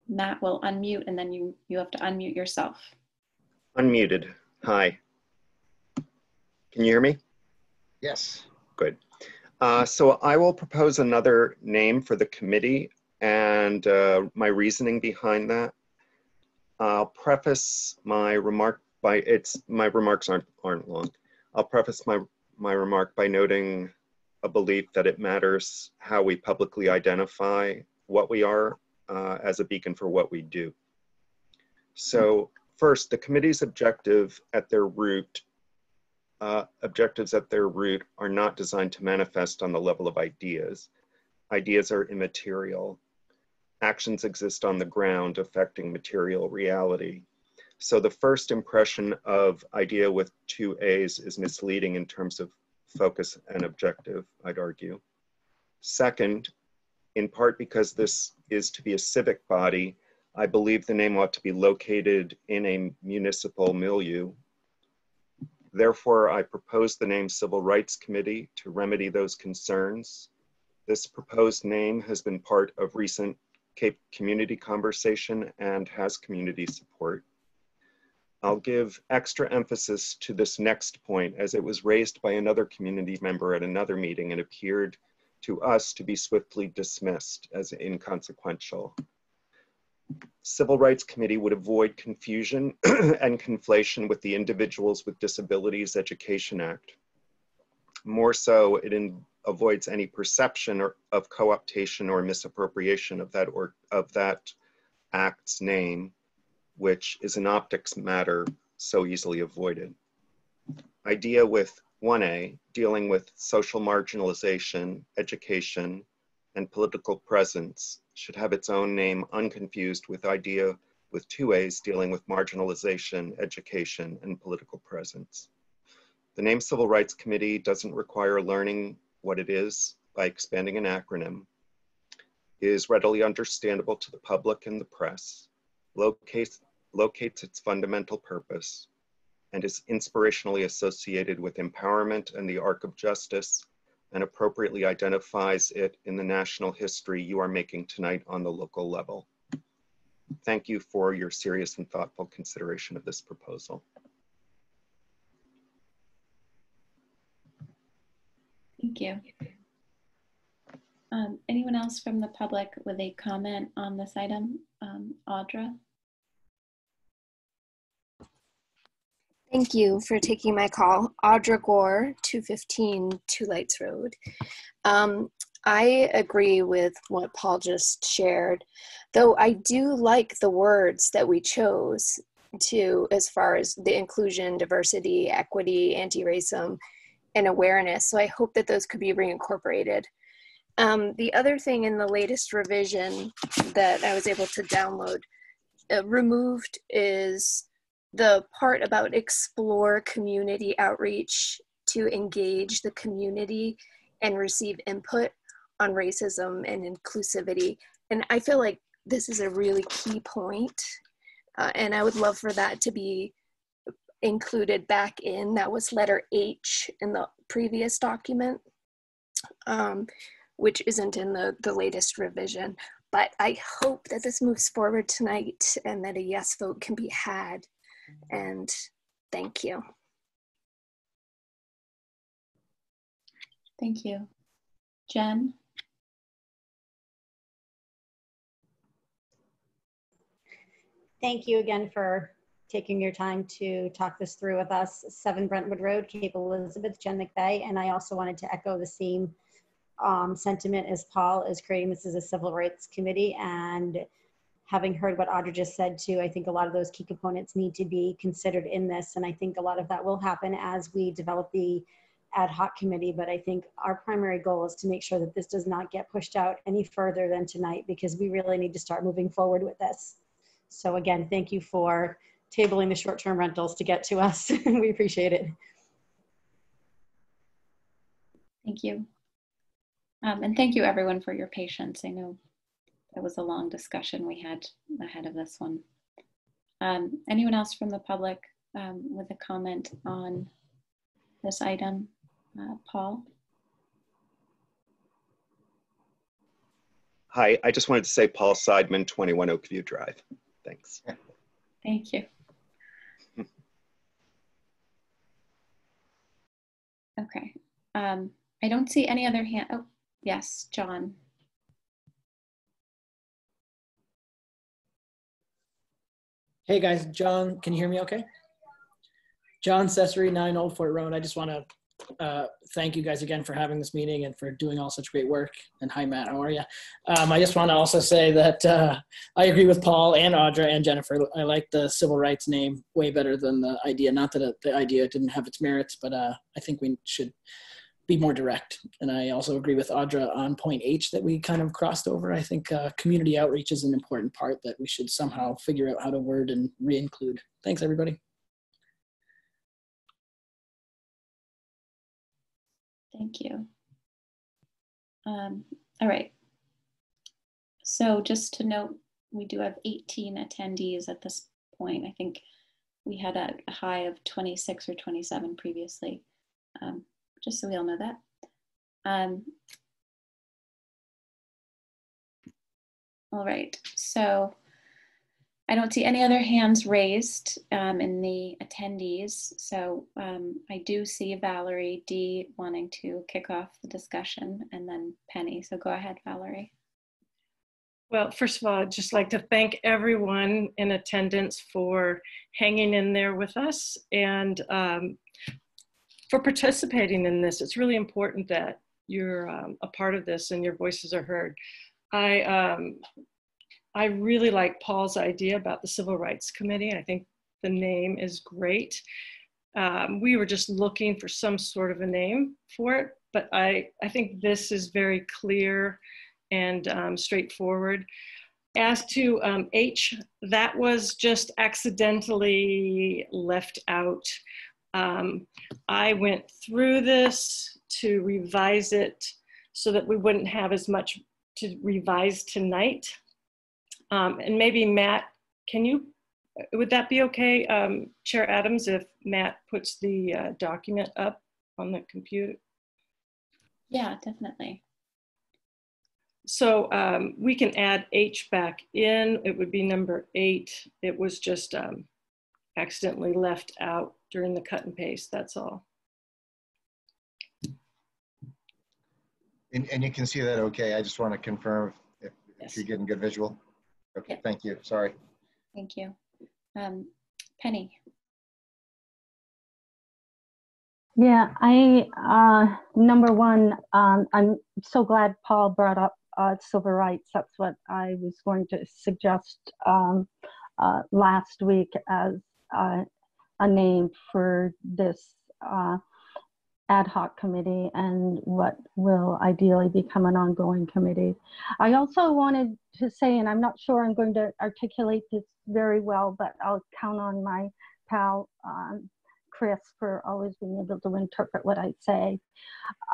A: Matt will unmute and then you, you have to unmute yourself.
O: Unmuted. Hi. Can you hear me?
B: Yes.
O: Good. Uh, so I will propose another name for the committee and uh, my reasoning behind that. I'll preface my remark by it's my remarks aren't aren't long. I'll preface my my remark by noting a belief that it matters how we publicly identify what we are uh, as a beacon for what we do. So First, the committee's objective at their root, uh, objectives at their root are not designed to manifest on the level of ideas. Ideas are immaterial. Actions exist on the ground affecting material reality. So the first impression of idea with two A's is misleading in terms of focus and objective, I'd argue. Second, in part because this is to be a civic body, I believe the name ought to be located in a municipal milieu. Therefore, I propose the name Civil Rights Committee to remedy those concerns. This proposed name has been part of recent Cape community conversation and has community support. I'll give extra emphasis to this next point as it was raised by another community member at another meeting and appeared to us to be swiftly dismissed as inconsequential. Civil Rights Committee would avoid confusion and conflation with the Individuals with Disabilities Education Act. More so, it avoids any perception or, of co-optation or misappropriation of that, or, of that act's name, which is an optics matter so easily avoided. Idea with 1A, dealing with social marginalization, education, and political presence should have its own name unconfused with idea with two A's dealing with marginalization, education, and political presence. The name Civil Rights Committee doesn't require learning what it is by expanding an acronym, it is readily understandable to the public and the press, locates, locates its fundamental purpose, and is inspirationally associated with empowerment and the arc of justice and appropriately identifies it in the national history you are making tonight on the local level. Thank you for your serious and thoughtful consideration of this proposal.
A: Thank you. Um, anyone else from the public with a comment on this item? Um, Audra?
P: Thank you for taking my call. Audra Gore, 215 Two Lights Road. Um, I agree with what Paul just shared, though I do like the words that we chose to as far as the inclusion, diversity, equity, anti-racism, and awareness. So I hope that those could be reincorporated. Um, the other thing in the latest revision that I was able to download uh, removed is the part about explore community outreach to engage the community and receive input on racism and inclusivity. And I feel like this is a really key point, uh, and I would love for that to be included back in. That was letter H in the previous document, um, which isn't in the, the latest revision. But I hope that this moves forward tonight and that a yes vote can be had. And thank you.
A: Thank you. Jen?
Q: Thank you again for taking your time to talk this through with us. 7 Brentwood Road, Cape Elizabeth, Jen McVeigh. And I also wanted to echo the same um, sentiment as Paul is creating this as a civil rights committee. And having heard what Audra just said too, I think a lot of those key components need to be considered in this. And I think a lot of that will happen as we develop the ad hoc committee. But I think our primary goal is to make sure that this does not get pushed out any further than tonight because we really need to start moving forward with this. So again, thank you for tabling the short-term rentals to get to us. we appreciate it.
A: Thank you. Um, and thank you everyone for your patience. I know that was a long discussion we had ahead of this one. Um, anyone else from the public um, with a comment on this item? Uh, Paul?
O: Hi, I just wanted to say Paul Seidman, 21 Oakview Drive. Thanks.
A: Thank you. Okay. Um, I don't see any other hand. Oh, yes, John.
R: Hey guys, John, can you hear me okay? John Cesare, 9 Old Fort Road. I just want to uh, thank you guys again for having this meeting and for doing all such great work. And hi, Matt, how are you? Um, I just want to also say that uh, I agree with Paul and Audra and Jennifer. I like the civil rights name way better than the IDEA. Not that the IDEA didn't have its merits, but uh, I think we should be more direct. And I also agree with Audra on point H that we kind of crossed over. I think uh, community outreach is an important part that we should somehow figure out how to word and re-include. Thanks, everybody.
A: Thank you. Um, all right. So just to note, we do have 18 attendees at this point. I think we had a, high of 26 or 27 previously, um, just so we all know that. Um, all right, so I don't see any other hands raised um, in the attendees. So um, I do see Valerie D wanting to kick off the discussion and then Penny. So go ahead, Valerie.
J: Well, first of all, I'd just like to thank everyone in attendance for hanging in there with us and um, for participating in this. It's really important that you're um, a part of this and your voices are heard. I um, I really like Paul's idea about the Civil Rights Committee. I think the name is great. Um, we were just looking for some sort of a name for it, but I, I think this is very clear and um, straightforward. As to um, H, that was just accidentally left out. Um, I went through this to revise it so that we wouldn't have as much to revise tonight. Um, and maybe Matt, can you, would that be okay, um, Chair Adams, if Matt puts the uh, document up on the computer?
A: Yeah, definitely.
J: So um, we can add H back in. It would be number eight. It was just um, accidentally left out during the cut and paste, that's all.
B: And, and you can see that okay. I just want to confirm if,
A: Yes.
B: if you're getting good visual. Okay,
A: Yep.
B: thank you. Sorry.
A: Thank you. Um, Penny.
H: Yeah, I, uh, number one, um, I'm so glad Paul brought up uh, civil rights. That's what I was going to suggest um, uh, last week as uh, a name for this uh, ad hoc committee and what will ideally become an ongoing committee. I also wanted to say, and I'm not sure I'm going to articulate this very well, but I'll count on my pal, um, Chris, for always being able to interpret what I say.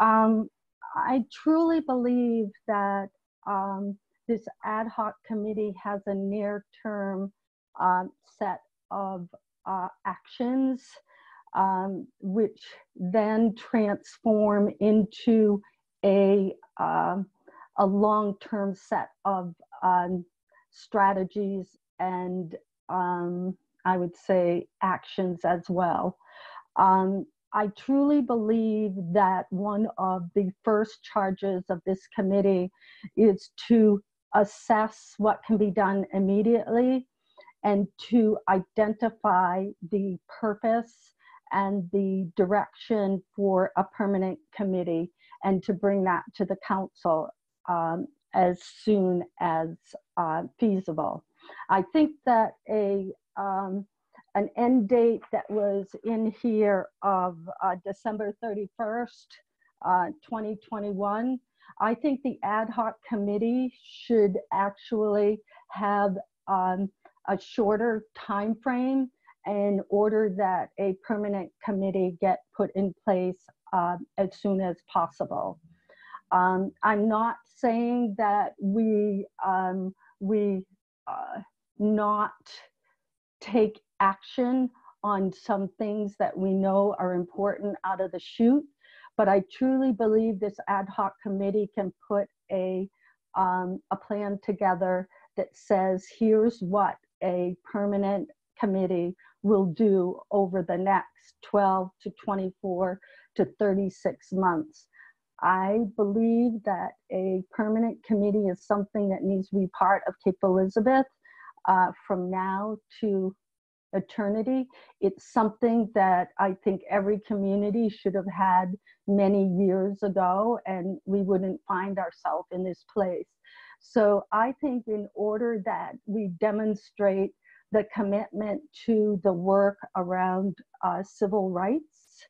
H: Um, I truly believe that um, this ad hoc committee has a near term um, set of uh, actions um, which then transform into a, um, a long term set of um, strategies and um, I would say actions as well. Um, I truly believe that one of the first charges of this committee is to assess what can be done immediately and to identify the purpose and the direction for a permanent committee and to bring that to the council um, as soon as uh, feasible. I think that a um, an end date that was in here of uh, December 31st, uh, 2021. I think the ad hoc committee should actually have um, a shorter time frame in order that a permanent committee get put in place uh, as soon as possible. Um, I'm not saying that we um, we uh, not take action on some things that we know are important out of the chute, but I truly believe this ad hoc committee can put a um, a plan together that says here's what a permanent committee will do over the next 12 to 24 to 36 months. I believe that a permanent committee is something that needs to be part of Cape Elizabeth uh, from now to eternity. It's something that I think every community should have had many years ago, and we wouldn't find ourselves in this place. So I think in order that we demonstrate the commitment to the work around uh, civil rights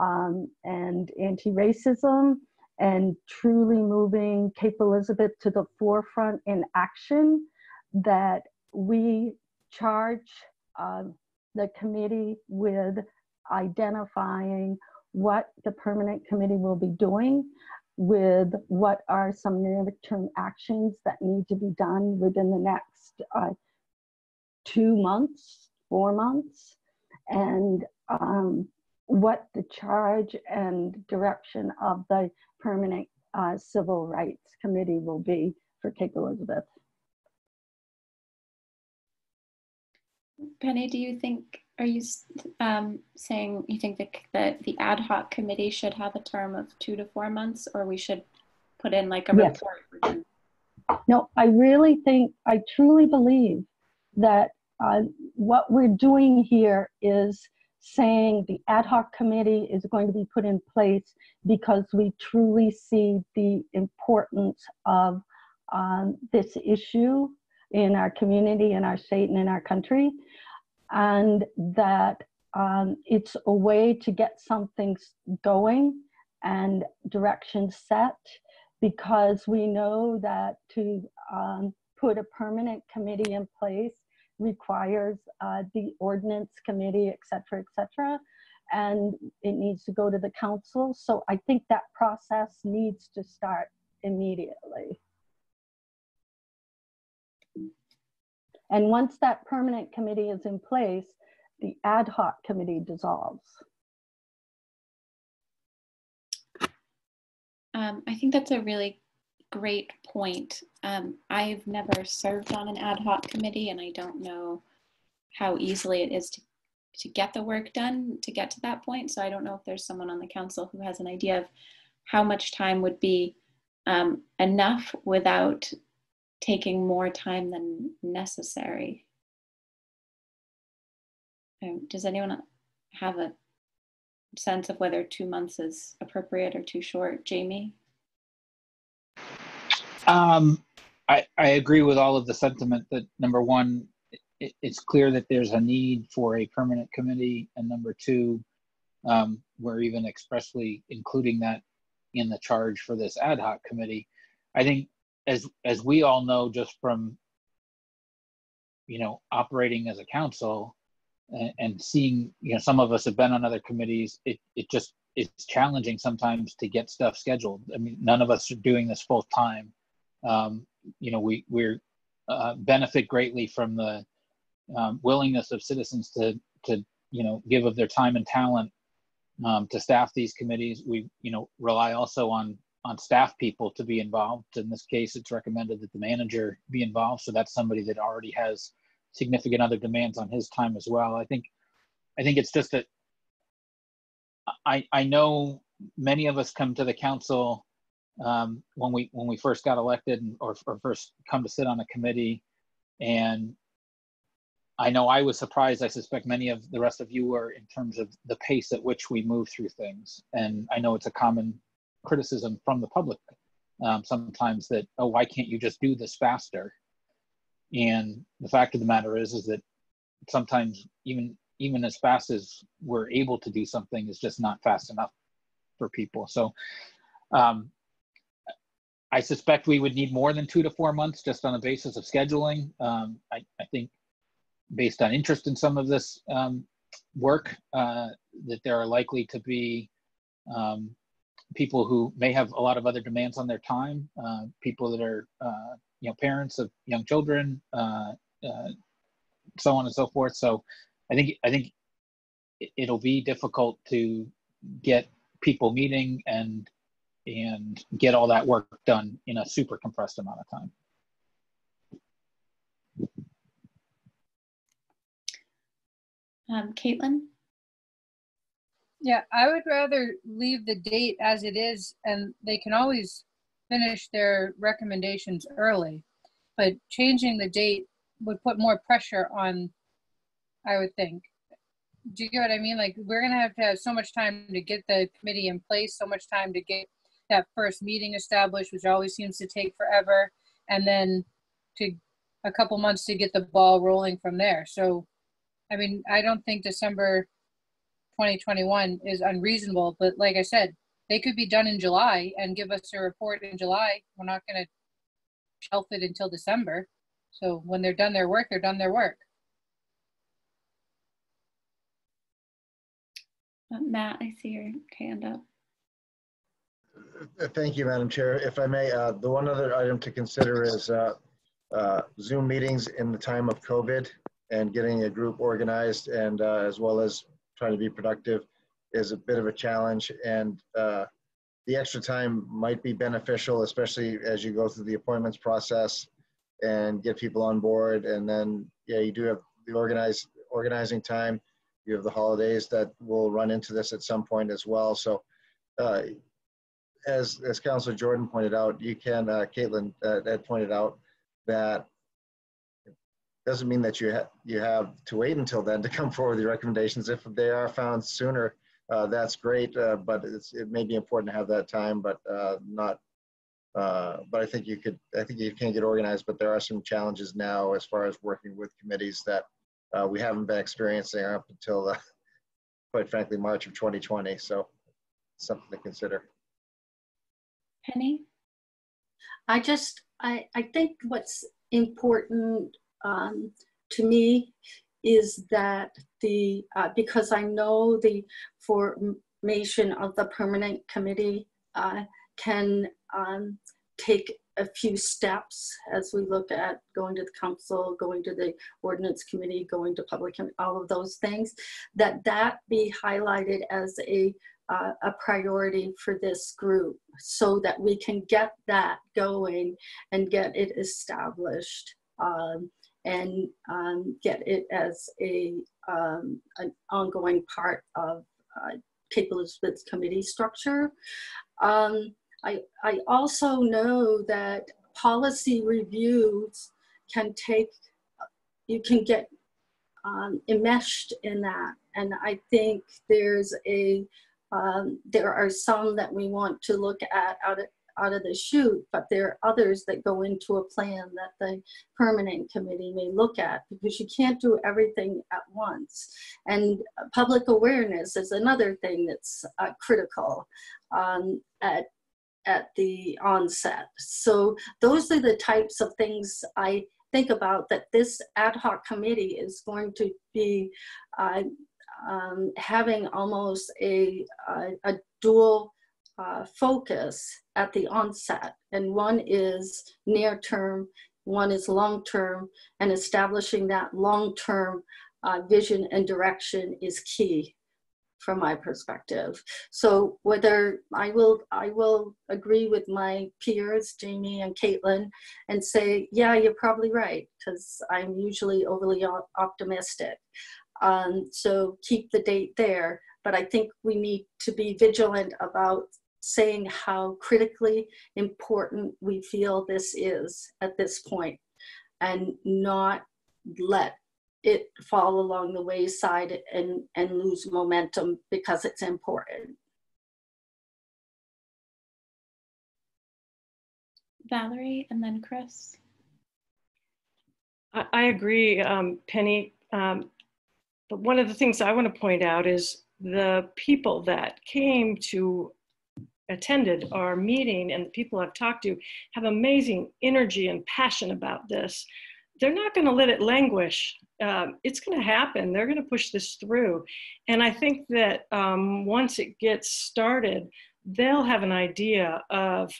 H: um, and anti-racism and truly moving Cape Elizabeth to the forefront in action, that we charge uh, the committee with identifying what the permanent committee will be doing with what are some near-term actions that need to be done within the next uh, two months, four months, and um, what the charge and direction of the permanent uh, civil rights committee will be for Cape Elizabeth.
A: Penny, do you think, are you um, saying you think that, that the ad hoc committee should have a term of two to four months or we should put in like a yes. report?
H: No, I really think, I truly believe that uh, what we're doing here is saying the ad hoc committee is going to be put in place because we truly see the importance of um, this issue in our community, in our state, and in our country and that um, it's a way to get something going and direction set because we know that to um, put a permanent committee in place requires uh, the ordinance committee, et cetera, et cetera, and it needs to go to the council. So I think that process needs to start immediately. And once that permanent committee is in place, the ad hoc committee dissolves.
A: Um, I think that's a really great point. Um, I've never served on an ad hoc committee and I don't know how easily it is to, to get the work done to get to that point. So I don't know if there's someone on the council who has an idea of how much time would be um, enough without taking more time than necessary. Um, does anyone have a sense of whether two months is appropriate or too short? Jamie?
D: Um, I, I agree with all of the sentiment that number one, it, it's clear that there's a need for a permanent committee, and number two, um, we're even expressly including that in the charge for this ad hoc committee. I think as as we all know just from you know operating as a council and, and seeing, you know, some of us have been on other committees. It it just it's challenging sometimes to get stuff scheduled. I mean, none of us are doing this full time. Um, you know, we we're uh, benefit greatly from the um, willingness of citizens to to you know give of their time and talent um, to staff these committees. We you know rely also on on staff people to be involved. In this case, it's recommended that the manager be involved. So that's somebody that already has significant other demands on his time as well. I think I think it's just that I I know many of us come to the council um, when we when we first got elected or, or first come to sit on a committee and I know I was surprised. I suspect many of the rest of you were in terms of the pace at which we move through things. And I know it's a common criticism from the public um, sometimes that, oh, why can't you just do this faster? And the fact of the matter is, is that sometimes even even as fast as we're able to do something is just not fast enough for people. So um, I suspect we would need more than two to four months just on the basis of scheduling. Um, I, I, think based on interest in some of this um, work, uh, that there are likely to be um, people who may have a lot of other demands on their time, uh, people that are, uh, you know, parents of young children, uh, uh, so on and so forth. So I think, I think it'll be difficult to get people meeting and and get all that work done in a super compressed amount of time.
A: Um, Caitlin?
N: Yeah, I would rather leave the date as it is, and they can always finish their recommendations early. But changing the date would put more pressure on, I would think. Do you get what I mean? Like, we're going to have to have so much time to get the committee in place, so much time to get that first meeting established, which always seems to take forever, and then to a couple months to get the ball rolling from there. So I mean, I don't think December 2021 is unreasonable, but like I said, they could be done in July and give us a report in July. We're not going to shelf it until December. So when they're done their work, they're done their work.
A: Uh, Matt, I see your hand up.
B: Uh, thank you, Madam Chair. If I may, uh, the one other item to consider is uh, uh Zoom meetings in the time of COVID and getting a group organized and uh, as well as trying to be productive is a bit of a challenge. And uh, the extra time might be beneficial especially as you go through the appointments process and get people on board. And then yeah you do have the organized organizing time. You have the holidays that will run into this at some point as well. So uh, as as councilor jordan pointed out you can uh, caitlin uh, had pointed out that doesn't mean that you ha- you have to wait until then to come forward with your recommendations. If they are found sooner, uh, that's great. Uh, but it may be important to have that time, but uh, not. Uh, but I think you could. I think you can get organized. But there are some challenges now as far as working with committees that uh, we haven't been experiencing up until, uh, quite frankly, March of 2020. So something to consider.
A: Penny.
H: I just I I think what's important um, to me is that the uh, because I know the formation of the permanent committee uh, can um, take a few steps as we look at going to the council, going to the ordinance committee, going to public, and all of those things, that that be highlighted as a uh, a priority for this group so that we can get that going and get it established. Um, and um, get it as a, um, an ongoing part of uh, Cape Elizabeth's committee structure. Um, I, I also know that policy reviews can take, you can get um, enmeshed in that. And I think there's a, um, there are some that we want to look at out of, out of the chute, but there are others that go into a plan that the permanent committee may look at because you can't do everything at once. And public awareness is another thing that's uh, critical um, at at the onset. So those are the types of things I think about that this ad hoc committee is going to be uh, um, having almost a, a, a dual uh, focus at the onset. And one is near term, one is long term, and establishing that long term uh, vision and direction is key from my perspective. So whether I will, I will agree with my peers, Jamie and Caitlin, and say, yeah, you're probably right, because I'm usually overly optimistic. Um, so keep the date there. But I think we need to be vigilant about saying how critically important we feel this is at this point and not let it fall along the wayside and, and lose momentum because it's important.
A: Valerie and then Chris.
J: I, I agree, um, Penny. Um, but one of the things I want to point out is the people that came to attended our meeting and the people I've talked to have amazing energy and passion about this. They're not going to let it languish. Um, it's going to happen. They're going to push this through. And I think that um, once it gets started, they'll have an idea of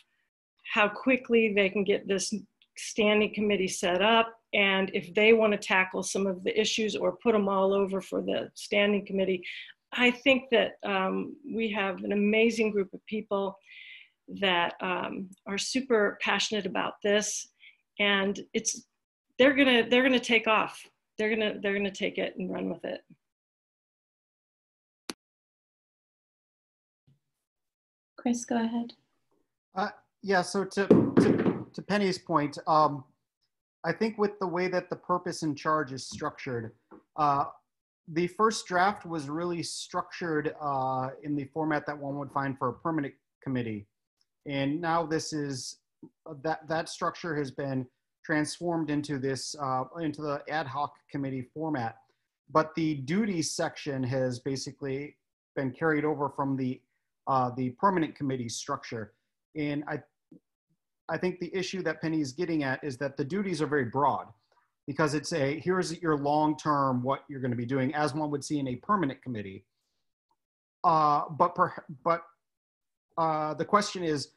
J: how quickly they can get this standing committee set up and if they want to tackle some of the issues or put them all over for the standing committee I think that um, we have an amazing group of people that um, are super passionate about this, and it's they're gonna they're gonna take off. They're gonna they're gonna take it and run with it.
A: Chris, go ahead.
I: Uh, yeah. So to, to to Penny's point, um, I think with the way that the purpose and charge is structured, uh, the first draft was really structured uh, in the format that one would find for a permanent committee. And now this is, that, that structure has been transformed into this, uh, into the ad hoc committee format. But the duties section has basically been carried over from the, uh, the permanent committee structure. And I, I think the issue that Penny is getting at is that the duties are very broad because it's a here's your long term what you're going to be doing as one would see in a permanent committee. Uh, but per, but uh, the question is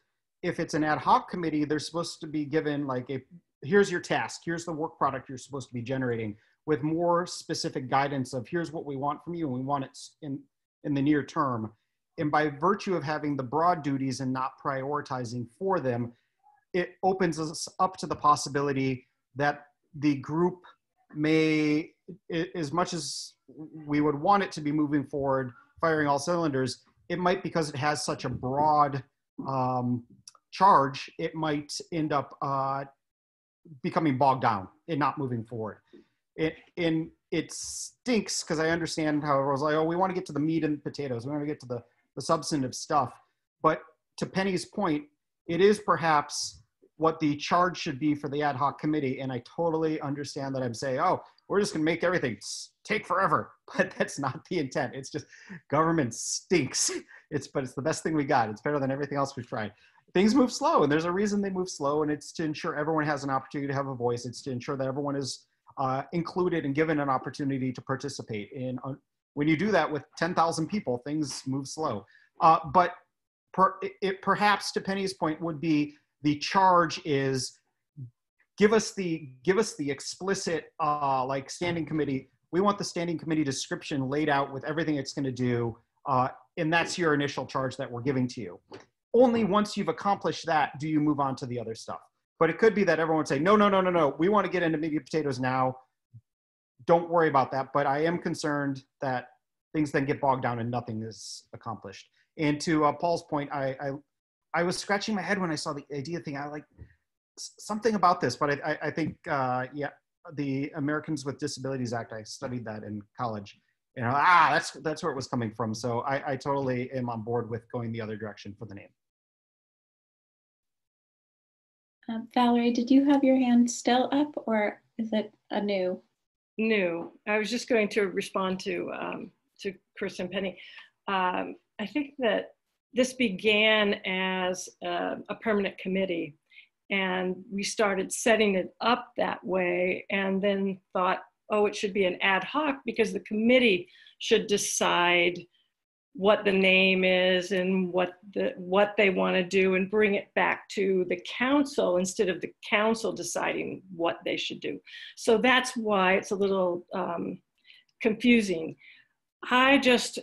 I: if it's an ad hoc committee they're supposed to be given like a here's your task here's the work product you're supposed to be generating with more specific guidance of here's what we want from you and we want it in in the near term. And by virtue of having the broad duties and not prioritizing for them it opens us up to the possibility that the group may, as much as we would want it to be moving forward, firing all cylinders, it might because it has such a broad um, charge, it might end up uh, becoming bogged down and not moving forward. It, and it stinks because I understand how it was like, oh, we want to get to the meat and potatoes. We want to get to the, the substantive stuff. But to Penny's point, it is perhaps what the charge should be for the ad hoc committee. And I totally understand that I'm saying, oh, we're just going to make everything take forever. But that's not the intent. It's just government stinks. It's, but it's the best thing we got. It's better than everything else we've tried. Things move slow, and there's a reason they move slow, and it's to ensure everyone has an opportunity to have a voice. It's to ensure that everyone is uh, included and given an opportunity to participate. And uh, when you do that with 10,000 people, things move slow. Uh, but per, it, perhaps, to Penny's point, would be the charge is give us the give us the explicit uh, like standing committee. We want the standing committee description laid out with everything it's going to do, uh, and that's your initial charge that we're giving to you. Only once you've accomplished that do you move on to the other stuff. But it could be that everyone would say, no, no, no, no, no. We want to get into meat and potatoes now. Don't worry about that. But I am concerned that things then get bogged down and nothing is accomplished. And to uh, Paul's point, I, I I was scratching my head when I saw the IDEA thing. I like something about this, but I, I, I think, uh, yeah, the Americans with Disabilities Act, I studied that in college. You know, ah, that's, that's where it was coming from. So I, I totally am on board with going the other direction for the name.
A: Uh, Valerie, did you have your hand still up or is it a new?
J: New. I was just going to respond to, um, to Chris and Penny. Um, I think that this began as a, a permanent committee And we started setting it up that way and then thought, oh, it should be an ad hoc because the committee should decide what the name is and what the what they want to do and bring it back to the council instead of the council deciding what they should do. So that's why it's a little um, confusing. I just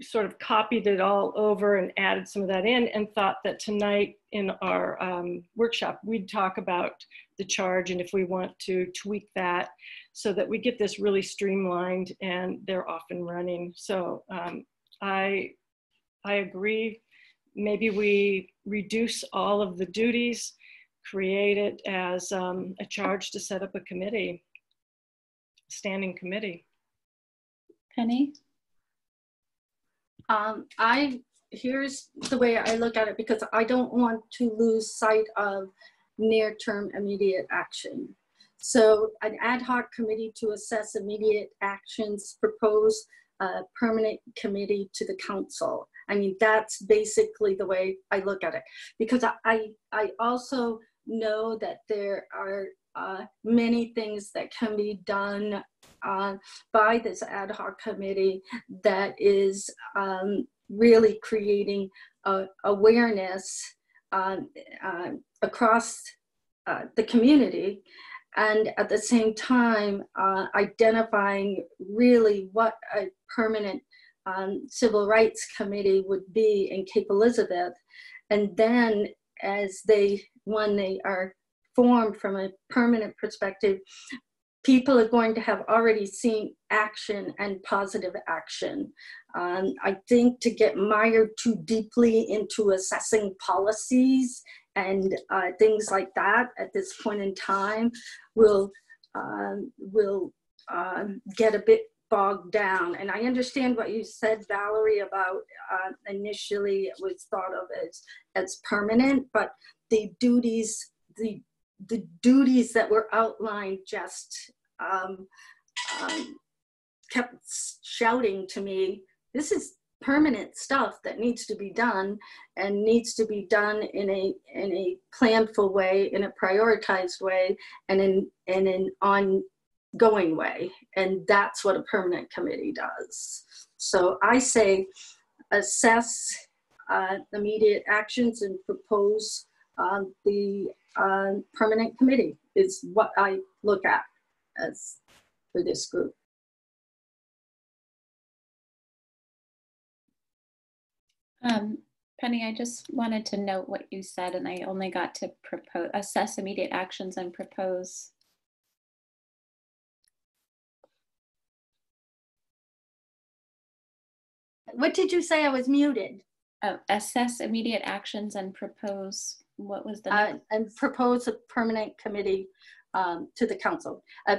J: sort of copied it all over and added some of that in and thought that tonight in our um, workshop we'd talk about the charge and if we want to tweak that so that we get this really streamlined and they're off and running so um, I, I agree. Maybe we reduce all of the duties, create it as um, a charge to set up a committee, standing committee.
A: Penny?
H: Um, I here's the way I look at it because I don't want to lose sight of near-term immediate action. So an ad hoc committee to assess immediate actions proposed a permanent committee to the council. I mean, that's basically the way I look at it. Because I, I also know that there are uh, many things that can be done uh, by this ad hoc committee that is um, really creating uh, awareness um, across uh, the community and at the same time uh, identifying really what a permanent um, civil rights committee would be in Cape Elizabeth. And then as they, when they are from a permanent perspective, people are going to have already seen action and positive action. Um, I think to get mired too deeply into assessing policies and uh, things like that at this point in time will um, will um, get a bit bogged down. And I understand what you said, Valerie, about uh, initially it was thought of as as permanent, but the duties the the duties that were outlined just um, um, kept shouting to me, this is permanent stuff that needs to be done and needs to be done in a in a planful way in a prioritized way and in in an ongoing way. And that's what a permanent committee does. So i say assess uh, immediate actions and propose uh, the uh, permanent committee is what i look at as for this group
A: Um, Penny, I just wanted to note what you said, and I only got to propose, assess immediate actions and propose.
H: What did you say? I was muted.
A: Oh, assess immediate actions and propose. What was the?
H: Uh, and propose a permanent committee um, to the council. A,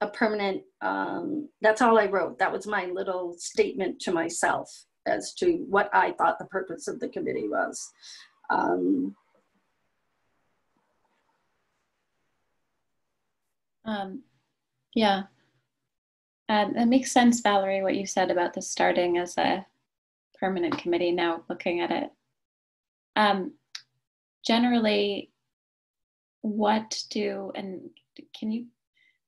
H: a permanent. Um, that's all I wrote. That was my little statement to myself as to what I thought the purpose of the committee was. Um,
A: um, yeah, um, it makes sense, Valerie, what you said about the starting as a permanent committee. Now looking at it, um, generally, what do and can you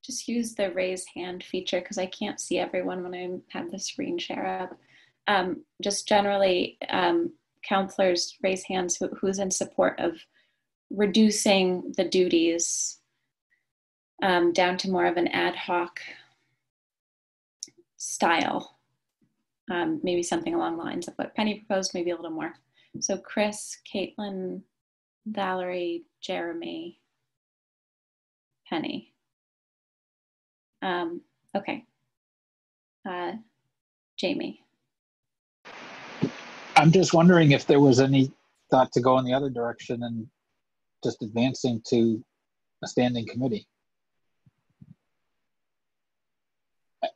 A: just use the raise hand feature because I can't see everyone when I have the screen share up um, just generally, um, councilors raise hands who, who's in support of reducing the duties um, down to more of an ad hoc style. Um, maybe something along the lines of what Penny proposed, maybe a little more. So Chris, Caitlin, Valerie, Jeremy, Penny. Um, okay. Uh, Jamie.
D: I'm just wondering if there was any thought to go in the other direction and just advancing to a standing committee.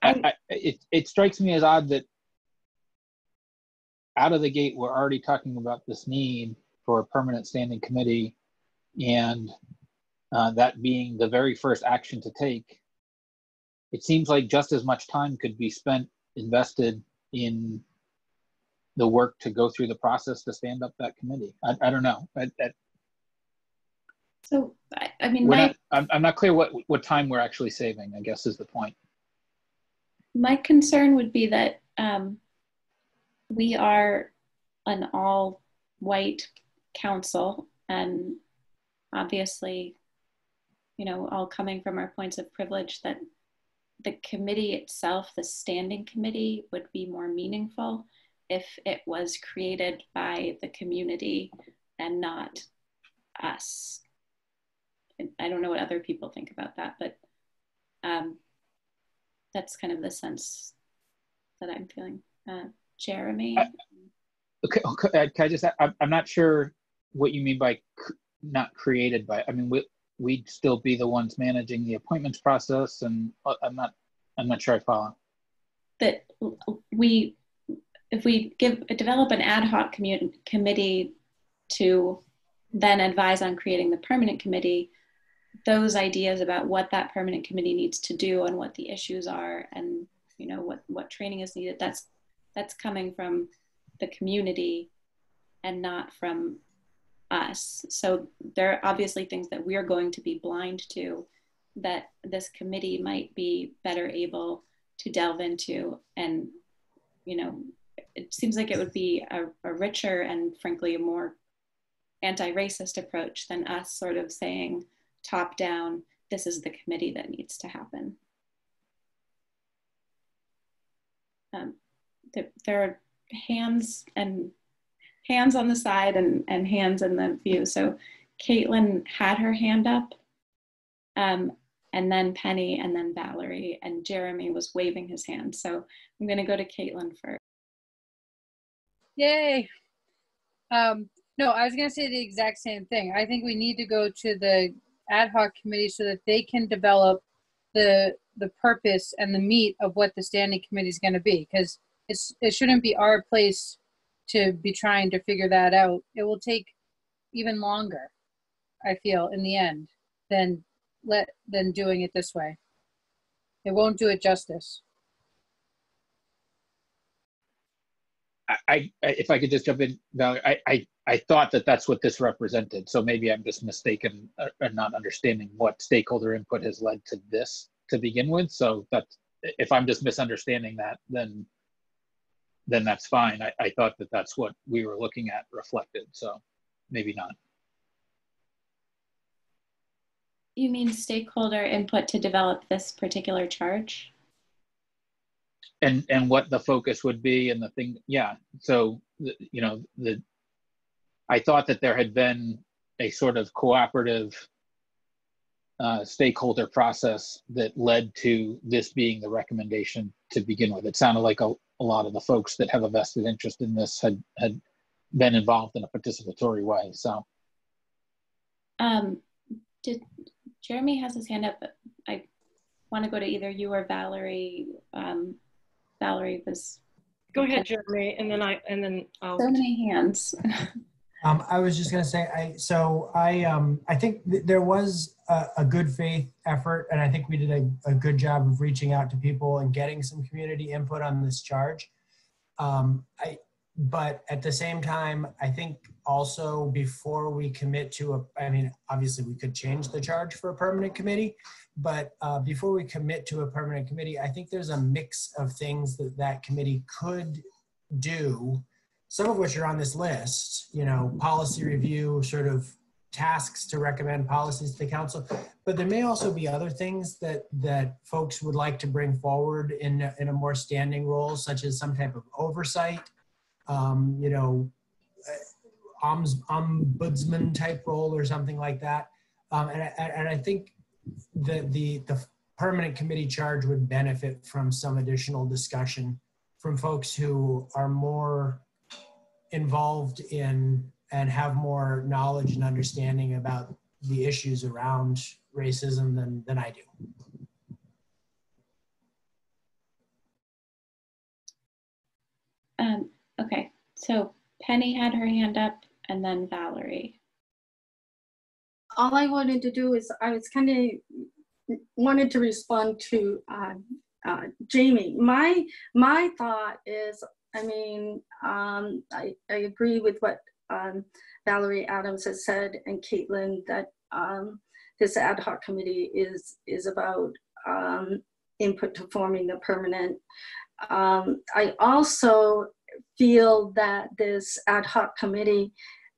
D: I, I, it, it strikes me as odd that out of the gate we're already talking about this need for a permanent standing committee and uh, that being the very first action to take it seems like just as much time could be spent invested in the work to go through the process to stand up that committee. I, I don't know. I, I,
A: So, I, I mean, my,
D: not, I'm, I'm not clear what, what time we're actually saving, I guess is the point.
A: my concern would be that um, we are an all council and obviously you know all coming from our points of privilege that the committee itself the standing committee would be more meaningful if it was created by the community and not us. I don't know what other people think about that but um, that's kind of the sense that i'm feeling. Uh, jeremy?
D: Okay, okay, uh, can I just, I'm, I'm not sure what you mean by c- not created by, I mean, we, we'd still be the ones managing the appointments process and uh, I'm not, I'm not sure I follow.
A: that we if we give develop an ad hoc commu- committee to then advise on creating the permanent committee those ideas about what that permanent committee needs to do and what the issues are and you know what what training is needed that's that's coming from the community and not from us. So there are obviously things that we're going to be blind to that this committee might be better able to delve into and you know it seems like it would be a, a richer and frankly a more anti-racist approach than us sort of saying top down this is the committee that needs to happen. Um, there, there are hands and hands on the side and, and hands in the view so caitlin had her hand up um, and then Penny, and then Valerie, and Jeremy was waving his hand. So I'm going to go to Caitlin first.
N: Yay. Um, no, I was going to say the exact same thing. I think we need to go to the ad hoc committee so that they can develop the the purpose and the meat of what the standing committee is going to be because it shouldn't be our place to be trying to figure that out. It will take even longer, I feel, in the end than let than doing it this way. It won't do it justice.
D: I, I, if I could just jump in, Valerie, I, I, I thought that that's what this represented. So maybe I'm just mistaken uh, and not understanding what stakeholder input has led to this to begin with. So that if I'm just misunderstanding that, then then that's fine. I, I thought that that's what we were looking at reflected. So maybe not.
A: You mean stakeholder input to develop this particular charge?
D: and and what the focus would be and the thing yeah so the, you know the i thought that there had been a sort of cooperative uh, stakeholder process that led to this being the recommendation to begin with it sounded like a, a lot of the folks that have a vested interest in this had had been involved in a participatory way so
A: Um, did Jeremy has his hand up? I want to go to either you or Valerie. Um, Valerie was
J: Go ahead, Jeremy, and then I and then I'll.
A: so many hands.
K: Um, I was just going to say, I so I um, I think th- there was a, a good faith effort, and I think we did a, a good job of reaching out to people and getting some community input on this charge. Um, I but at the same time, I think also before we commit to a, I mean, obviously we could change the charge for a permanent committee, but uh, before we commit to a permanent committee, I think there's a mix of things that that committee could do some of which are on this list, you know, policy review, sort of tasks to recommend policies to the council. But there may also be other things that that folks would like to bring forward in in a more standing role, such as some type of oversight, um, you know, uh, oms, ombudsman type role or something like that. Um, and, I- and I think that the the permanent committee charge would benefit from some additional discussion from folks who are more involved in and have more knowledge and understanding about the issues around racism than, than I do.
A: Um, okay, so Penny had her hand up, and then Valerie.
S: all I wanted to do is I was kind of wanted to respond to uh, uh, Jamie. My my thought is, I mean, um, I I agree with what um, Valerie Adams has said and Caitlin that
H: um, this ad hoc committee is is about um, input to forming the permanent. Um, I also feel that this ad hoc committee,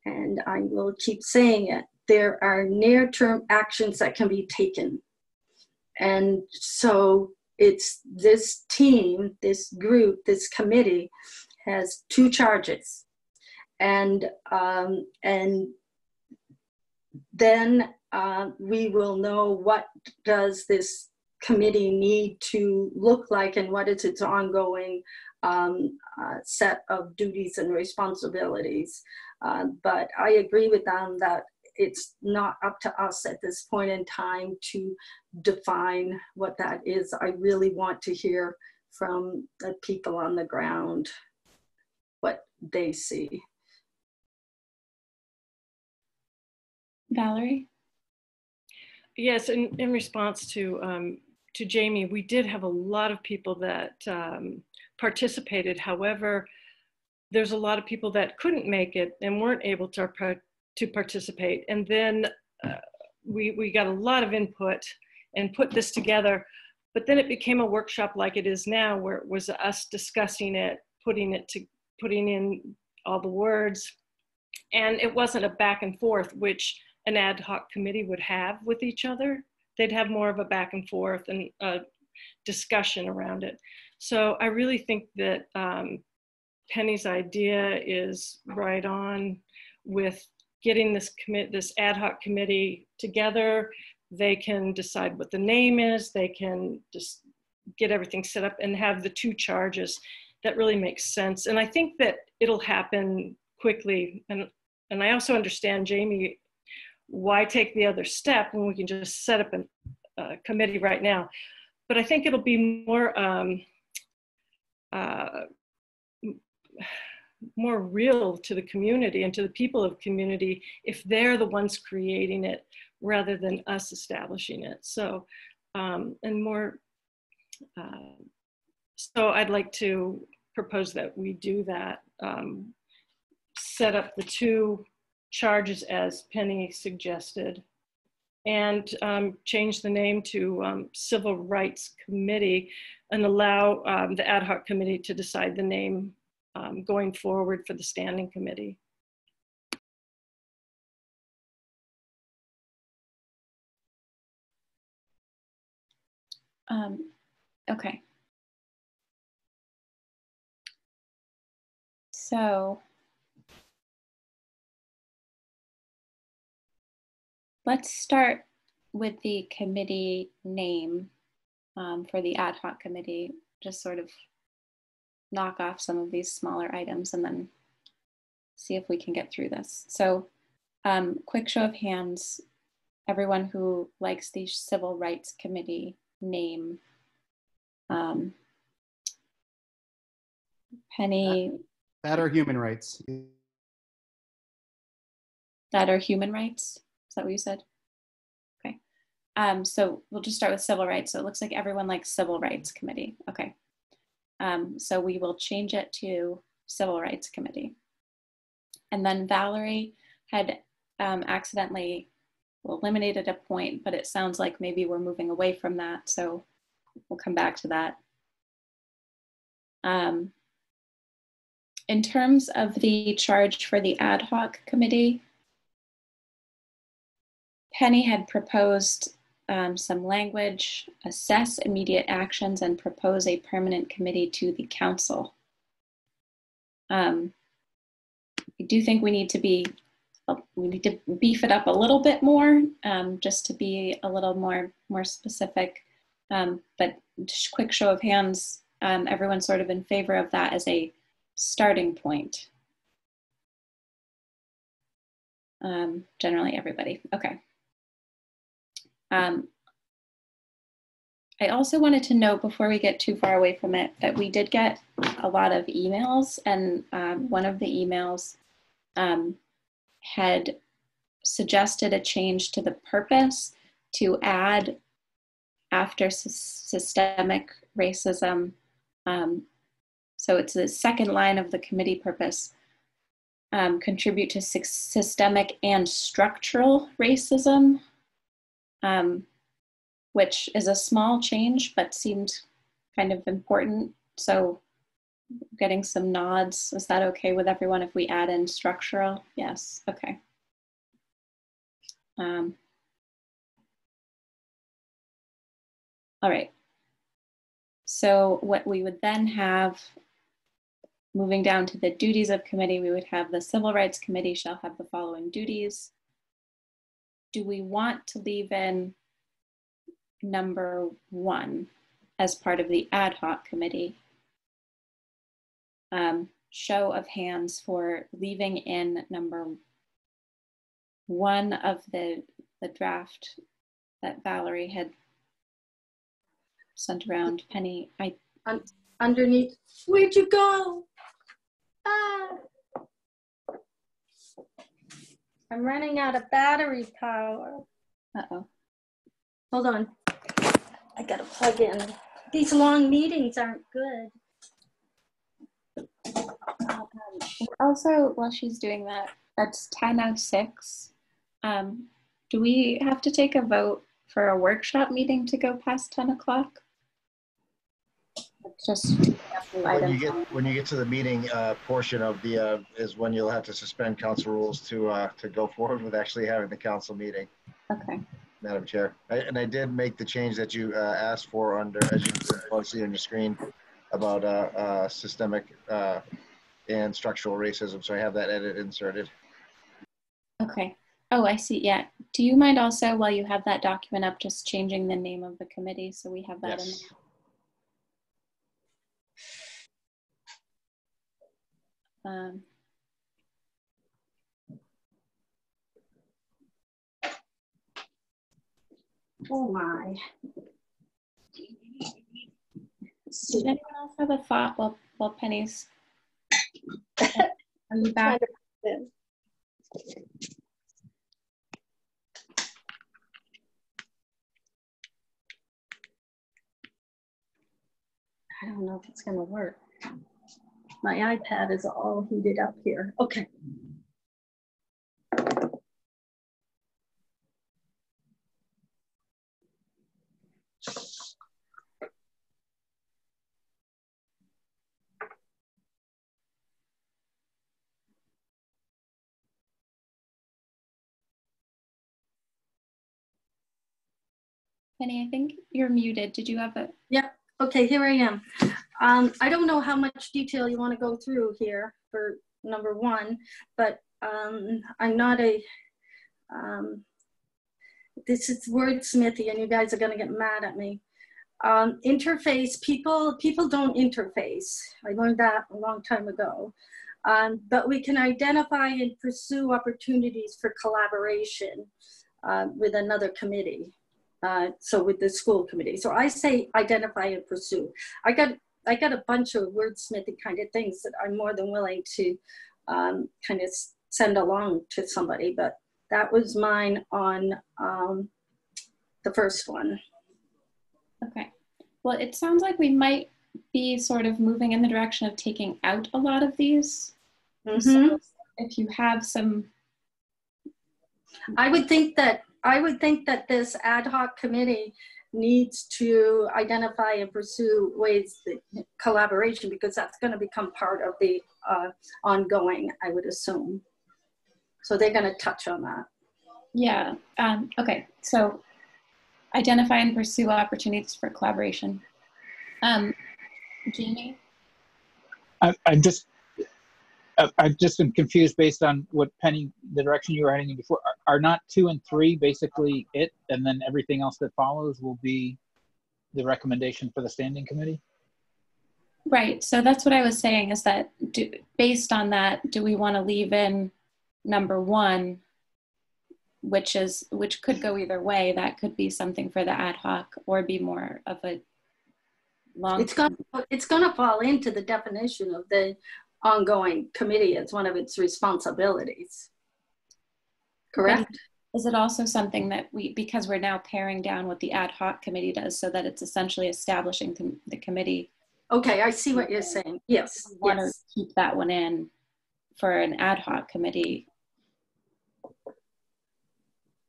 H: and I will keep saying it, there are near-term actions that can be taken. And so it's this team, this group, this committee has two charges. And, um, and then uh, we will know what does this committee need to look like and what is its ongoing um, uh, set of duties and responsibilities. Uh, but I agree with them that it's not up to us at this point in time to define what that is. I really want to hear from the people on the ground what they see.
A: Valerie?
J: Yes, in, in response to um, to Jamie, we did have a lot of people that um, participated. However, there's a lot of people that couldn't make it and weren't able to to participate. And then uh, we we got a lot of input and put this together. But then it became a workshop like it is now, where it was us discussing it, putting it to putting in all the words, and it wasn't a back and forth, which an ad hoc committee would have with each other. They'd have more of a back and forth and a discussion around it. So I really think that um, Penny's idea is right on with getting this commit this ad hoc committee together. They can decide what the name is. They can just get everything set up and have the two charges. That really makes sense. And I think that it'll happen quickly. And and I also understand Jamie why take the other step when we can just set up a, a committee right now? But I think it'll be more um, uh, more real to the community and to the people of community if they're the ones creating it rather than us establishing it. So, um, and more, uh, so I'd like to propose that we do that, um, set up the two charges as Penny suggested, and um, change the name to um, Civil Rights Committee and allow um, the ad hoc committee to decide the name um, going forward for the standing committee.
A: Um, okay. So Let's start with the committee name um, for the ad hoc committee, just sort of knock off some of these smaller items and then see if we can get through this. So um, quick show of hands, everyone who likes the Civil Rights Committee name. Um, Penny.
I: That are human rights.
A: That are human rights. Is that what you said? Okay. Um, so we'll just start with civil rights. So it looks like everyone likes civil rights committee. Okay. Um, so we will change it to civil rights committee. And then Valerie had um, accidentally eliminated a point, but it sounds like maybe we're moving away from that. So we'll come back to that. Um, in terms of the charge for the ad hoc committee, Penny had proposed um, some language, assess immediate actions, and propose a permanent committee to the council. Um, I do think we need to be, uh, we need to beef it up a little bit more, um, just to be a little more, more specific. Um, but just quick show of hands, um, everyone's sort of in favor of that as a starting point. Um, generally everybody, okay. Um, I also wanted to note before we get too far away from it that we did get a lot of emails, and um, one of the emails um, had suggested a change to the purpose to add after systemic racism. Um, so it's the second line of the committee purpose. um, contribute to sy- systemic and structural racism, um, which is a small change but seemed kind of important. So, getting some nods. Is that okay with everyone if we add in structural? Yes. Okay. Um, all right. So what we would then have, moving down to the duties of committee, we would have the Civil Rights Committee shall have the following duties. Do we want to leave in number one as part of the ad hoc committee? Um, show of hands for leaving in number one of the, the draft that Valerie had sent around. Penny, I
H: Un- underneath, where'd you go? Ah. I'm running out of battery power.
A: Uh-oh.
H: Hold on. I gotta plug in. These long meetings aren't good.
A: Um, also, while she's doing that, that's 10.06. Um, do we have to take a vote for a workshop meeting to go past 10 o'clock? Just
B: When you get, when you get to the meeting uh, portion of the, uh, is when you'll have to suspend council rules to, uh, to go forward with actually having the council meeting,
A: Okay.
B: Madam Chair. I- And I did make the change that you uh, asked for under, as you can see on your screen, about uh, uh, systemic uh, and structural racism. So I have that edit inserted.
A: Okay. Oh, I see. Yeah. Do you mind also, while you have that document up, just changing the name of the committee so we have that in?
B: Yes.
A: Um,
H: Oh my.
A: did anyone else have a thought while, while Penny's? You back?
H: I don't know if it's gonna work. My iPad is all heated up here. Okay.
A: Penny, I think you're muted. Did you have a?
H: Yep. Okay, here I am. Um, I don't know how much detail you want to go through here for number one, but um, I'm not a, um, this is wordsmithy and you guys are going to get mad at me. Um, interface, people, people don't interface. I learned that a long time ago. Um, but we can identify and pursue opportunities for collaboration uh, with another committee. Uh, so with the school committee. So I say identify and pursue. I got I got a bunch of wordsmithy kind of things that I'm more than willing to um, kind of send along to somebody, but that was mine on um, the first one.
A: Okay. Well, it sounds like we might be sort of moving in the direction of taking out a lot of these. So if you have some,
H: I would think that I would think that this ad hoc committee needs to identify and pursue ways that collaboration because that's going to become part of the uh, ongoing, I would assume. So they're going to touch on that.
A: yeah. Um, okay. So identify and pursue opportunities for collaboration. Um, Jamie?
D: I, I'm just, I- I've just been confused based on what Penny, the direction you were heading in before. Are, are not two and three basically it, and then everything else that follows will be the recommendation for the standing committee?
A: Right. So that's what I was saying is that do, based on that, do we want to leave in number one, which is which could go either way. That could be something for the ad hoc or be more of a long.
H: It's going it's going to fall into the definition of the ongoing committee as one of its responsibilities. Correct.
A: Is it also something that we, because we're now paring down what the ad hoc committee does, so that it's essentially establishing com- the committee?
H: Okay, I see what you're saying. Yes.
A: Want to keep that one in? for an ad hoc committee.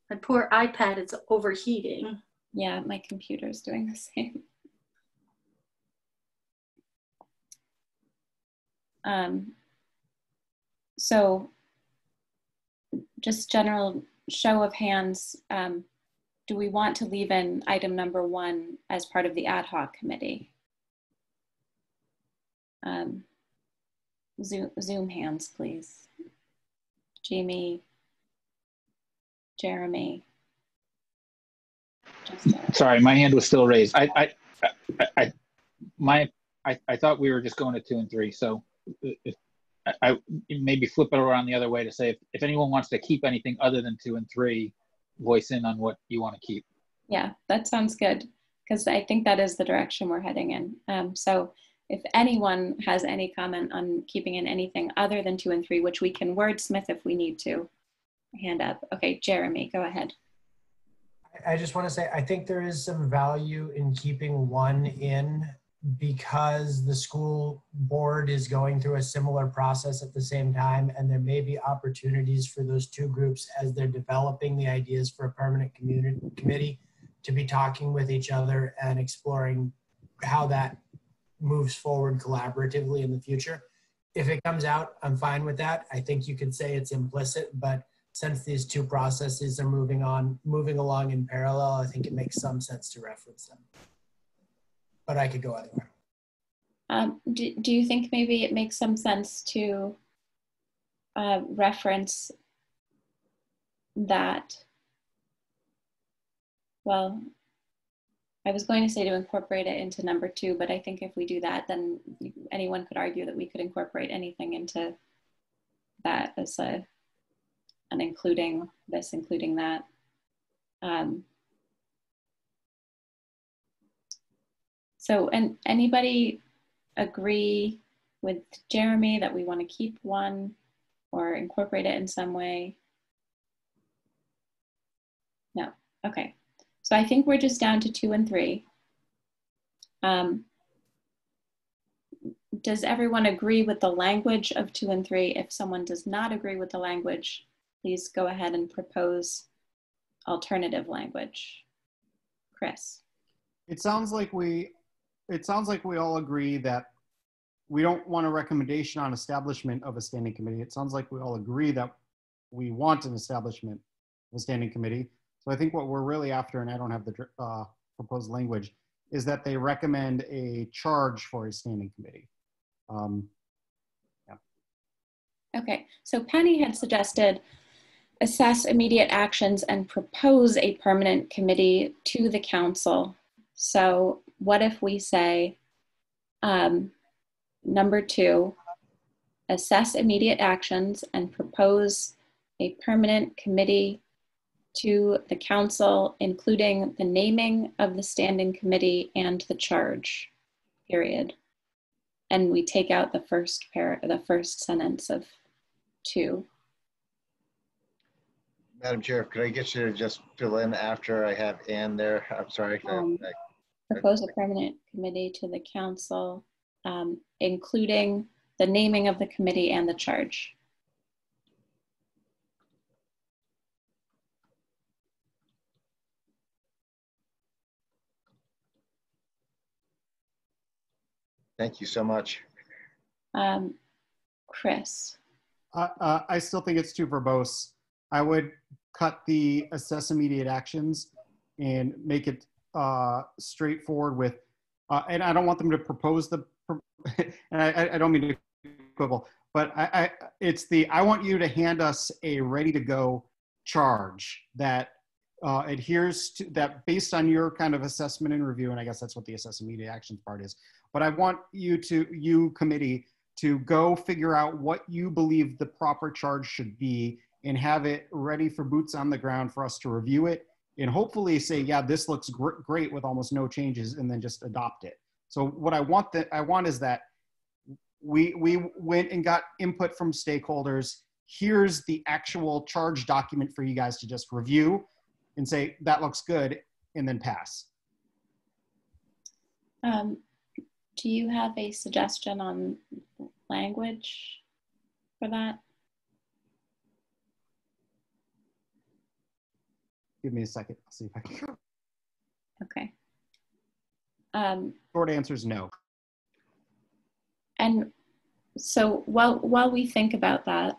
S: My poor iPad is overheating.
A: Yeah, my computer's doing the same. Um, so just general show of hands, um, do we want to leave in item number one as part of the ad hoc committee? Um, Zoom, Zoom hands, please. Jamie, Jeremy. Justin.
D: Sorry, my hand was still raised. I, I, I, I my, I, I thought we were just going to two and three. So I, I maybe flip it around the other way to say if, if anyone wants to keep anything other than two and three, voice in on what you want to keep.
A: Yeah, that sounds good because I think that is the direction we're heading in. Um, so if anyone has any comment on keeping in anything other than two and three, which we can wordsmith if we need to, hand up. Okay, Jeremy, go ahead.
K: I just want to say, I think there is some value in keeping one in because the school board is going through a similar process at the same time and there may be opportunities for those two groups as they're developing the ideas for a permanent community committee to be talking with each other and exploring how that moves forward collaboratively in the future. If it comes out i'm fine with that. I think you could say it's implicit but since these two processes are moving on moving along in parallel i think it makes some sense to reference them but I could go way.
A: Um, do, do you think maybe it makes some sense to uh, reference that? Well, I was going to say to incorporate it into number two, but I think if we do that, then anyone could argue that we could incorporate anything into that as a, an including this, including that. Um, So, and anybody agree with Jeremy that we want to keep one or incorporate it in some way? No. Okay. So I think we're just down to two and three. Um, does everyone agree with the language of two and three? If someone does not agree with the language, please go ahead and propose alternative language. Chris.
I: It sounds like we it sounds like we all agree that we don't want a recommendation on establishment of a standing committee. It sounds like we all agree that we want an establishment of a standing committee. So I think what we're really after, and I don't have the uh, proposed language, is that they recommend a charge for a standing committee. Um,
A: yeah. Okay, so Penny had suggested assess immediate actions and propose a permanent committee to the council. So what if we say, um, number two, assess immediate actions and propose a permanent committee to the council, including the naming of the standing committee and the charge, period. And we take out the first pair, the first sentence of two.
B: Madam Chair, could I get you to just fill in after I have Ann there? I'm sorry.
A: Um, I, propose a permanent committee to the council, um, including the naming of the committee and the charge.
B: Thank you so much.
A: Um, Chris.
I: Uh, uh, I still think it's too verbose. I would cut the assess immediate actions and make it uh, straightforward with, uh, and I don't want them to propose the, and I, I don't mean to quibble, but I, I, it's the, I want you to hand us a ready to go charge that uh, adheres to that based on your kind of assessment and review, and I guess that's what the assess immediate actions part is. But I want you to, you committee, to go figure out what you believe the proper charge should be and have it ready for boots on the ground for us to review it and hopefully say, yeah, this looks gr- great with almost no changes, and then just adopt it. So what I want that I want is that we we went and got input from stakeholders. Here's the actual charge document for you guys to just review and say that looks good, and then pass.
A: Um, do you have a suggestion on language for that?
I: Give me a second. I'll see if I can.
A: Okay. Um,
I: Short answer is no.
A: and so while while we think about that,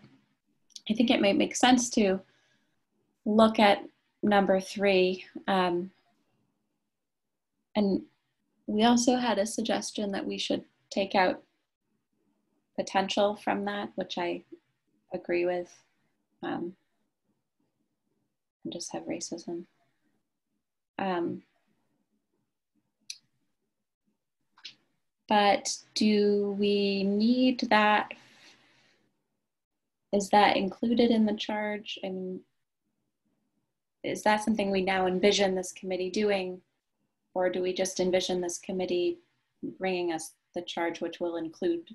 A: I think it might make sense to look at number three. Um, and we also had a suggestion that we should take out potential from that, which I agree with. Um, and just have racism. Um, but do we need that? Is that included in the charge? I mean, is that something we now envision this committee doing? Or do we just envision this committee bringing us the charge which will include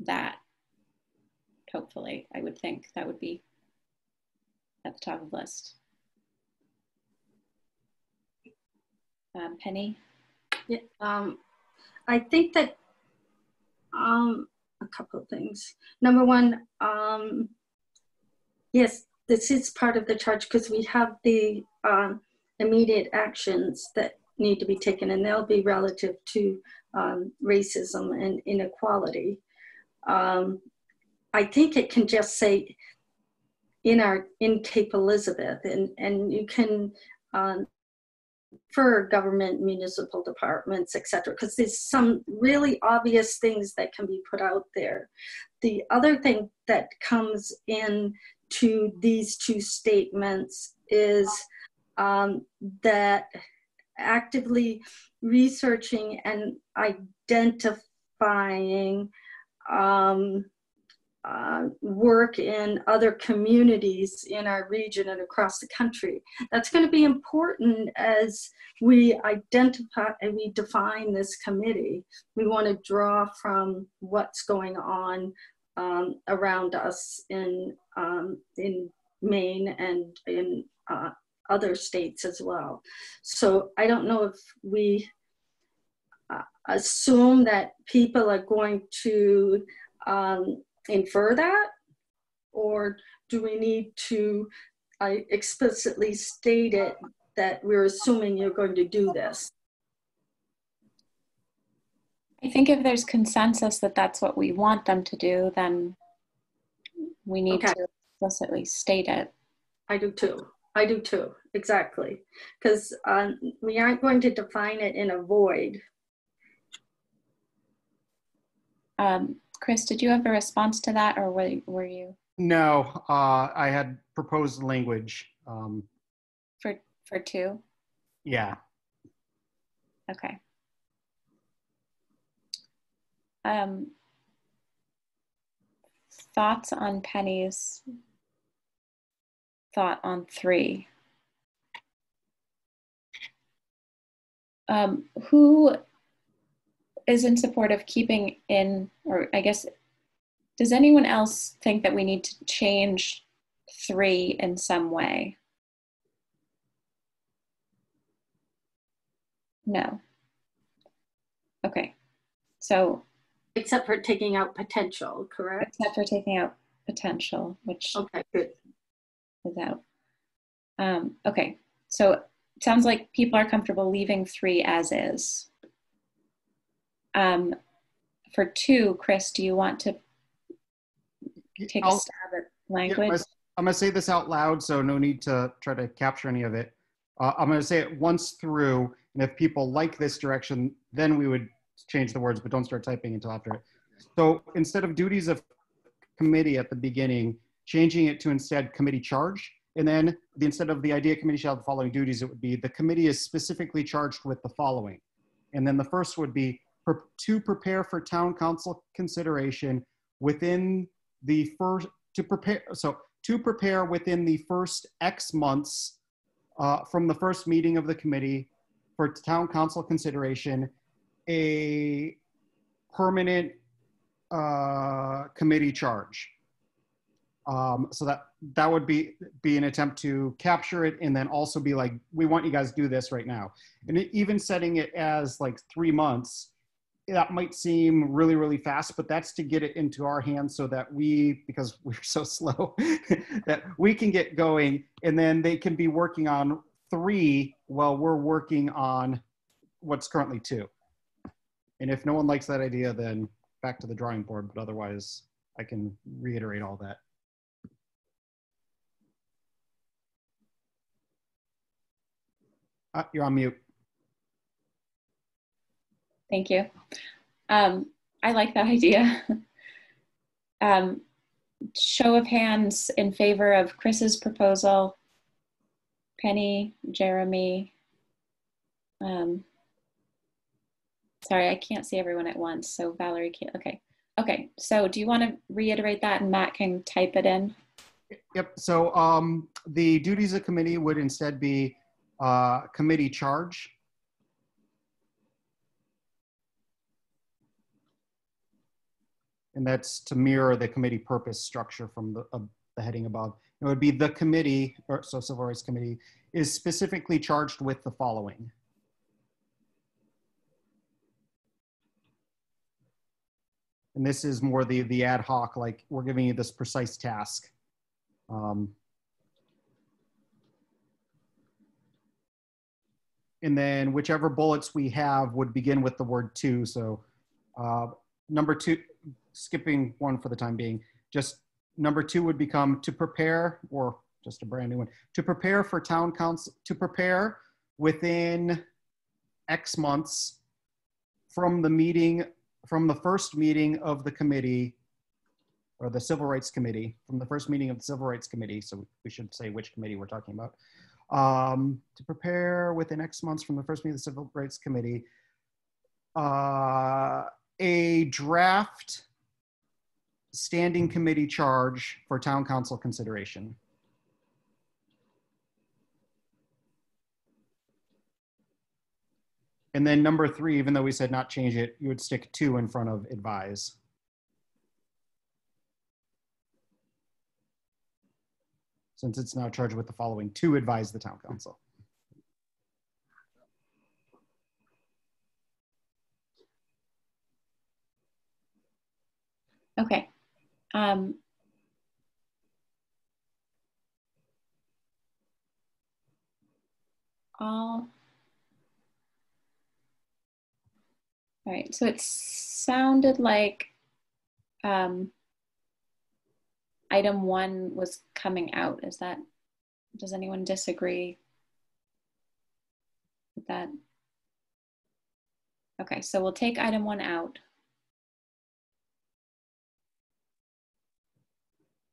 A: that? Hopefully, I would think that would be at the top of the list. Um, Penny?
H: Yeah, um, I think that um, a couple of things. Number one, um, yes, this is part of the charge because we have the um, immediate actions that need to be taken, and they'll be relative to um, racism and inequality. Um, I think it can just say in our in Cape Elizabeth, and and you can um, for government, municipal departments, et cetera, because there's some really obvious things that can be put out there. The other thing that comes in to these two statements is um, that actively researching and identifying um, uh, work in other communities in our region and across the country. That's going to be important as we identify and we define this committee. We want to draw from what's going on um, around us in um, in Maine and in uh, other states as well. So I don't know if we uh, assume that people are going to um, infer that? Or do we need to uh, explicitly state it that we're assuming you're going to do this?
A: I think if there's consensus that that's what we want them to do, then we need
H: Okay.
A: to explicitly state it.
H: I do too. I do too, exactly. Because um, we aren't going to define it in a void.
A: Um, Chris, did you have a response to that or were, were you
I: No, uh, I had proposed language. Um,
A: for, for two?
I: yeah.
A: Okay. Um, thoughts on Penny's thought on three? Um, who is in support of keeping in, or I guess, does anyone else think that we need to change three in some way? No. Okay. So
H: Except for taking out potential, correct?
A: except for taking out potential, which
H: Okay, good.
A: is out. Um, okay, so sounds like people are comfortable leaving three as is. Um, for two, Chris, do you want to take a
I: I'll-
A: stab at language?
I: I'm I'm gonna say this out loud, so no need to try to capture any of it. Uh, I'm gonna say it once through, and if people like this direction, then we would change the words, but don't start typing until after it. So instead of duties of committee at the beginning, changing it to instead committee charge, and then the, instead of the IDEA committee shall have the following duties, it would be the committee is specifically charged with the following. And then the first would be to prepare for town council consideration within the first, to prepare, so to prepare within the first X months uh, from the first meeting of the committee for town council consideration, a permanent uh, committee charge. Um, so that that would be be an attempt to capture it and then also be like, we want you guys to do this right now. And even setting it as like three months that might seem really, really fast, but that's to get it into our hands so that we, because we're so slow, that we can get going and then they can be working on three while we're working on what's currently two. And if no one likes that idea, then back to the drawing board, but otherwise I can reiterate all that. Uh, you're on mute.
A: Thank you. Um, I like that idea. um, show of hands in favor of Chris's proposal. Penny, Jeremy. Um, sorry, I can't see everyone at once. So Valerie can't. Okay. Okay. So do you want to reiterate that and Matt can type it in?
I: Yep. So um, the duties of committee would instead be uh, committee charge. And that's to mirror the committee purpose structure from the, uh, the heading above. It would be the committee, or so Civil Rights Committee, is specifically charged with the following. And this is more the, the ad hoc, like we're giving you this precise task. Um, and then whichever bullets we have would begin with the word two. So uh, number two, skipping one for the time being, just number two would become to prepare, or just a brand new one, to prepare for town council, to prepare within X months from the meeting, from the first meeting of the committee or the Civil Rights Committee, from the first meeting of the Civil Rights Committee. So we should say which committee we're talking about um, to prepare within X months from the first meeting of the Civil Rights Committee uh, a draft standing committee charge for town council consideration. And then number three, even though we said not change it, you would stick two in front of advise. since it's now charged with the following to advise the town council.
A: Okay. Um, all, right, so it sounded like um, item one was coming out. Is that, does anyone disagree with that? Okay, so we'll take item one out.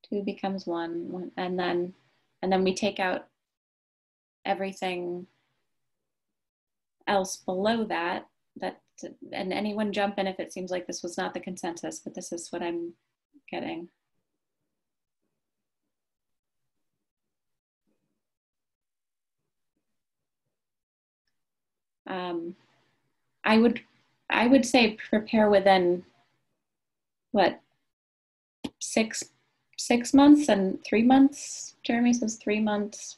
A: Two becomes one, one and then, and then we take out everything else below that, that, and anyone jump in if it seems like this was not the consensus, but this is what I'm getting. um, I would I would say prepare within what six six months and three months. Jeremy says three months.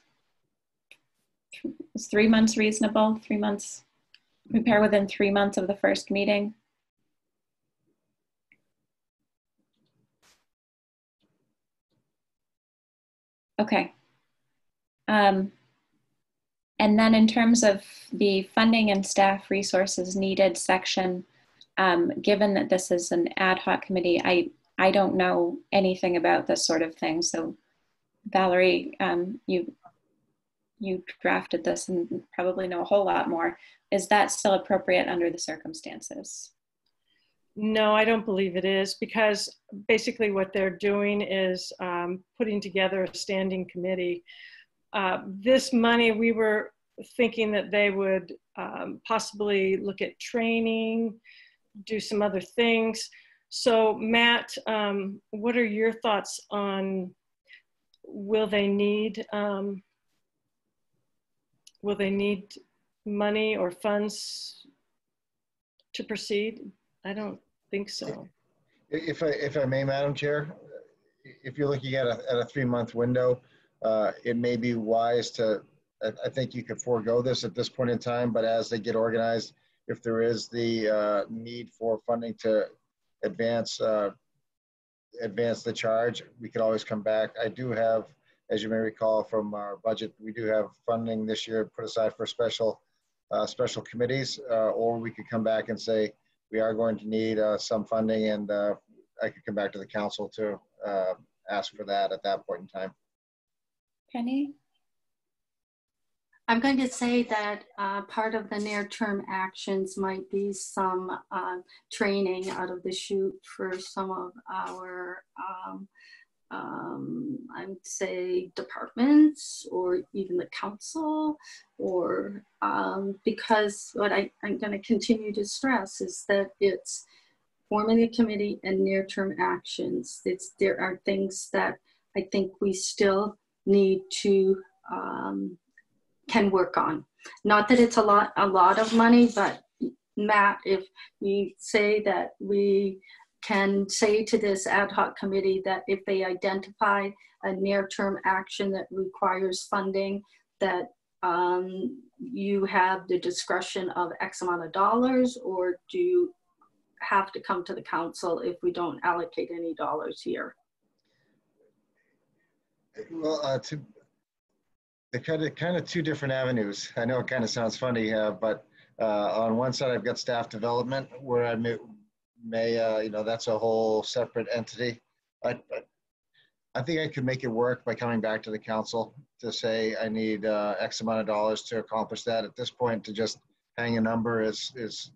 A: Is three months reasonable? Three months. Prepare within three months of the first meeting. Okay. Um, and then in terms of the funding and staff resources needed section, um, given that this is an ad hoc committee, I, I don't know anything about this sort of thing. So Valerie, um, you, you drafted this and probably know a whole lot more. Is that still appropriate under the circumstances?
J: No, I don't believe it is because basically what they're doing is um, putting together a standing committee uh, this money, we were thinking that they would um, possibly look at training, do some other things. So, Matt, um, what are your thoughts on will they need um, will they need money or funds to proceed? I don't think so.
B: If I, if I may, Madam Chair, if you're looking at a, at a three month window, uh, it may be wise to, I, think you could forego this at this point in time, but as they get organized, if there is the uh, need for funding to advance uh, advance the charge, we could always come back. I do have, as you may recall from our budget, we do have funding this year put aside for special uh, special committees, uh, or we could come back and say we are going to need uh, some funding, and uh, I could come back to the council to uh, ask for that at that point in time.
A: Penny?
H: I'm going to say that uh, part of the near-term actions might be some uh, training out of the chute for some of our, um, um, I'd say, departments or even the council, or um, because what I, I'm going to continue to stress is that it's forming a committee and near-term actions. It's there are things that I think we still need to um, can work on. Not that it's a lot, a lot of money, but Matt, if we say that we can say to this ad hoc committee that if they identify a near-term action that requires funding, that um, you have the discretion of X amount of dollars, or do you have to come to the council if we don't allocate any dollars here?
B: Well, uh, to they're kind of kind of two different avenues. I know it kind of sounds funny, uh, but uh, on one side I've got staff development where I may, may uh, you know, that's a whole separate entity. I, I think I could make it work by coming back to the council to say I need uh, X amount of dollars to accomplish that. At this point, to just hang a number is is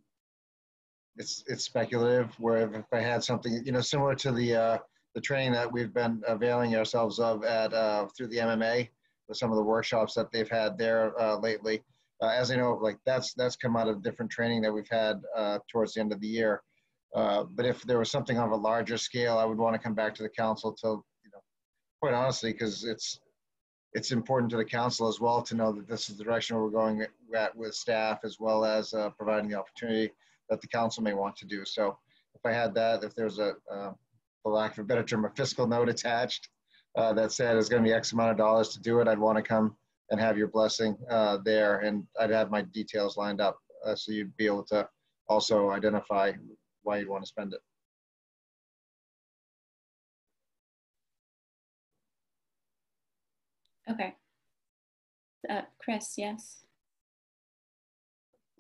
B: it's it's speculative. Where if I had something, you know, similar to the uh, the training that we've been availing ourselves of at uh, through the MMA with some of the workshops that they've had there uh, lately. Uh, as I know, like that's that's come out of different training that we've had uh, towards the end of the year. Uh, but if there was something of a larger scale, I would want to come back to the council to, you know, quite honestly, because it's it's important to the council as well to know that this is the direction we're going at with staff, as well as uh, providing the opportunity that the council may want to do. So if I had that, if there's a, uh, for lack of a better term, a fiscal note attached, uh, that said it's going to be X amount of dollars to do it, I'd want to come and have your blessing uh, there, and I'd have my details lined up uh, so you'd be able to also identify why you'd want to spend it.
A: Okay. Uh, Chris, yes.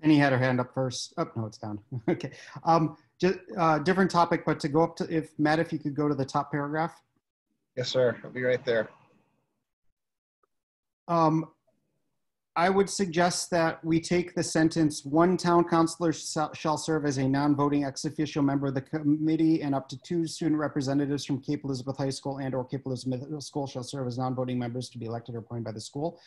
I: And he had her hand up first. Oh, no, it's down. okay. Um, just, uh, different topic, but to go up to, if Matt, if you could go to the top paragraph.
B: Yes, sir. I'll be right there.
I: Um, I would suggest that we take the sentence, one town councilor shall serve as a non-voting ex officio member of the committee and up to two student representatives from Cape Elizabeth High School and or Cape Elizabeth Middle School shall serve as non-voting members to be elected or appointed by the school.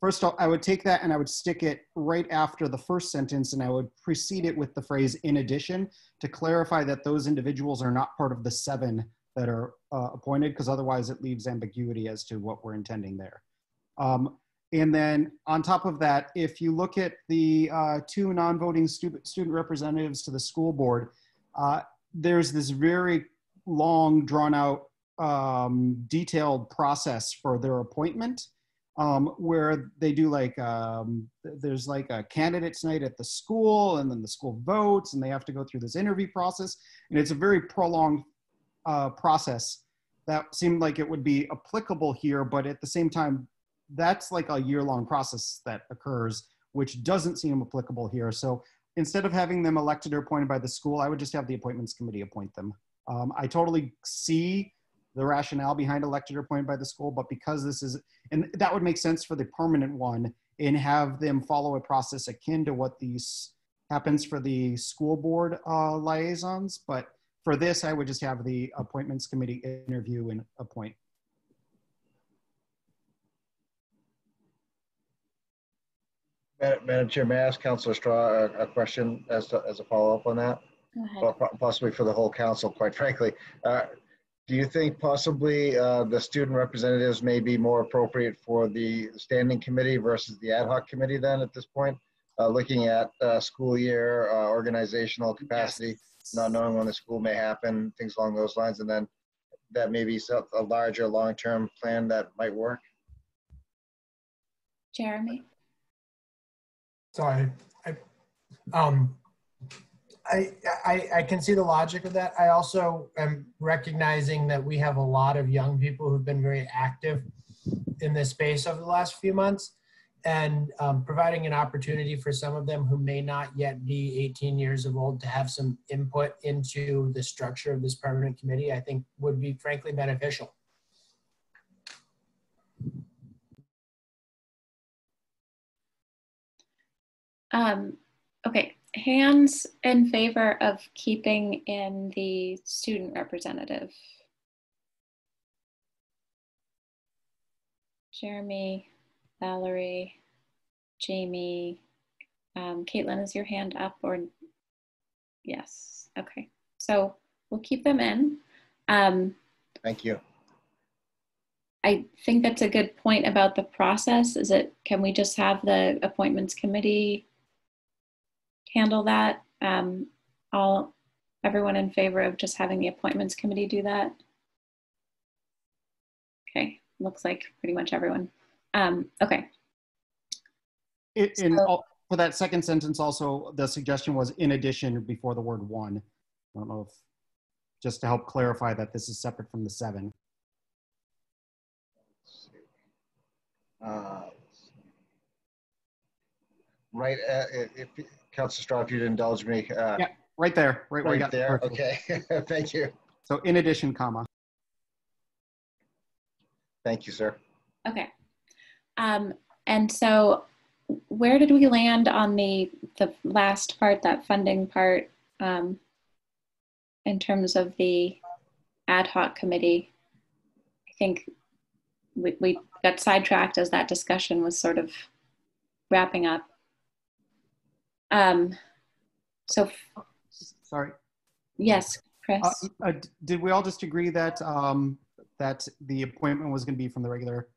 I: First, all, I would take that and I would stick it right after the first sentence and I would precede it with the phrase in addition to clarify that those individuals are not part of the seven that are uh, appointed because otherwise it leaves ambiguity as to what we're intending there. Um, and then on top of that, if you look at the uh, two non-voting stu student representatives to the school board, uh, there's this very long drawn out um, detailed process for their appointment um, where they do like um, there's like a candidates night at the school and then the school votes and they have to go through this interview process and it's a very prolonged uh, process that seemed like it would be applicable here, but at the same time, that's like a year long process that occurs, which doesn't seem applicable here. So instead of having them elected or appointed by the school, I would just have the appointments committee appoint them. Um, I totally see the rationale behind elected or appointed by the school, but because this is, and that would make sense for the permanent one and have them follow a process akin to what these happens for the school board uh, liaisons. But for this, I would just have the appointments committee interview and appoint.
B: Madam Chair, may I ask Councilor Straw a, a question as, to, as a follow-up on that? Well, possibly for the whole council, quite frankly. Uh, do you think possibly uh, the student representatives may be more appropriate for the standing committee versus the ad hoc committee then at this point? Uh, looking at uh, school year, uh, organizational capacity, yes not knowing when the school may happen, things along those lines, and then that may be a larger long-term plan that might work.
A: Jeremy?
K: Sorry, I, um, I, I, I can see the logic of that. I also am recognizing that we have a lot of young people who've been very active in this space over the last few months and um, providing an opportunity for some of them who may not yet be 18 years of old to have some input into the structure of this permanent committee, I think would be frankly beneficial.
A: Um, okay, hands in favor of keeping in the student representative. Jeremy, Valerie, Jamie, um, Caitlin, is your hand up or? Yes, okay. So we'll keep them in. Um,
B: Thank you.
A: I think that's a good point about the process. Is it, can we just have the appointments committee handle that? Um, all, everyone in favor of just having the appointments committee do that? Okay, looks like pretty much everyone. Um, okay,
I: It, and al- for that second sentence, also the suggestion was in addition before the word one. I don't know if just to help clarify that this is separate from the seven.
B: Uh, Right, uh, if, if- Councilor Straw, if you'd indulge me. uh,
I: Yeah, right there, right where you
B: Right
I: got the
B: there,
I: cursor.
B: okay, thank you,
I: So in addition, comma.
B: thank you, sir.
A: okay. Um, and so where did we land on the, the last part, that funding part, um, in terms of the ad hoc committee? I think we, we got sidetracked as that discussion was sort of wrapping up. Um, so,
I: Sorry.
A: yes, Chris.
I: Uh, uh, did we all just agree that um, that the appointment was going to be from the regular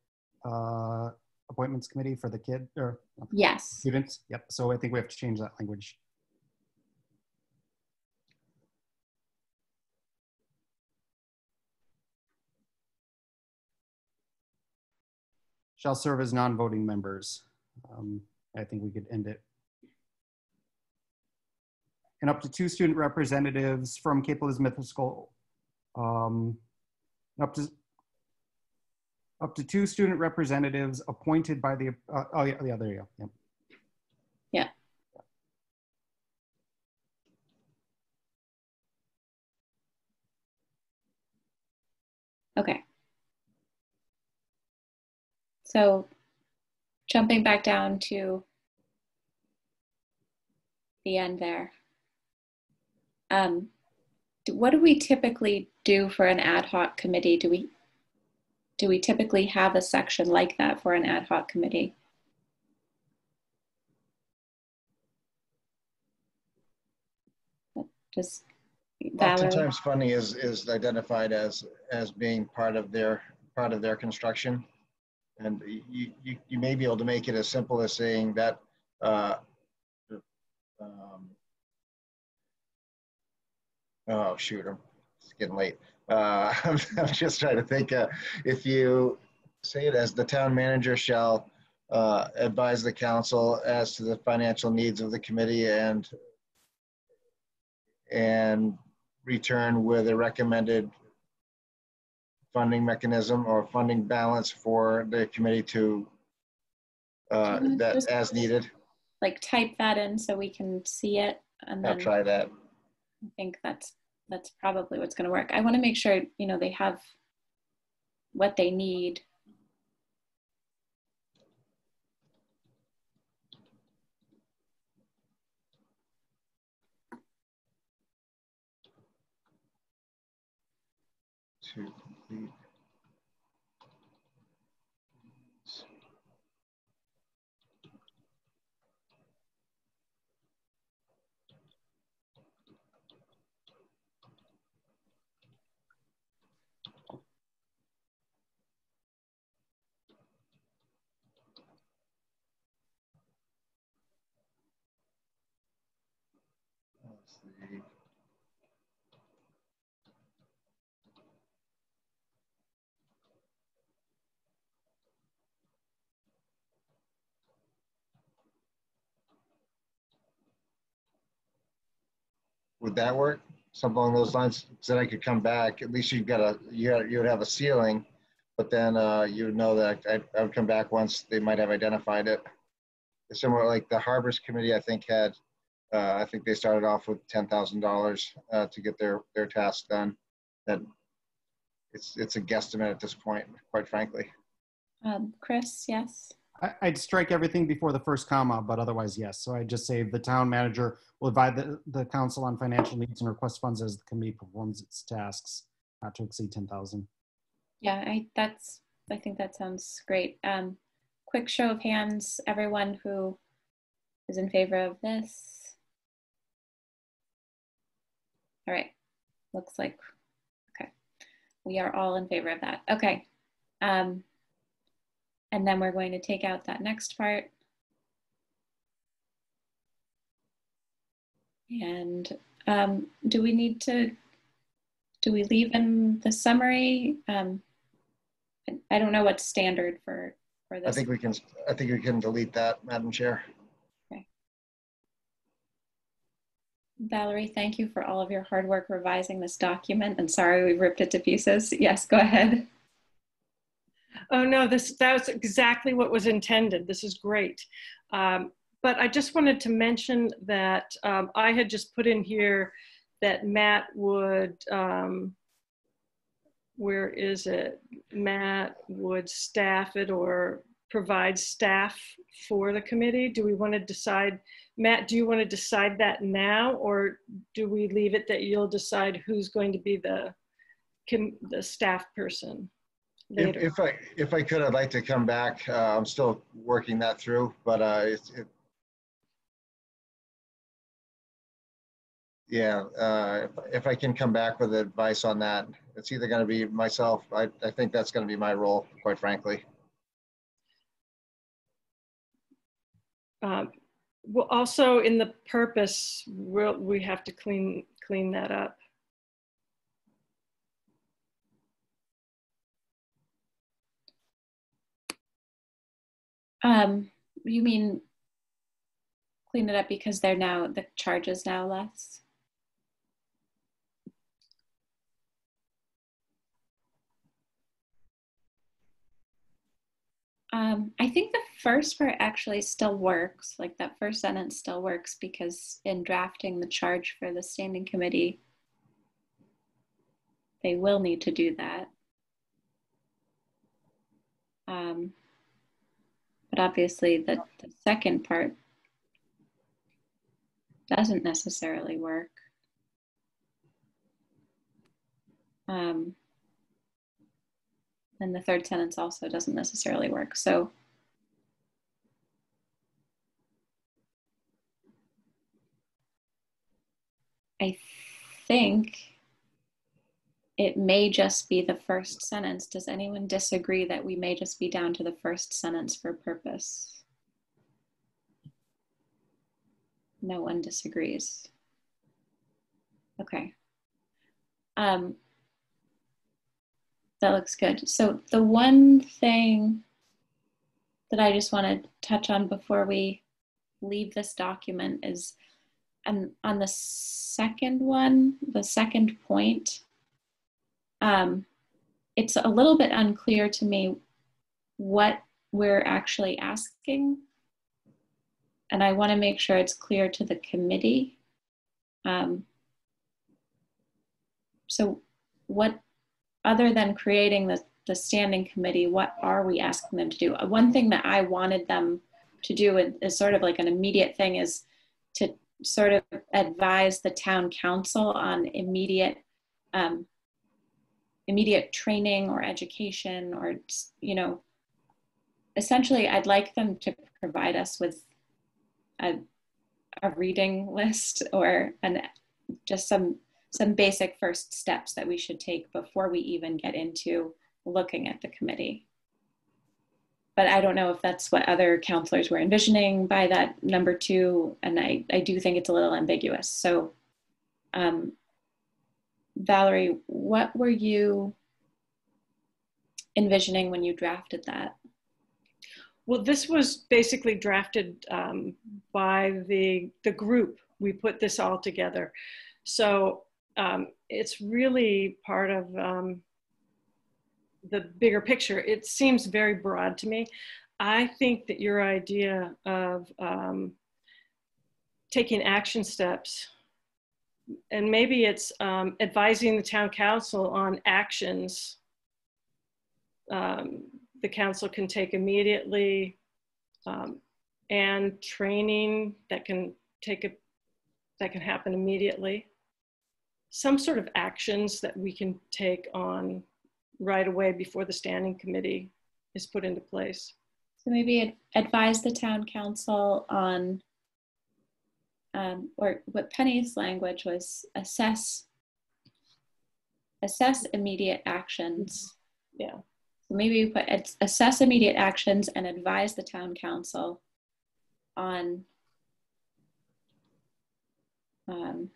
I: uh, appointments committee for the kid or
A: Yes.
I: students? Yep. So I think we have to change that language. Shall serve as non-voting members. Um, I think we could end it. And up to two student representatives from Cape Elizabeth School. Um, up to up to two student representatives appointed by the, uh, oh yeah, yeah, there you go. Yep.
A: Yeah. Okay. So jumping back down to the end there. Um, what do we typically do for an ad hoc committee? Do we do we typically have a section like that for an ad hoc committee? Just?
B: Oftentimes funding is, is identified as, as being part of their, part of their construction. And you, you, you may be able to make it as simple as saying that, uh, um, oh, shoot, I'm, it's getting late. Uh, I'm, I'm just trying to think, uh, if you say it as the town manager shall, uh, advise the council as to the financial needs of the committee and and return with a recommended funding mechanism or funding balance for the committee to, uh, that as needed.
A: Like type that in so we can see it and
B: I'll
A: then
B: try that.
A: I think that's that's probably what's going to work. I want to make sure you know they have what they need.
B: To complete. Let's would that work? Something along those lines, so that I could come back, at least you've got a, you, you would have a ceiling, but then uh, you would know that I, I would come back once they might have identified it. Similar, like the Harbors Committee, I think had, uh, I think they started off with ten thousand dollars uh, to get their, their tasks done. That it's, it's a guesstimate at this point, quite frankly.
A: Um, Chris, yes?
I: I- I'd strike everything before the first comma, but otherwise, yes. So I'd just say the town manager will advise the, the council on financial needs and request funds as the committee performs its tasks, not to exceed 10,000.
A: Yeah, I, that's, I think that sounds great. Um, quick show of hands, everyone who is in favor of this. All right, looks like, okay. We are all in favor of that. Okay. Um, and then we're going to take out that next part. And um, do we need to, do we leave in the summary? Um, I- don't know what's standard for, for this.
B: I think we can, I think we can delete that, Madam Chair.
A: Valerie, thank you for all of your hard work revising this document. And sorry we ripped it to pieces. Yes, go ahead.
J: Oh no, this that was exactly what was intended. This is great. Um, but I just wanted to mention that um, I had just put in here that Matt would, um, where is it? Matt would staff it or provide staff for the committee. Do we want to decide, Matt, do you want to decide that now or do we leave it that you'll decide who's going to be the, the staff person?
B: If,
J: later?
B: if I, if I could, I'd like to come back. Uh, I'm still working that through, but uh, it's, it, yeah, uh, if, if I can come back with advice on that, it's either going to be myself. I, I think that's going to be my role, quite frankly.
J: Um, well, also in the purpose, we'll, we have to clean, clean that up.
A: Um, you mean clean it up because they're now, the charge is now less? Um, I think the first part actually still works. Like that first sentence still works because in drafting the charge for the standing committee, they will need to do that. Um, but obviously, the, the second part doesn't necessarily work. Um, and the third sentence also doesn't necessarily work. So I think it may just be the first sentence. Does anyone disagree that we may just be down to the first sentence for purpose? No one disagrees. Okay. Um, that looks good. So the one thing that I just want to touch on before we leave this document is and on the second one, the second point, um, it's a little bit unclear to me what we're actually asking. And I want to make sure it's clear to the committee. Um, so what other than creating the, the standing committee, what are we asking them to do? One thing that I wanted them to do is, is sort of like an immediate thing is to sort of advise the town council on immediate um, immediate training or education or you know essentially i'd like them to provide us with a, a reading list or an just some some basic first steps that we should take before we even get into looking at the committee but I don't know if that's what other councilors were envisioning by that number two. And I, I do think it's a little ambiguous. So, um, Valerie, what were you envisioning when you drafted that?
J: Well, this was basically drafted um, by the, the group. We put this all together. So um, it's really part of um, the bigger picture. It seems very broad to me. I think that your idea of um, taking action steps, and maybe it's um, advising the town council on actions um, the council can take immediately, um, and training that can take a that can happen immediately. Some sort of actions that we can take on right away before the standing committee is put into place.
A: So maybe advise the town council on, um, or what Penny's language was, assess, assess immediate actions.
J: Yeah.
A: So maybe we put assess immediate actions and advise the town council on um,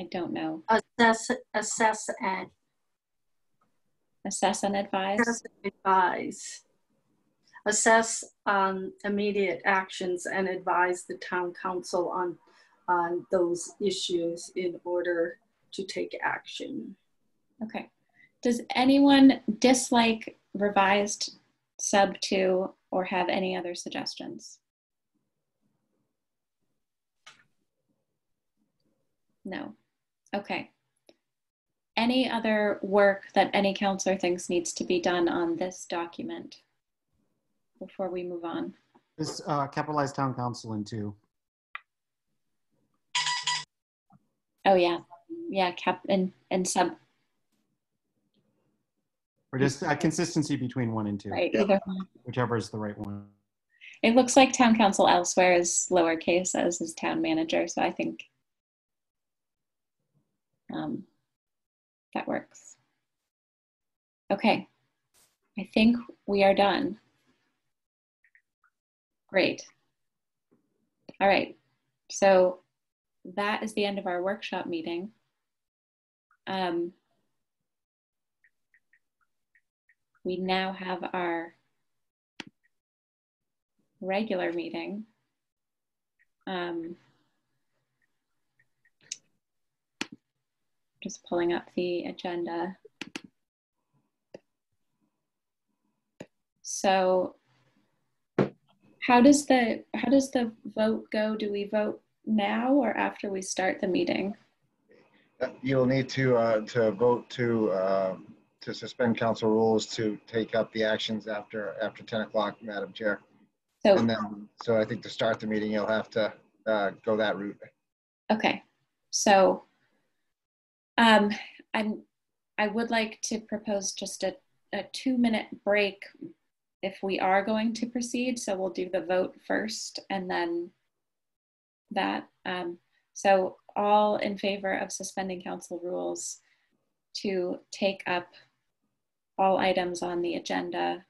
A: I don't know.
S: Assess, assess and
A: Assess and advise.
S: assess and advise. Assess um, immediate actions and advise the town council on, on those issues in order to take action.
A: Okay. Does anyone dislike revised sub two or have any other suggestions? No. Okay. Any other work that any councilor thinks needs to be done on this document before we move on?
I: This uh, capitalized town council in two.
A: Oh yeah, yeah, cap and and sub
I: Or just a consistency between one and two.
A: right. Either one.
I: Whichever is the right one.
A: It looks like town council elsewhere is lowercase as is town manager, so I think um, that works. Okay, I think we are done. Great. All right, so that is the end of our workshop meeting. Um, we now have our regular meeting. Um, just pulling up the agenda. So how does the how does the vote go? Do we vote now or after we start the meeting?
B: You'll need to, uh, to vote to, uh, to suspend council rules to take up the actions after, after 10 o'clock, Madam Chair.
A: So-
B: And then, so I think to start the meeting, you'll have to uh, go that route.
A: Okay, so um, I'm, I would like to propose just a, a two minute break if we are going to proceed. So we'll do the vote first and then that. Um, so all in favor of suspending council rules to take up all items on the agenda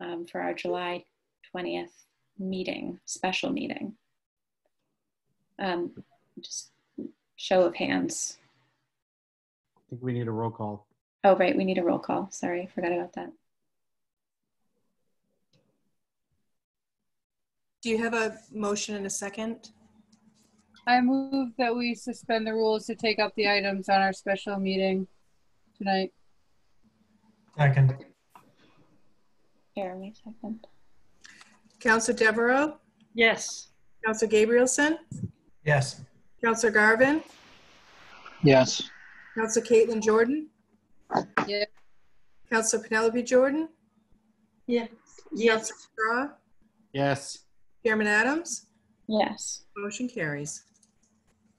A: um, for our July 20th meeting, special meeting. Um, just show of hands.
I: I think we need a roll call.
A: Oh, right, we need a roll call. Sorry, I forgot about that.
T: Do you have a motion and a second?
N: I move that we suspend the rules to take up the items on our special meeting tonight.
K: Second.
A: Jeremy, second.
T: Councilor Deveraux?
J: Yes.
T: Councilor Gabrielson?
K: Yes.
T: Councilor Garvin?
D: Yes.
T: Council Caitlin Jordan?
N: Yeah.
T: Council Penelope Jordan?
S: Yes.
T: Yes. Councilor Straw?
I: Yes.
T: Chairman Adams?
A: Yes.
T: Motion carries.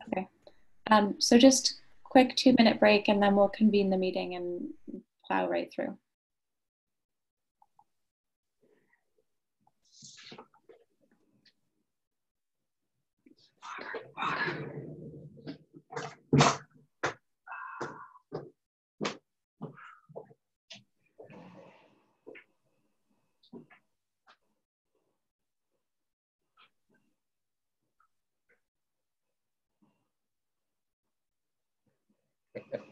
A: Okay. Um, so just quick two minute break and then we'll convene the meeting and plow right through. Water, water.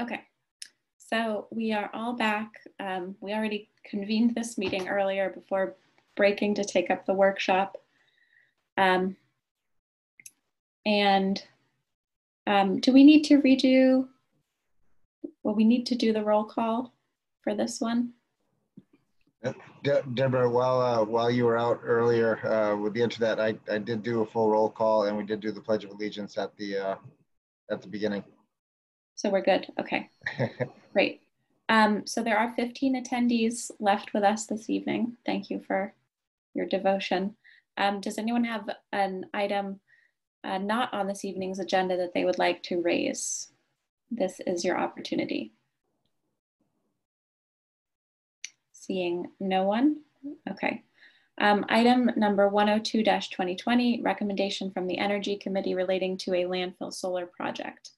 A: Okay, so we are all back. Um, we already convened this meeting earlier before breaking to take up the workshop. Um, and um, do we need to redo, well, we need to do the roll call for this one?
B: De- Deborah, while uh, while you were out earlier uh, with the internet, I, I did do a full roll call and we did do the Pledge of Allegiance at the uh, at the beginning.
A: So we're good. Okay, great. Um, so there are 15 attendees left with us this evening. Thank you for your devotion. Um, does anyone have an item uh, not on this evening's agenda that they would like to raise? This is your opportunity. Seeing no one. Okay. Um, item number 102-2020, recommendation from the Energy Committee relating to a landfill solar project.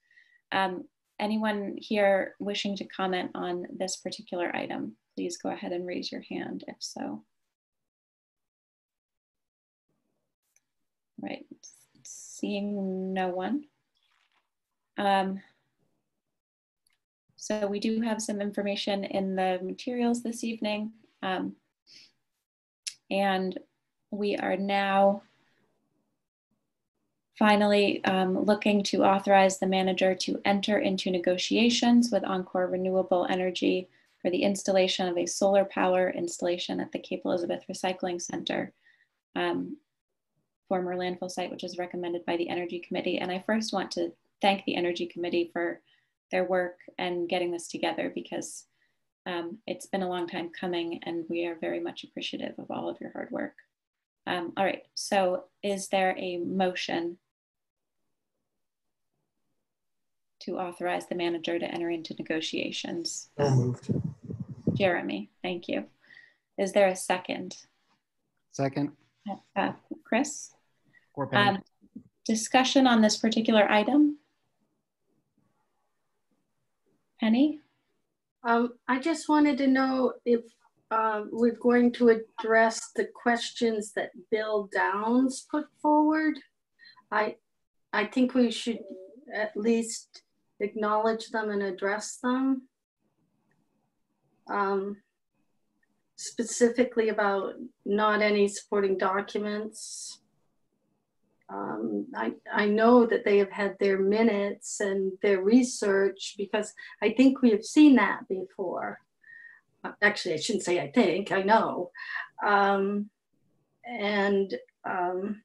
A: Um, anyone here wishing to comment on this particular item, please go ahead and raise your hand if so. Right, seeing no one. Um, so we do have some information in the materials this evening. Um, and we are now Finally, um, looking to authorize the manager to enter into negotiations with Encore Renewable Energy for the installation of a solar power installation at the Cape Elizabeth Recycling Center, um, former landfill site, which is recommended by the Energy Committee. And I first want to thank the Energy Committee for their work and getting this together because um, it's been a long time coming and we are very much appreciative of all of your hard work. Um, all right, so is there a motion to authorize the manager to enter into negotiations.
K: So moved.
A: Jeremy, thank you. Is there a second?
I: Second.
A: Uh, Chris?
I: Or
A: Um, discussion on this particular item? Penny?
H: Um, I just wanted to know if uh, we're going to address the questions that Bill Downs put forward. I, I think we should at least acknowledge them and address them. Um, specifically about not any supporting documents. Um, I, I know that they have had their minutes and their research because I think we have seen that before. Actually, I shouldn't say I think, I know. Um, and um,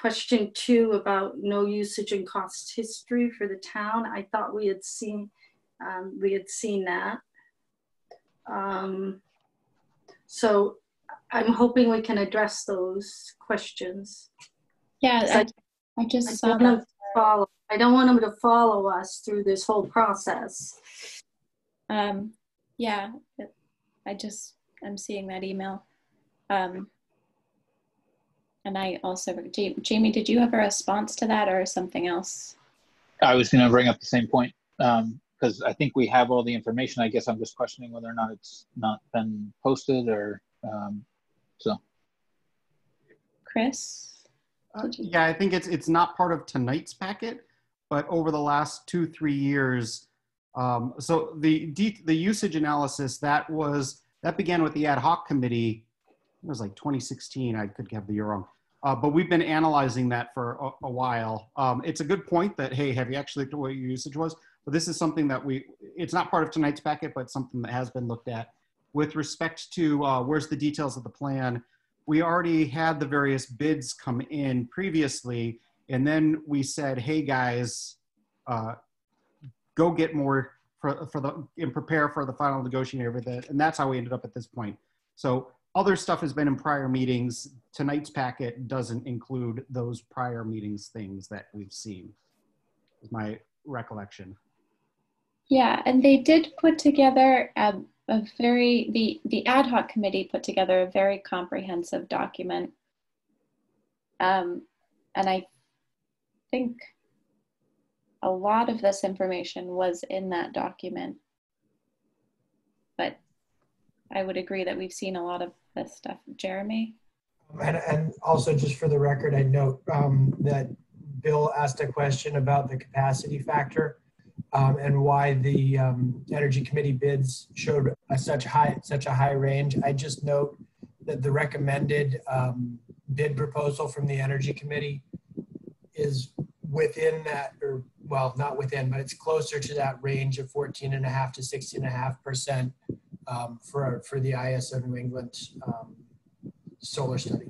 H: question two about no usage and cost history for the town. I thought we had seen um, we had seen that. Um, so I'm hoping we can address those questions.
A: Yeah, I just
S: I
A: saw
S: don't want
A: that.
S: follow. I don't want them to follow us through this whole process.
A: Um, yeah, I just, I'm seeing that email. Um, and I also, Jamie, did you have a response to that or something else?
D: I was going to bring up the same point because I think we have all the information. I guess I'm just questioning whether or not it's not been posted or um, so.
A: Chris?
I: Uh, yeah, I think it's it's not part of tonight's packet, but over the last two three years, um, so the the usage analysis that was that began with the ad hoc committee. It was like 2016. I could have the year wrong, uh, but we've been analyzing that for a, a while. Um, it's a good point that hey, have you actually looked at what your usage was? But this is something that we it's not part of tonight's packet, but something that has been looked at with respect to uh, where's the details of the plan we already had the various bids come in previously, and then we said, "Hey guys, uh, go get more for, for the and prepare for the final negotiating everything." And that's how we ended up at this point. So other stuff has been in prior meetings. Tonight's packet doesn't include those prior meetings things that we've seen. Is my recollection.
A: Yeah, and they did put together a, a very, the, the ad hoc committee put together a very comprehensive document. Um, and I think a lot of this information was in that document. I would agree that we've seen a lot of this stuff. Jeremy?
K: And, and also just for the record, I note um, that Bill asked a question about the capacity factor um, and why the um, Energy Committee bids showed a such high such a high range. I just note that the recommended um, bid proposal from the Energy Committee is within that, or well, not within, but it's closer to that range of 14 and a half to 16 and a half percent um, for for the ISO New England um, solar study.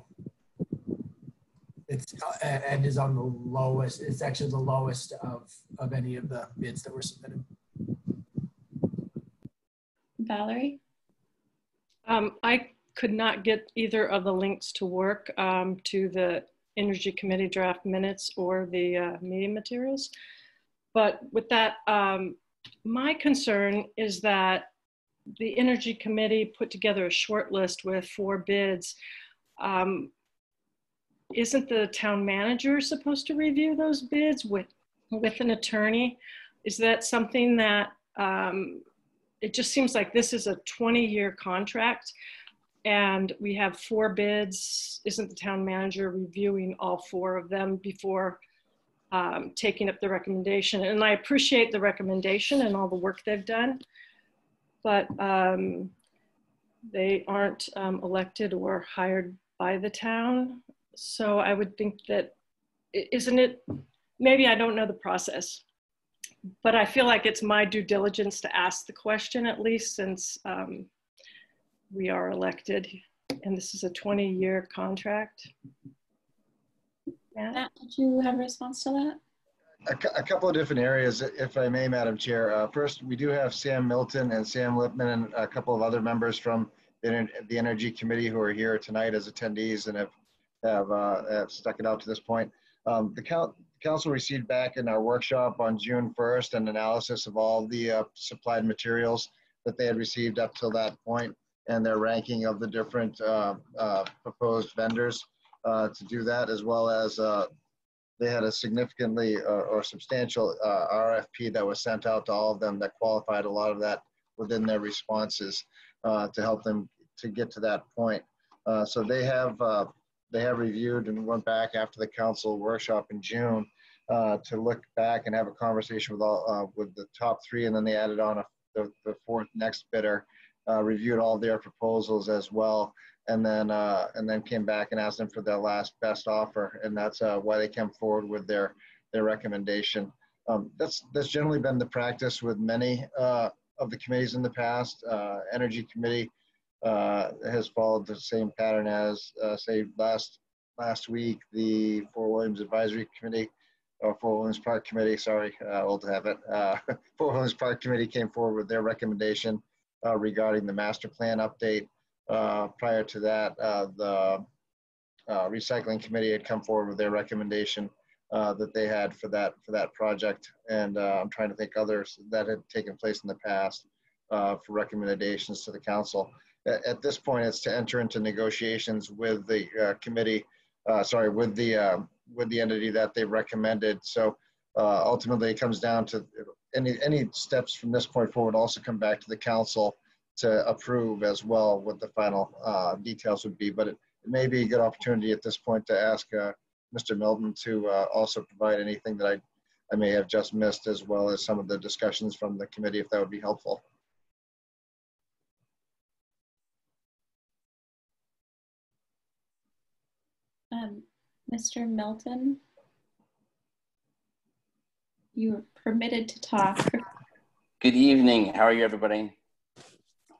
K: It's uh, and is on the lowest. It's actually the lowest of of any of the bids that were submitted.
A: Valerie?
J: Um, I could not get either of the links to work um, to the Energy Committee draft minutes or the uh, meeting materials. But with that, um, my concern is that the Energy Committee put together a short list with four bids. Um, isn't the town manager supposed to review those bids with, with an attorney? Is that something that, um, it just seems like this is a 20 year contract and we have four bids. Isn't the town manager reviewing all four of them before um, taking up the recommendation? And I appreciate the recommendation and all the work they've done, but um, they aren't um, elected or hired by the town. So I would think that, isn't it, maybe I don't know the process, but I feel like it's my due diligence to ask the question at least since um, we are elected and this is a 20 year contract. Matt,
A: did you have a response to that?
B: A, a couple of different areas, if I may, Madam Chair. Uh, First, we do have Sam Milton and Sam Lipman and a couple of other members from the the Energy Committee who are here tonight as attendees and have, have, uh, have stuck it out to this point. Um, The coun- council received back in our workshop on June 1st an analysis of all the uh, supplied materials that they had received up till that point and their ranking of the different uh, uh, proposed vendors uh, to do that, as well as uh, they had a significantly uh, or substantial uh, RFP that was sent out to all of them that qualified a lot of that within their responses uh, to help them to get to that point. Uh, so they have uh, they have reviewed and went back after the council workshop in June uh, to look back and have a conversation with all with the top three, and then they added on a, the, the fourth next bidder, reviewed all their proposals as well, and then uh, and then came back and asked them for their last best offer, and that's uh, why they came forward with their their recommendation. Um, that's that's generally been the practice with many uh, of the committees in the past. Uh, Energy Committee uh, has followed the same pattern as uh, say last last week the Fort Williams Advisory Committee or Fort Williams Park Committee. Sorry, old to have it. Uh, Fort Williams Park Committee came forward with their recommendation regarding the master plan update. Uh, prior to that, uh, the uh, recycling committee had come forward with their recommendation that they had for that for that project. And I'm trying to think others that had taken place in the past for recommendations to the council. At, at, this point, it's to enter into negotiations with the committee, sorry, with the with the entity that they recommended. So uh, ultimately, it comes down to any any steps from this point forward also come back to the council to approve as well what the final uh, details would be. But it, it, may be a good opportunity at this point to ask uh, Mr. Milton to uh, also provide anything that I, I may have just missed as well as some of the discussions from the committee if that would be helpful.
A: Um, Mr. Milton, you are permitted to talk.
U: Good evening. How are you, everybody?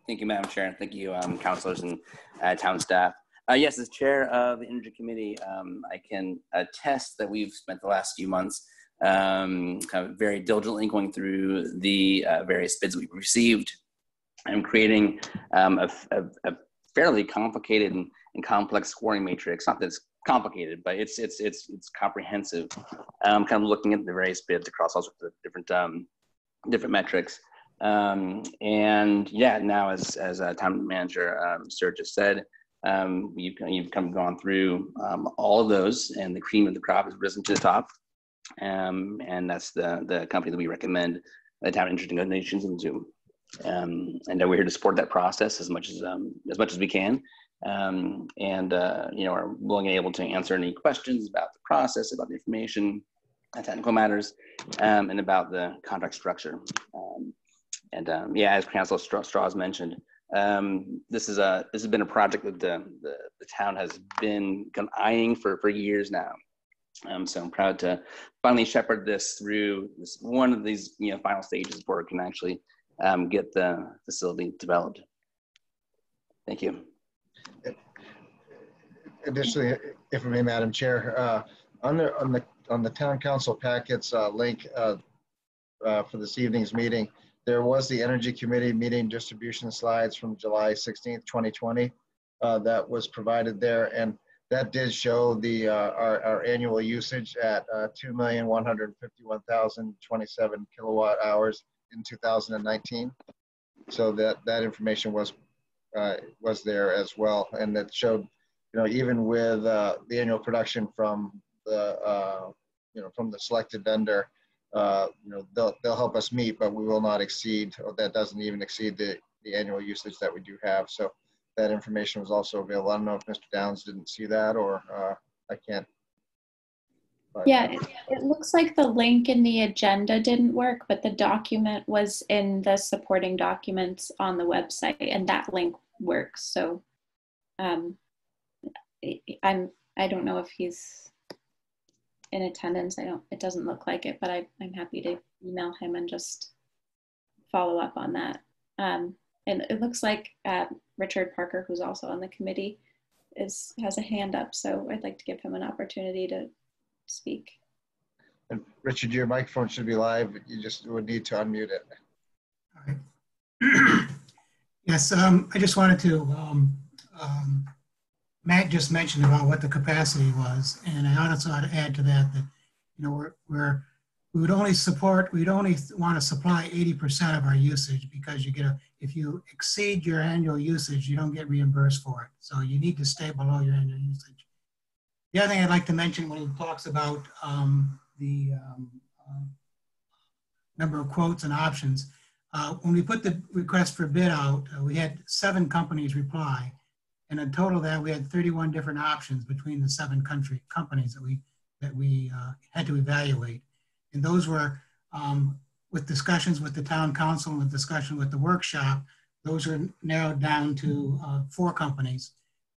U: Thank you, Madam Chair, and thank you, um, councilors and uh, town staff. Uh, yes, as chair of the Energy Committee, um, I can attest that we've spent the last few months um, kind of very diligently going through the uh, various bids we've received and creating um, a, a, a, fairly complicated and, and, complex scoring matrix. Not that it's complicated, but it's it's it's it's comprehensive. Um, kind of looking at the various bids across all sorts of different um, different metrics. Um, and yeah, now as as a town manager, um, Sir just said, um, you've you've come gone through um, all of those, and the cream of the crop has risen to the top. Um, and that's the the company that we recommend the town interesting donations into. Um, and we're here to support that process as much as um, as much as we can. Um, and uh, you know are willing and able to answer any questions about the process, about the information, technical matters, um, and about the contract structure. Um, and um, yeah, as Councilor Strauss mentioned, um, this is a this has been a project that the, the, the town has been eyeing for for years now. Um, so I'm proud to finally shepherd this through this one of these you know final stages where it can actually um, get the facility developed. Thank you.
B: Additionally, if I may, Madam Chair, uh, on the on the on the town council packets uh, link uh, uh for this evening's meeting, there was the Energy Committee meeting distribution slides from July 16th, 2020 uh, that was provided there. And that did show the uh, our, our annual usage at uh, 2,151,027 kilowatt hours in 2019. So that, that information was uh, was there as well. And that showed, you know, even with uh, the annual production from the, uh, you know, from the selected vendor, uh, you know, they'll, they'll help us meet, but we will not exceed, or that doesn't even exceed the, the annual usage that we do have. So that information was also available. I don't know if Mr. Downs didn't see that or uh, I can't.
A: But. Yeah, it, it looks like the link in the agenda didn't work, but the document was in the supporting documents on the website and that link works. So um, I'm, I don't know if he's in attendance. I don't, it doesn't look like it, but I, I'm happy to email him and just follow up on that. Um, and it looks like uh, Richard Parker, who's also on the committee, is has a hand up. So I'd like to give him an opportunity to speak.
B: And Richard, your microphone should be live. You just would need to unmute it.
V: All right. yes, um, I just wanted to um, um, Matt just mentioned about what the capacity was, and I also ought to add to that that you know we're, we're we would only support we'd only want to supply 80% of our usage because you get a if you exceed your annual usage you don't get reimbursed for it. So you need to stay below your annual usage. The other thing i'd like to mention when he talks about um, the um, uh, number of quotes and options uh, when we put the request for bid out uh, we had seven companies reply and in total that we had 31 different options between the seven country companies that we, that we uh, had to evaluate. And those were um, with discussions with the town council and with discussion with the workshop, those are narrowed down to uh, four companies.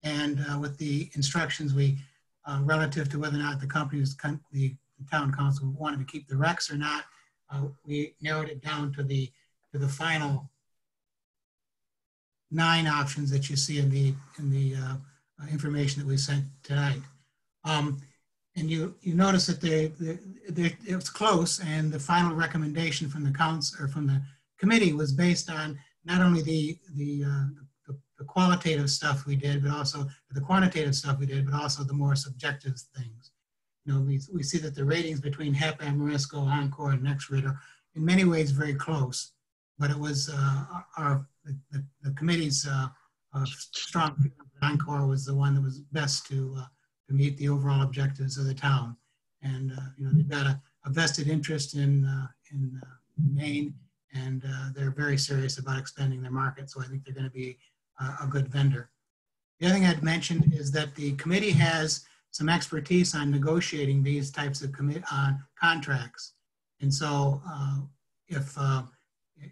V: And uh, with the instructions we, uh, relative to whether or not the companies, the, the town council wanted to keep the RECs or not, uh, we narrowed it down to the, to the final nine options that you see in the in the uh, information that we sent tonight. Um, and you you notice that they, they, they, it was close, and the final recommendation from the council or from the committee was based on not only the the, uh, the, the qualitative stuff we did, but also the quantitative stuff we did, but also the more subjective things. you know, we, we see that the ratings between HEP, Ameresco, Encore, and NextGrid are in many ways very close. But it was uh, our the, the committee's uh, uh, strong Encore was the one that was best to uh, to meet the overall objectives of the town. And you know, they've got a, a vested interest in in Maine, and they're very serious about expanding their market. So I think they're going to be a good vendor. The other thing I'd mention is that the committee has some expertise on negotiating these types of commit on contracts. And so uh, if uh,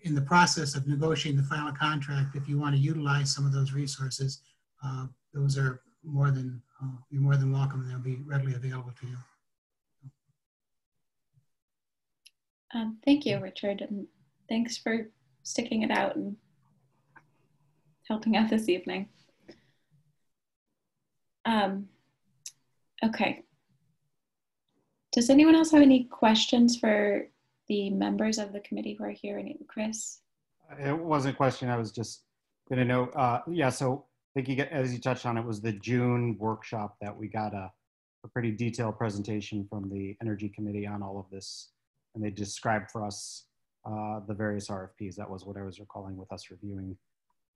V: in the process of negotiating the final contract, if you want to utilize some of those resources, uh, those are more than, uh, you're more than welcome they'll be readily available to you.
A: Um, thank you, Richard. And thanks for sticking it out and helping out this evening. Um, okay. Does anyone else have any questions for the members of the committee who are here? And Chris?
I: It wasn't a question. I was just going to know. Uh, yeah, so I think you get, as you touched on, it was the June workshop that we got a, a pretty detailed presentation from the Energy Committee on all of this. And they described for us uh, the various RFPs. That was what I was recalling with us reviewing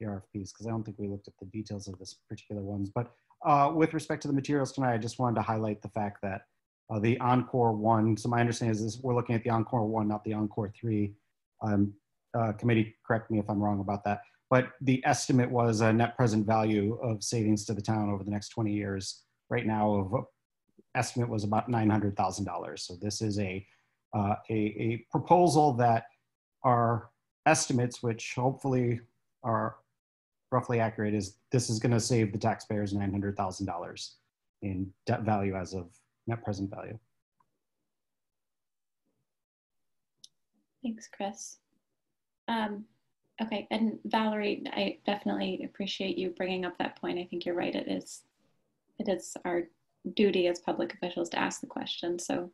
I: the RFPs, because I don't think we looked at the details of this particular ones. But uh, with respect to the materials tonight, I just wanted to highlight the fact that uh, the Encore 1, so my understanding is this, we're looking at the Encore 1, not the Encore 3. Um, uh, committee, correct me if I'm wrong about that. But the estimate was a net present value of savings to the town over the next 20 years. Right now, of estimate was about $900,000. So this is a, uh, a, a proposal that our estimates, which hopefully are roughly accurate, is this is going to save the taxpayers $900,000 in debt value as of net present value.
A: Thanks, Chris. Um, okay, and Valerie, I definitely appreciate you bringing up that point. I think you're right. It is, it is our duty as public officials to ask the question. So,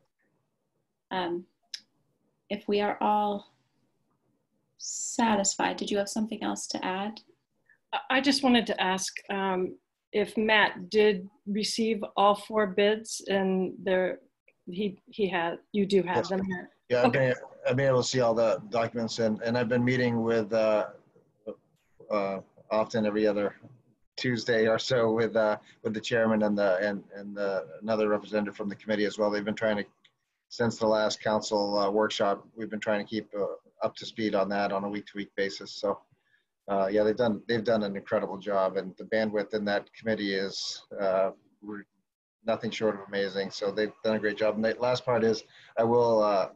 A: um, if we are all satisfied, did you have something else to add?
J: I just wanted to ask um, if Matt did receive all four bids and there he he had you do have yes. them here.
B: Yeah, I've, been, I've been able to see all the documents and, and I've been meeting with uh, uh, often every other Tuesday or so with uh, with the chairman and the and and the, another representative from the committee as well. They've been trying to since the last council uh, workshop. We've been trying to keep uh, up to speed on that on a week to week basis. So uh, yeah, they've done they've done an incredible job, and the bandwidth in that committee is uh, nothing short of amazing. So they've done a great job. And the last part is, I will. Uh,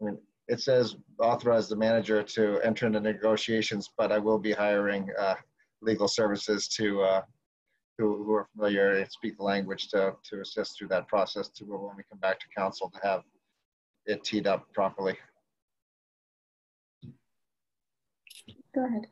B: I mean, it says authorize the manager to enter into negotiations, but I will be hiring uh, legal services to uh, who, who are familiar and speak the language to to assist through that process to when we come back to council to have it teed up properly.
A: Go ahead.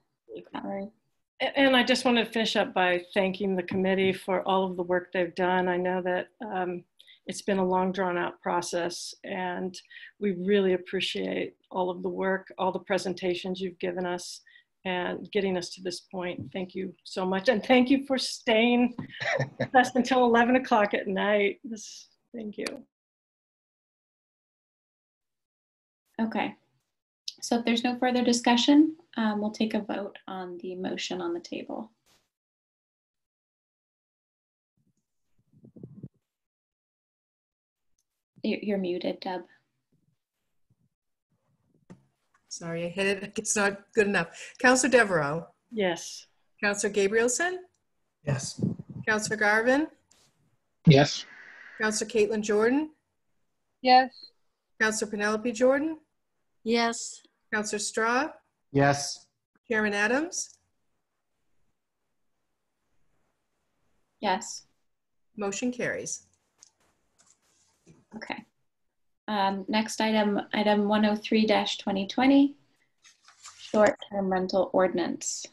J: And I just want to finish up by thanking the committee for all of the work they've done. I know that um, it's been a long drawn out process and we really appreciate all of the work, all the presentations you've given us and getting us to this point. Thank you so much. And thank you for staying with us until 11 o'clock at night. This, thank you.
A: Okay. So if there's no further discussion, um, we'll take a vote on the motion on the table. You're muted, Deb.
T: Sorry, I hit it. It's not good enough. Councillor Devereaux?
J: Yes.
T: Councillor Gabrielson?
K: Yes.
T: Councillor Garvin?
K: Yes.
T: Councillor Caitlin Jordan?
N: Yes.
T: Councillor Penelope Jordan?
S: Yes.
T: Councillor Straw?
I: Yes.
T: Chairman Adams?
A: Yes.
T: Motion carries.
A: Okay. Um, next item, item 103-2020, short-term rental ordinance.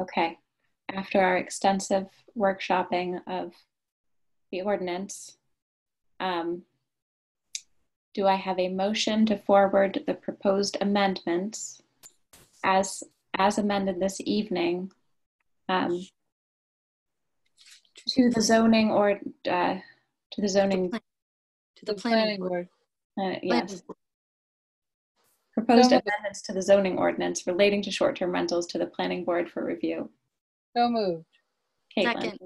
A: Okay, after our extensive workshopping of the ordinance, um, do I have a motion to forward the proposed amendments as, as amended this evening um, to the zoning or uh, to the zoning,
N: To the planning board.
A: uh, yes. Proposed amendments to the zoning ordinance relating to short-term rentals to the planning board for review.
N: So moved.
A: Caitlin.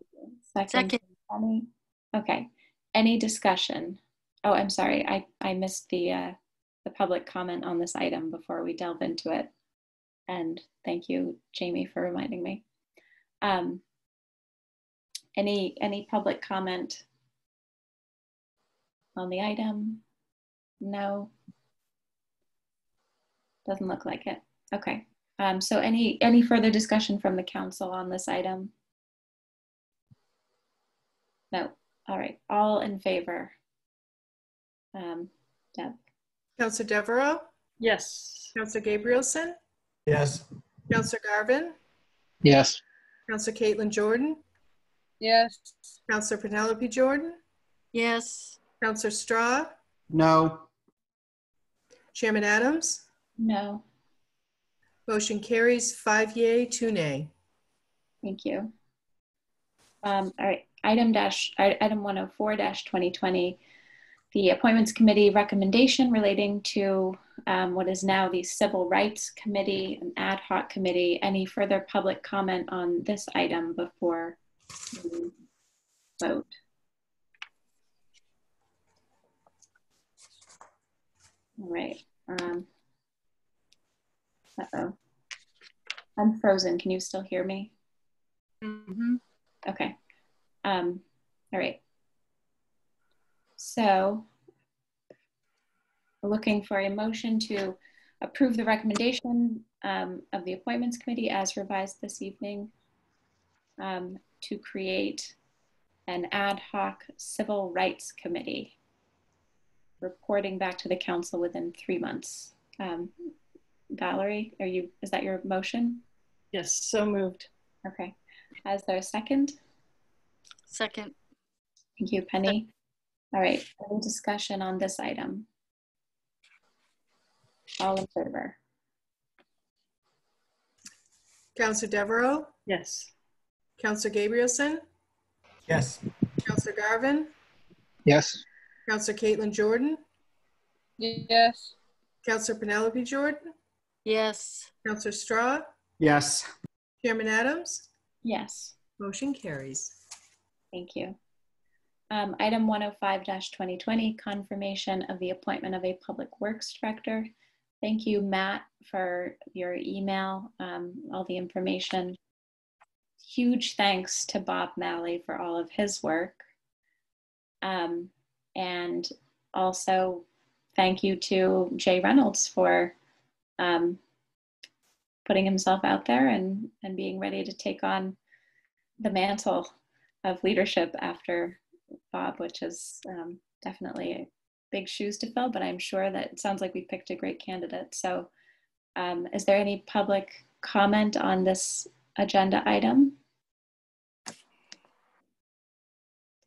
N: Second.
A: Second.
N: Second.
A: Okay. Any discussion? Oh, I'm sorry. I, I missed the, uh, the public comment on this item before we delve into it. And thank you, Jamie, for reminding me. Um, any, any public comment on the item? No? Doesn't look like it. Okay. Um, so any, any further discussion from the council on this item? No. All right. All in favor? Um, Deb?
T: Councilor Deveraux,
J: Yes.
T: Councilor Gabrielson,
K: Yes.
T: Councilor Garvin,
D: Yes.
T: Councilor Caitlin Jordan,
N: Yes.
T: Councilor Penelope Jordan,
N: Yes.
T: Councilor Straw,
I: No.
T: Chairman Adams.
A: No.
T: Motion carries five yea, two nay.
A: Thank you. Um, all right, item dash, item 104 dash 2020, the Appointments Committee recommendation relating to um, what is now the Civil Rights Committee, an ad hoc committee. Any further public comment on this item before we vote? All right. Um, uh-oh. I'm frozen. Can you still hear me?
N: Mm-hmm.
A: Okay. Um, all right. So we're looking for a motion to approve the recommendation um, of the appointments committee as revised this evening um, to create an ad hoc civil rights committee reporting back to the council within three months. Um, Valerie, are you, is that your motion?
J: Yes, so moved.
A: Okay. Is there a second?
N: Second.
A: Thank you, Penny. All right, any discussion on this item? All in favor?
T: Councilor Devereaux,
J: Yes.
T: Councilor Gabrielson,
K: Yes.
T: Councilor Garvin,
D: Yes.
T: Councilor Caitlin Jordan,
N: Yes.
T: Councilor Penelope Jordan,
N: Yes.
T: Councilor Straw,
I: Yes.
T: Chairman Adams.
A: Yes,
T: Motion carries.
A: thank you. Um, item 105-2020, confirmation of the appointment of a public works director. Thank you, Matt, for your email, um, all the information. Huge thanks to Bob Malley for all of his work. Um, and also thank you to Jay Reynolds for um, putting himself out there and, and being ready to take on the mantle of leadership after Bob, which is um, definitely big shoes to fill, but I'm sure that it sounds like we picked a great candidate. So um, is there any public comment on this agenda item?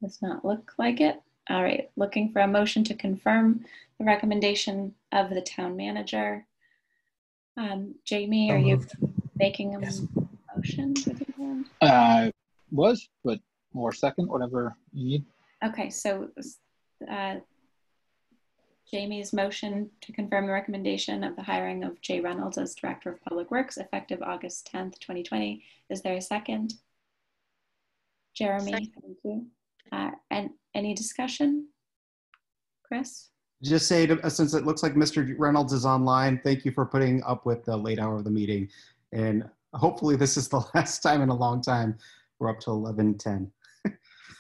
A: Does not look like it. All right, looking for a motion to confirm the recommendation of the town manager. Um, Jamie, are you making a motion? with your hand?
D: Uh, was, but more second, whatever you need.
A: Okay, so uh, Jamie's motion to confirm the recommendation of the hiring of Jay Reynolds as Director of Public Works effective August 10th, 2020. Is there a second? Jeremy, thank you. Uh, and any discussion? Chris?
I: Just say, to, since it looks like Mr. Reynolds is online, thank you for putting up with the late hour of the meeting. And hopefully this is the last time in a long time. We're up to 11:10.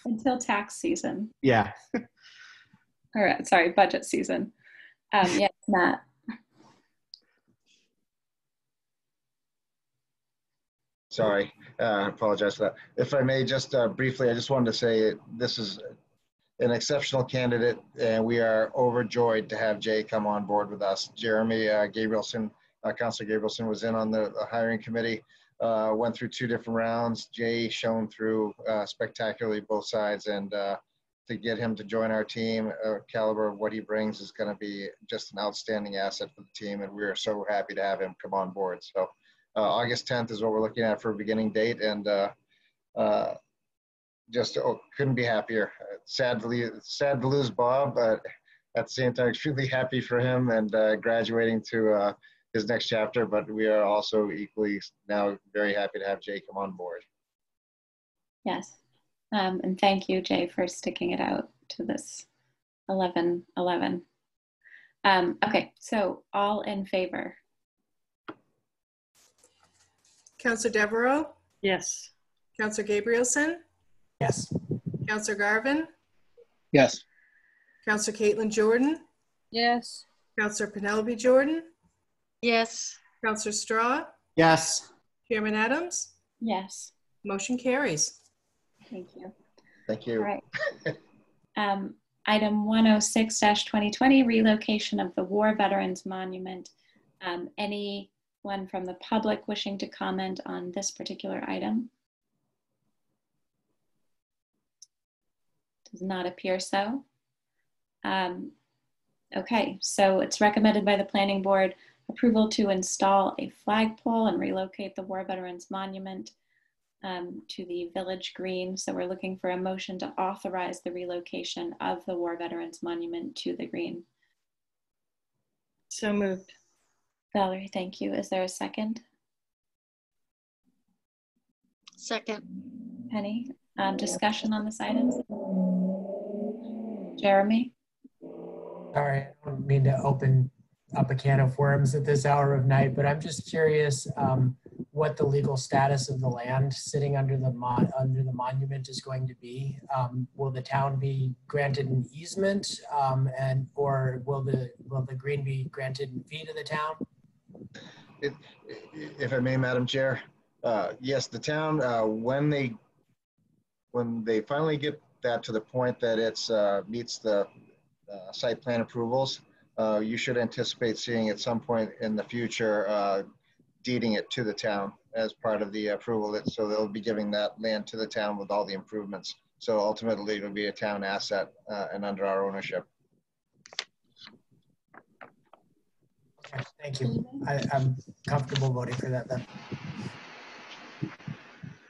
A: Until tax season,
I: Yeah.
A: or uh, sorry, budget season. Um, yes, Matt.
B: Sorry, uh, I apologize for that. If I may, just uh, briefly, I just wanted to say this is an exceptional candidate, and we are overjoyed to have Jay come on board with us. Jeremy uh, Gabrielson, uh, Councilor Gabrielson, was in on the, the hiring committee, uh, went through two different rounds. Jay shone through uh, spectacularly both sides, and uh, to get him to join our team, uh, caliber of what he brings is going to be just an outstanding asset for the team, and we are so happy to have him come on board. So. Uh, August 10th is what we're looking at for a beginning date, and uh, just oh, couldn't be happier. Sad to sad to lose Bob, but at the same time, extremely happy for him and graduating to his next chapter. But we are also equally now very happy to have Jay come on board.
A: Yes. Um, and thank you, Jay, for sticking it out to this 11 11. Um, okay, so all in favor?
T: Councilor Devereaux,
J: Yes.
T: Councilor Gabrielson,
K: Yes.
T: Councilor Garvin,
D: Yes.
T: Councilor Caitlin Jordan,
N: Yes.
T: Councilor Penelope Jordan,
N: Yes.
T: Councilor Straw,
I: Yes.
T: Chairman Adams,
A: Yes.
T: motion carries.
A: Thank you.
B: Thank you.
A: All right. Um, item 106-2020, relocation of the War Veterans Monument. Um, anyone from the public wishing to comment on this particular item? Does not appear so. Um, okay, so it's recommended by the planning board approval to install a flagpole and relocate the War Veterans Monument um, to the Village Green. So we're looking for a motion to authorize the relocation of the War Veterans Monument to the Green.
J: So moved.
A: Valerie, thank you. Is there a second?
N: Second.
A: Penny, um, discussion on this item? Jeremy?
K: Sorry, I don't mean to open up a can of worms at this hour of night, but I'm just curious um, what the legal status of the land sitting under the under the monument is going to be. Um, will the town be granted an easement, um, and or will the will the green be granted in fee to the town?
B: It, if I may, Madam Chair, uh, yes, the town uh, when they when they finally get that to the point that it's uh, meets the uh, site plan approvals, uh, you should anticipate seeing at some point in the future uh, deeding it to the town as part of the approval. So they'll be giving that land to the town with all the improvements. So ultimately, it'll be a town asset uh, and under our ownership.
K: Thank you. I, I'm comfortable voting for that then.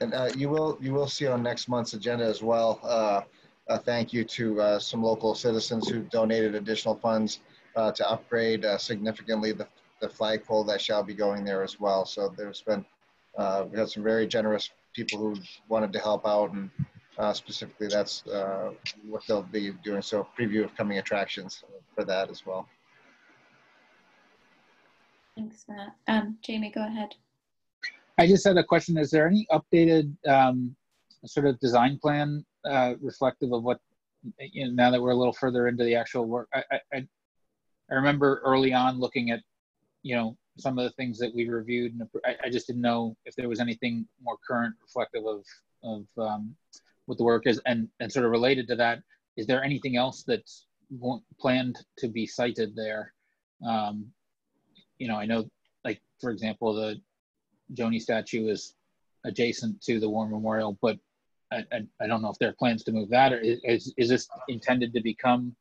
B: And uh, you will you will see on next month's agenda as well. Uh, a thank you to uh, some local citizens who donated additional funds uh, to upgrade uh, significantly the, the flagpole that shall be going there as well. So there's been uh, we had some very generous people who wanted to help out, and uh, specifically that's uh, what they'll be doing. So preview of coming attractions for that as well.
A: Thanks, Matt. Um, Jamie, go ahead.
D: I just had a question. Is there any updated um, sort of design plan uh, reflective of what, you know, now that we're a little further into the actual work? I, I, I remember early on looking at, you know, some of the things that we reviewed, and I, I just didn't know if there was anything more current reflective of, of um, what the work is. And, and sort of related to that, is there anything else that's planned to be cited there? Um, you know, I know, like, for example, the Joni statue is adjacent to the War Memorial, but I, I, I, don't know if there are plans to move that, or is, is this intended to become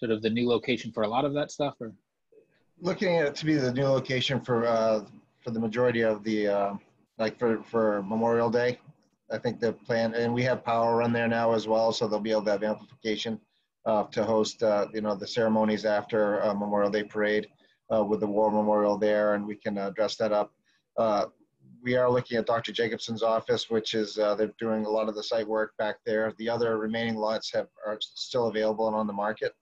D: sort of the new location for a lot of that stuff, or?
B: Looking at it to be the new location for uh, for the majority of the uh, like for for Memorial Day, I think the plan, and we have power run there now as well, so they'll be able to have amplification uh, to host uh, you know the ceremonies after uh, Memorial Day parade uh, with the War Memorial there, and we can dress that up we are looking at Dr. Jacobson's office, which is they're doing a lot of the site work back there. The other remaining lots have are still available and on the market,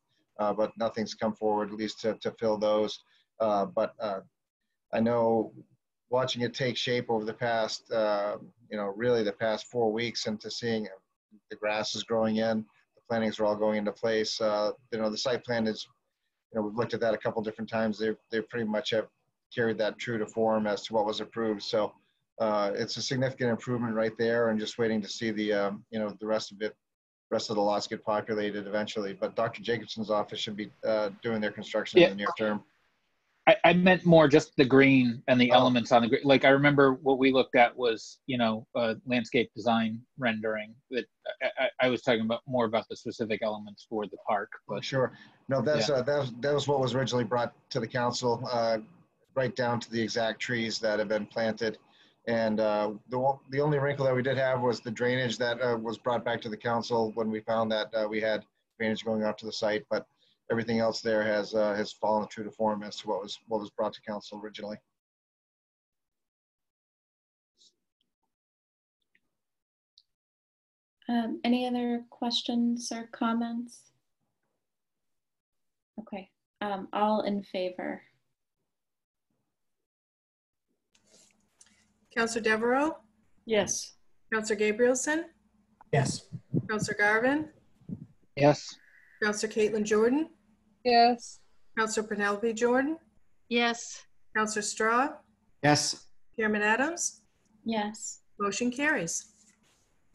B: but nothing's come forward, at least to, to fill those. Uh, but uh, I know watching it take shape over the past, uh, you know, really the past four weeks into seeing the grass is growing in, the plantings are all going into place. you know, the site plan is, you know, we've looked at that a couple different times. They they pretty much have carried that true to form as to what was approved. So uh, it's a significant improvement right there, and just waiting to see the um, you know the rest of it, rest of the lots get populated eventually. But Dr. Jacobson's office should be uh, doing their construction yeah. in the near term.
D: I, I, meant more just the green and the oh. elements on the green. Like I remember what we looked at was you know uh, landscape design rendering. That I, I, was talking about more about the specific elements for the park. But
B: sure, no, that's yeah. uh, that was that was what was originally brought to the council. Uh, right down to the exact trees that have been planted And uh, the, the only wrinkle that we did have was the drainage that uh, was brought back to the council when we found that uh, we had drainage going out to the site. But everything else there has, uh, has fallen true to form as to what was, what was brought to council originally.
A: Um, any other questions or comments? Okay, um, all in favor?
T: Councilor Deveraux,
J: Yes.
T: Councilor Gabrielson,
K: Yes.
T: Councilor Garvin,
D: Yes.
T: Councilor Caitlin Jordan,
N: Yes.
T: Councilor Penelope Jordan,
S: Yes.
T: Councilor Straw,
I: Yes.
T: Chairman Adams,
A: Yes,
T: motion carries.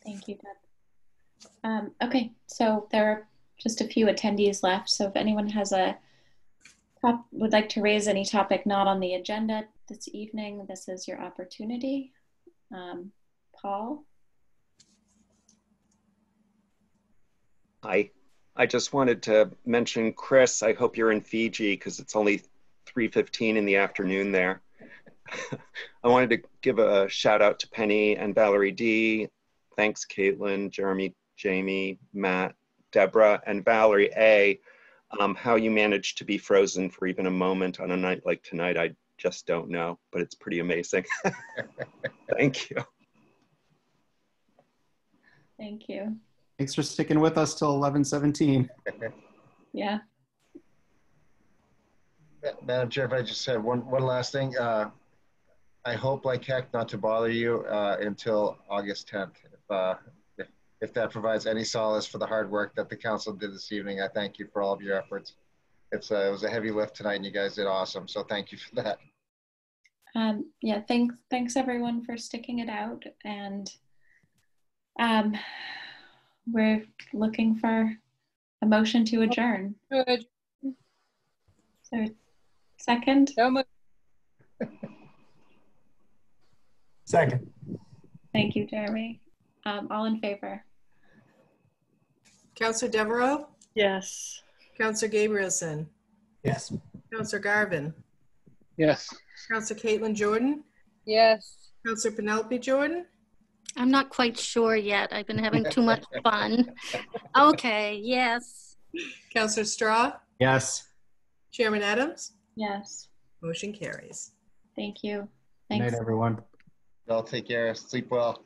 A: thank you, Deb. Um, okay, so there are just a few attendees left. So if anyone has a top, would like to raise any topic not on the agenda this evening, this is your opportunity. Um, Paul?
O: Hi. I just wanted to mention, Chris, I hope you're in Fiji because it's only 3.15 in the afternoon there. I wanted to give a shout out to Penny and Valerie D. Thanks, Caitlin, Jeremy, Jamie, Matt, Deborah, and Valerie A. Um, how you managed to be frozen for even a moment on a night like tonight, I just don't know, but it's pretty amazing. Thank you.
A: Thank you.
I: Thanks for sticking with us till 11:17.
A: Yeah.
B: Madam Chair, if I just said one, one last thing, uh, I hope like heck not to bother you, uh, until August tenth. If, uh, if, if that provides any solace for the hard work that the council did this evening, I thank you for all of your efforts. It's, uh, it was a heavy lift tonight and you guys did awesome, so thank you for that.
A: Um, yeah, thanks, thanks everyone for sticking it out and um, we're looking for a motion to adjourn.
N: Good.
A: So second?
N: So moved.
K: Second.
A: Thank you, Jeremy. Um, all in favor?
T: Councilor Deveraux,
J: Yes.
T: Councilor Gabrielson,
K: Yes.
T: Councilor Garvin,
D: Yes.
T: Councilor Caitlin Jordan,
N: Yes.
T: Councilor Penelope Jordan,
S: I'm not quite sure yet. I've been having too much fun. Okay, yes.
T: Councilor Straw,
I: Yes.
T: Chairman Adams,
A: Yes,
T: motion carries.
A: thank you.
I: Good
A: Thanks.
I: night, everyone.
B: Y'all take care, sleep well.